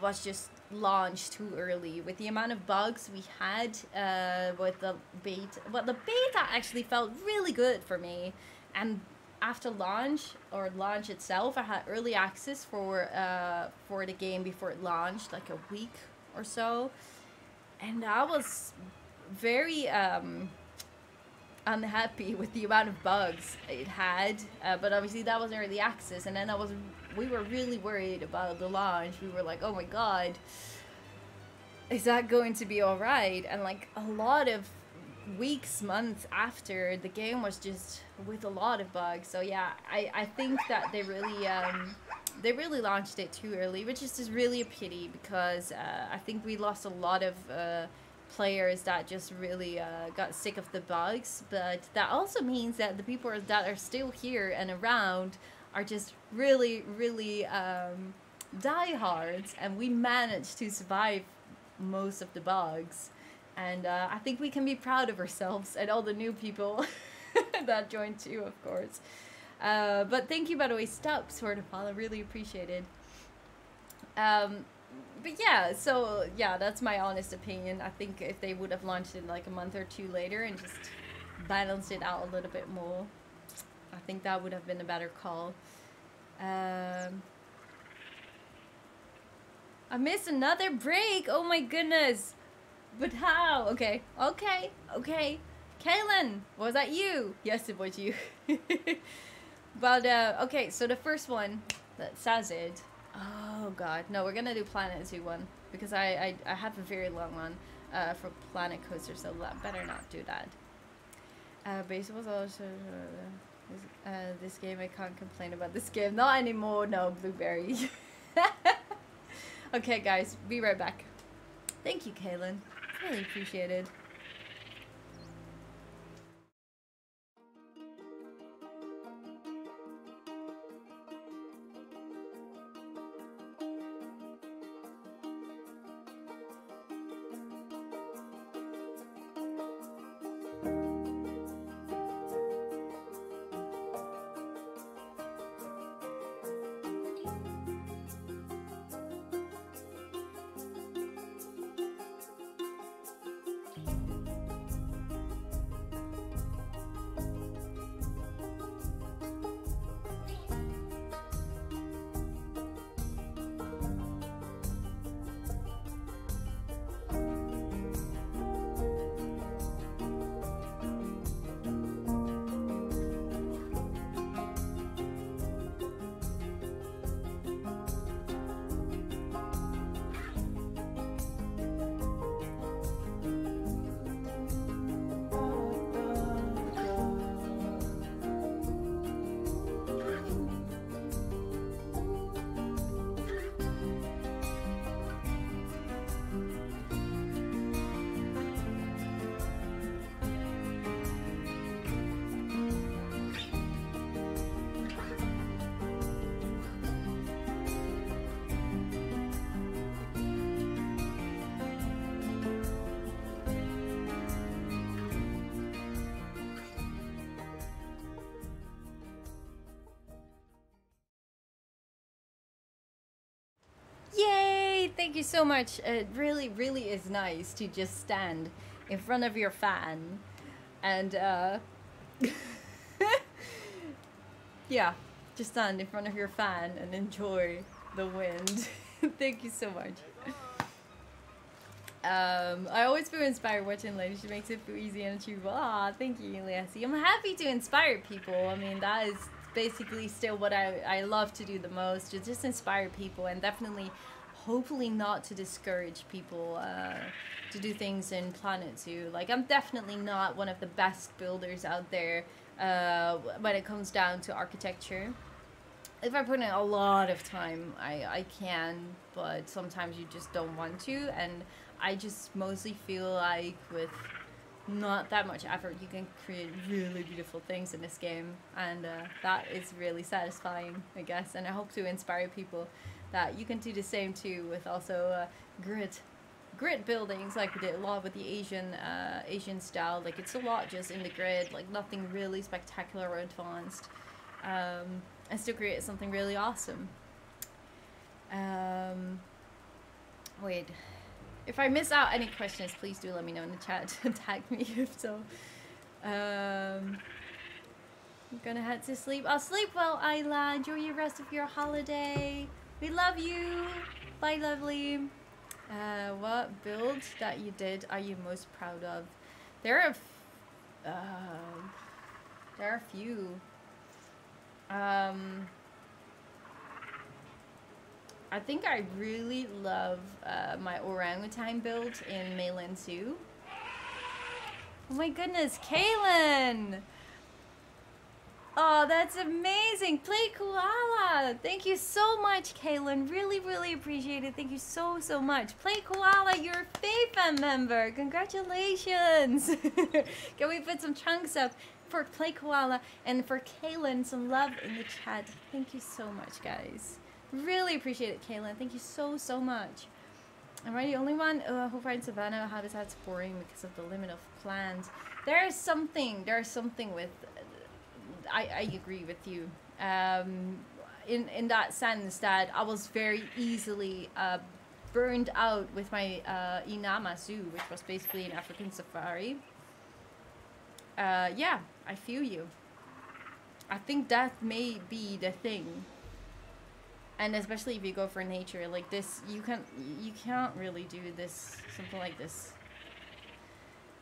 was just launched too early with the amount of bugs we had uh, with the beta. Well, the beta actually felt really good for me, and after launch or launch itself, I had early access for uh, for the game before it launched, like a week or so, and I was very um, unhappy with the amount of bugs it had. Uh, but obviously that wasn't early access, and then I was we were really worried about the launch. We were like, oh my god, is that going to be all right? And like a lot of weeks, months after, the game was just with a lot of bugs. So yeah, I, I think that they really um, they really launched it too early, which is just really a pity because uh, I think we lost a lot of uh, players that just really uh, got sick of the bugs. But that also means that the people that are still here and around are just really, really um, diehards, and we managed to survive most of the bugs. And uh, I think we can be proud of ourselves and all the new people that joined too, of course. Uh, but thank you, by the way, Stubbs, for the follow. Really appreciated. Um, but yeah, so yeah, that's my honest opinion. I think if they would have launched it like a month or two later and just balanced it out a little bit more, I think that would have been a better call. Um, I missed another break. Oh my goodness. But how? Okay, okay, okay. Kaylin, was that you? Yes, it was you. but, uh, okay, so the first one that says it. Oh god, no, we're gonna do Planet Zoo one. Because I, I, I have a very long one uh, for Planet Coaster, so better not do that. Uh, base was also... Uh, this, uh, this game, I can't complain about this game. Not anymore, no, Blueberry. okay, guys, be right back. Thank you, Kaylin. Really appreciated. Thank you so much. It really, really is nice to just stand in front of your fan and, uh, yeah, just stand in front of your fan and enjoy the wind. thank you so much. Um, I always feel inspired watching Lady. She makes it feel easy and achievable. Ah, thank you, Lassie. I'm happy to inspire people. I mean, that is basically still what I, I love to do the most. Just inspire people and definitely, hopefully, not to discourage people uh, to do things in Planet Zoo. Like, I'm definitely not one of the best builders out there uh, when it comes down to architecture. If I put in a lot of time, I, I can, but sometimes you just don't want to. And I just mostly feel like with not that much effort you can create really beautiful things in this game and uh, that is really satisfying I guess and I hope to inspire people that you can do the same too with also uh, grit grid buildings like we did a lot with the Asian uh, Asian style like it's a lot just in the grid like nothing really spectacular or advanced um, and still create something really awesome um, wait if I miss out any questions, please do let me know in the chat and tag me if so. Um, I'm gonna head to sleep. I'll sleep well, Isla. Enjoy your rest of your holiday. We love you. Bye, lovely. Uh, what build that you did are you most proud of? There are, uh, there are a few. Um, I think I really love uh, my orangutan build in Mayland Zoo. Oh my goodness, Kaylin! Oh, that's amazing! Play Koala! Thank you so much, Kaylin. Really, really appreciate it. Thank you so, so much. Play Koala, you're a FayFam member. Congratulations! Can we put some chunks up for Play Koala and for Kaylin some love in the chat? Thank you so much, guys. Really appreciate it, Kaylin. Thank you so, so much. Am I the only one uh, who finds Savannah habitats boring because of the limit of plants? There is something, there is something with, I, I agree with you. Um, in, in that sense that I was very easily uh, burned out with my uh, Inama Zoo, which was basically an African safari. Uh, yeah, I feel you. I think that may be the thing and especially if you go for nature like this you can't you can't really do this something like this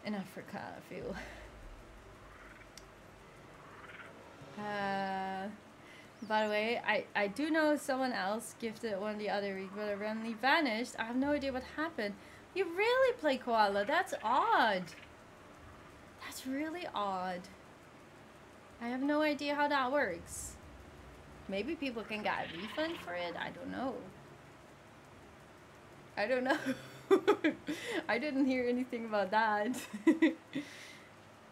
in Africa I feel uh, by the way I I do know someone else gifted one the other week but it randomly vanished I have no idea what happened you really play koala that's odd that's really odd I have no idea how that works Maybe people can get a refund for it. I don't know. I don't know. I didn't hear anything about that.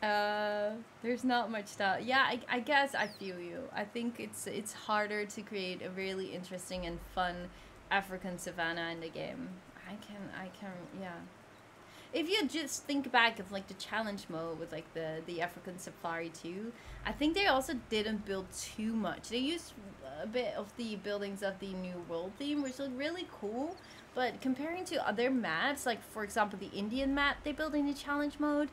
uh, there's not much stuff. Yeah, I, I guess I feel you. I think it's it's harder to create a really interesting and fun African savannah in the game. I can I can yeah if you just think back of like the challenge mode with like the the African Safari 2, I think they also didn't build too much. They used a bit of the buildings of the New World theme, which look really cool. But comparing to other maps, like for example the Indian map they built in the challenge mode,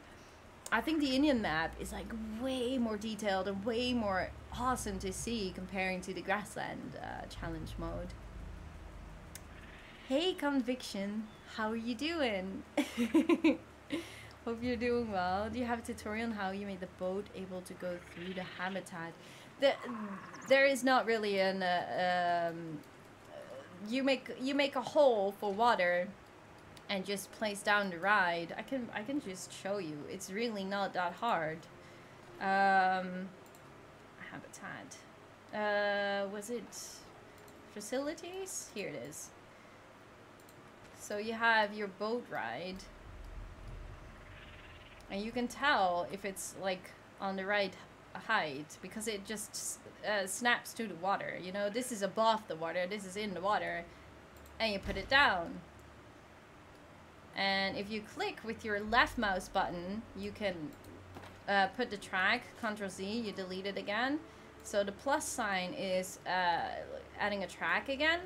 I think the Indian map is like way more detailed and way more awesome to see comparing to the grassland uh, challenge mode. Hey, Conviction. How are you doing? Hope you're doing well. Do you have a tutorial on how you made the boat able to go through the habitat? The, there is not really an... Uh, um, you make you make a hole for water and just place down the ride. I can I can just show you. It's really not that hard. Um, habitat. Uh, was it facilities? Here it is. So you have your boat ride. And you can tell if it's like on the right height because it just uh, snaps to the water. You know, this is above the water, this is in the water. And you put it down. And if you click with your left mouse button, you can uh, put the track, Control Z, you delete it again. So the plus sign is uh, adding a track again.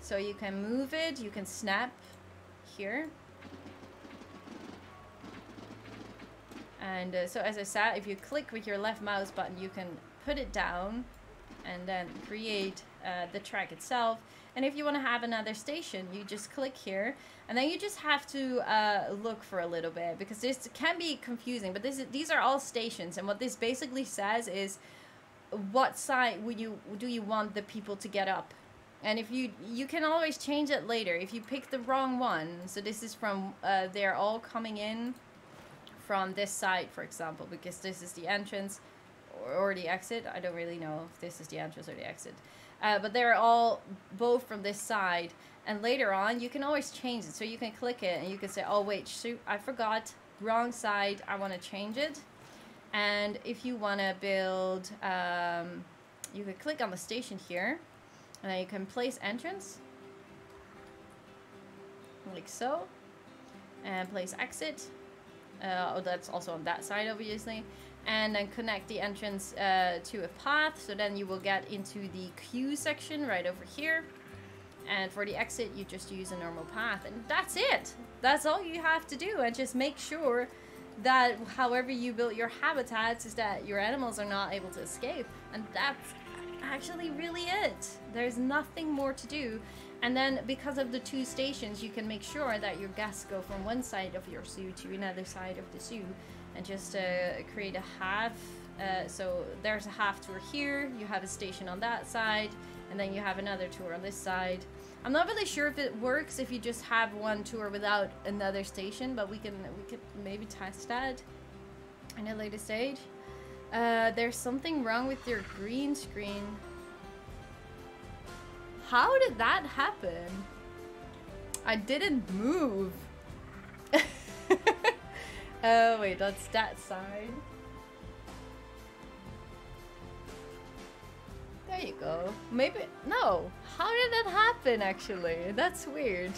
So you can move it, you can snap here. And uh, so as I said, if you click with your left mouse button, you can put it down and then create uh, the track itself. And if you want to have another station, you just click here. And then you just have to uh, look for a little bit because this can be confusing. But this is, these are all stations. And what this basically says is what side would you do you want the people to get up? And if you you can always change it later. If you pick the wrong one so this is from uh, they're all coming in from this side for example because this is the entrance or, or the exit. I don't really know if this is the entrance or the exit uh, but they're all both from this side and later on you can always change it so you can click it and you can say oh wait shoot i forgot wrong side i want to change it and if you want to build, um, you could click on the station here. And then you can place entrance. Like so. And place exit. Uh, oh, that's also on that side, obviously. And then connect the entrance uh, to a path. So then you will get into the queue section right over here. And for the exit, you just use a normal path. And that's it. That's all you have to do. And just make sure that however you build your habitats is that your animals are not able to escape. And that's actually really it. There's nothing more to do. And then because of the two stations, you can make sure that your guests go from one side of your zoo to another side of the zoo and just uh, create a half. Uh, so there's a half tour here, you have a station on that side, and then you have another tour on this side. I'm not really sure if it works if you just have one tour without another station, but we can we could maybe test that in a later stage. Uh, there's something wrong with your green screen. How did that happen? I didn't move. oh wait, that's that side. There you go. Maybe, no. How did that happen actually? That's weird.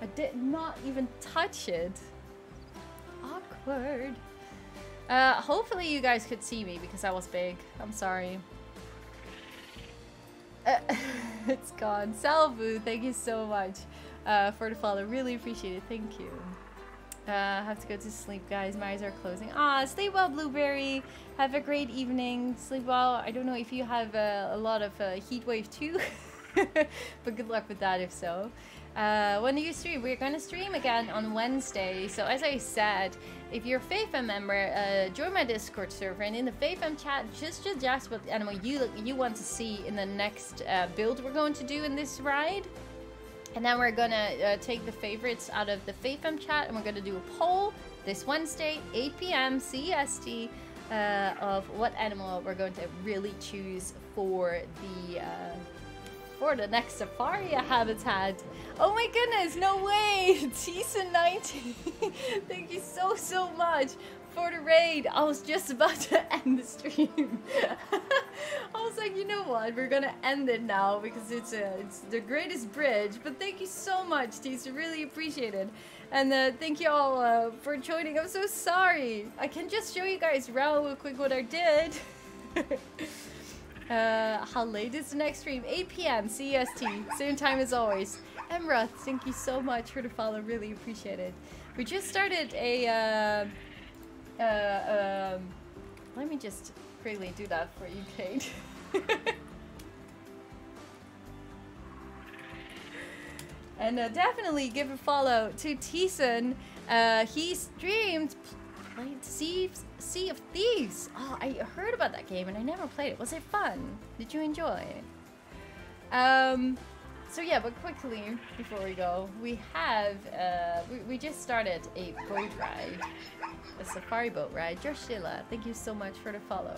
I did not even touch it. Awkward. Uh, hopefully you guys could see me because I was big. I'm sorry. Uh, it's gone. Salvu, thank you so much uh, for the follow. Really appreciate it. Thank you. Uh, I have to go to sleep, guys. My eyes are closing. Ah, stay well, Blueberry. Have a great evening. Sleep well. I don't know if you have uh, a lot of uh, heat wave too, but good luck with that if so. Uh, when do you stream? We're going to stream again on Wednesday. So as I said, if you're a FayFam member, uh, join my Discord server and in the FayFam chat, just suggest what animal you you want to see in the next uh, build we're going to do in this ride. And then we're gonna uh, take the favorites out of the FayFam chat and we're gonna do a poll this Wednesday, 8 p.m. CEST, uh, of what animal we're going to really choose for the uh, for the next safari habitat. Oh my goodness, no way! Tisa 19 Thank you so, so much for the raid. I was just about to end the stream. I was like, you know what? We're gonna end it now because it's a, it's the greatest bridge. But thank you so much, Tisa. Really appreciate it. And uh, thank you all uh, for joining. I'm so sorry. I can just show you guys real quick what I did. uh, how late is the next stream? 8 p.m. CEST. Same time as always. Emrath, thank you so much for the follow. Really appreciate it. We just started a. Uh, uh, um, let me just quickly do that for you, Kate. and uh, definitely give a follow to Teason. Uh, he streamed sea, sea of Thieves. Oh, I heard about that game and I never played it. Was it fun? Did you enjoy? Um, so yeah, but quickly before we go, we have uh, we, we just started a boat ride, a safari boat ride. Joshila, thank you so much for the follow.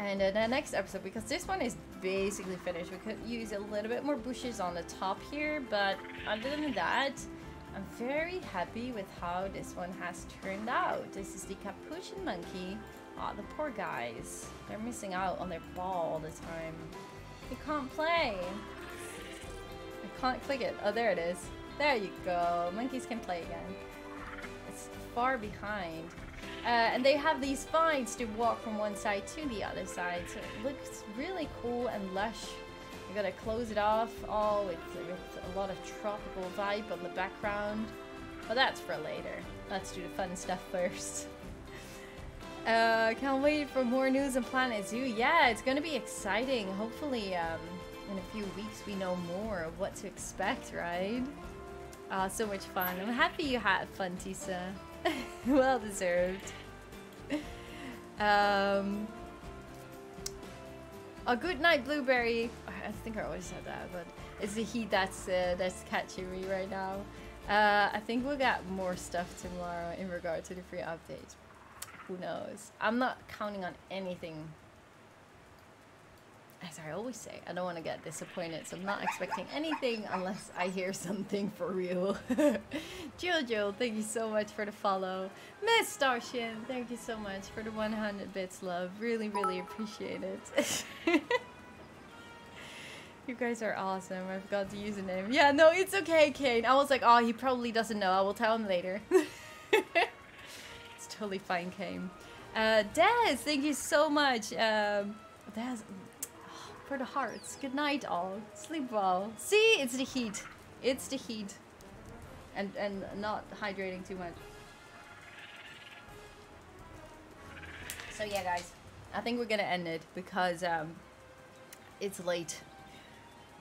And uh, the next episode, because this one is basically finished, we could use a little bit more bushes on the top here, but other than that, I'm very happy with how this one has turned out. This is the capuchin monkey. Aw, the poor guys. They're missing out on their ball all the time. They can't play. Can't click it. Oh, there it is. There you go. Monkeys can play again. It's far behind. Uh, and they have these vines to walk from one side to the other side. So it looks really cool and lush. We gonna close it off all with, with a lot of tropical vibe on the background. But that's for later. Let's do the fun stuff first. Uh, can't wait for more news on Planet Zoo. Yeah, it's gonna be exciting. Hopefully, um, in a few weeks we know more of what to expect, right? Ah, so much fun. I'm happy you had fun, Tisa. well deserved. Um, a good night, Blueberry. I think I always said that, but it's the heat that's uh, that's catching me right now. Uh, I think we'll get more stuff tomorrow in regard to the free update. Who knows? I'm not counting on anything as I always say, I don't want to get disappointed, so I'm not expecting anything unless I hear something for real. Jojo, thank you so much for the follow. Miss Starshin, thank you so much for the 100 bits love. Really, really appreciate it. you guys are awesome. I forgot to use the username. Yeah, no, it's okay, Kane. I was like, oh, he probably doesn't know. I will tell him later. it's totally fine, Kane. Uh, thank you so much. Um, for the hearts. Good night, all. Sleep well. See, it's the heat. It's the heat. And, and not hydrating too much. So yeah, guys. I think we're gonna end it because um, it's late.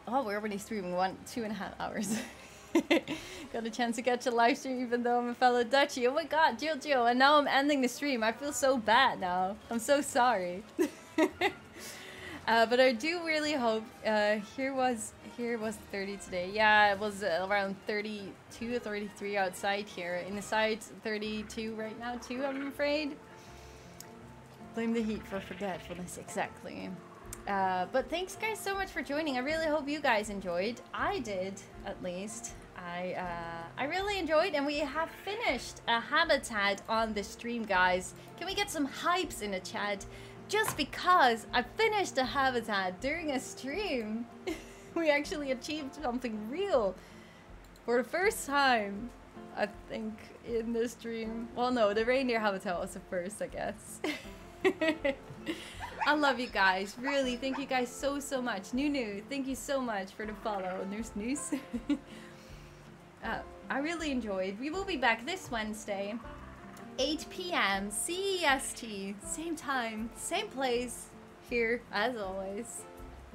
Oh, we're already streaming one, two and a half hours. Got a chance to catch a live stream even though I'm a fellow Dutchie. Oh my god, Jill Jill. And now I'm ending the stream. I feel so bad now. I'm so sorry. Uh, but I do really hope. Uh, here was here was 30 today. Yeah, it was uh, around 32 or 33 outside here. Inside 32 right now too. I'm afraid. Blame the heat for forgetfulness. Exactly. Uh, but thanks guys so much for joining. I really hope you guys enjoyed. I did at least. I uh, I really enjoyed, and we have finished a habitat on the stream, guys. Can we get some hypes in the chat? Just because I finished a habitat during a stream, we actually achieved something real for the first time, I think, in the stream. Well, no, the reindeer habitat was the first, I guess. I love you guys, really. Thank you guys so, so much. Nunu, thank you so much for the follow. Noose, noose. uh, I really enjoyed. We will be back this Wednesday. 8 p.m. CEST, same time, same place, here as always.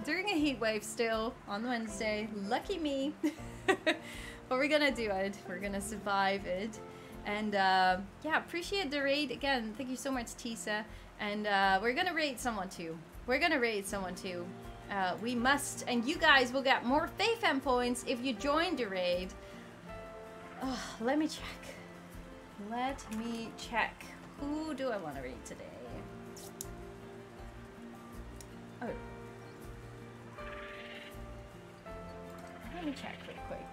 During a heat wave still on Wednesday. Lucky me. but we're gonna do it. We're gonna survive it. And uh, yeah, appreciate the raid again. Thank you so much, Tisa. And uh, we're gonna raid someone too. We're gonna raid someone too. Uh, we must, and you guys will get more FaceTime points if you join the raid. Oh, let me check. Let me check. Who do I want to read today? Oh. Let me check real quick.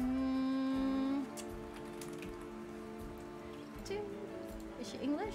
Mm. Is she English?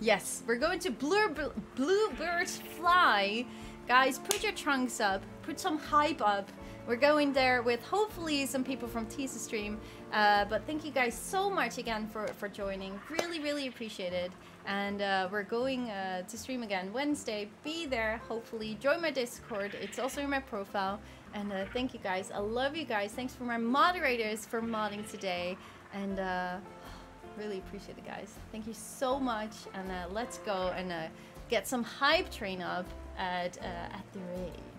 Yes, we're going to Blue Bluebirds Fly Guys, put your trunks up, put some hype up. We're going there with hopefully some people from Tisa Stream. Uh, but thank you guys so much again for, for joining. Really, really appreciate it. And uh, we're going uh, to stream again Wednesday. Be there, hopefully. Join my Discord. It's also in my profile. And uh, thank you guys. I love you guys. Thanks for my moderators for modding today. And uh, really appreciate it, guys. Thank you so much. And uh, let's go and get some hype train up at, uh, at the raid.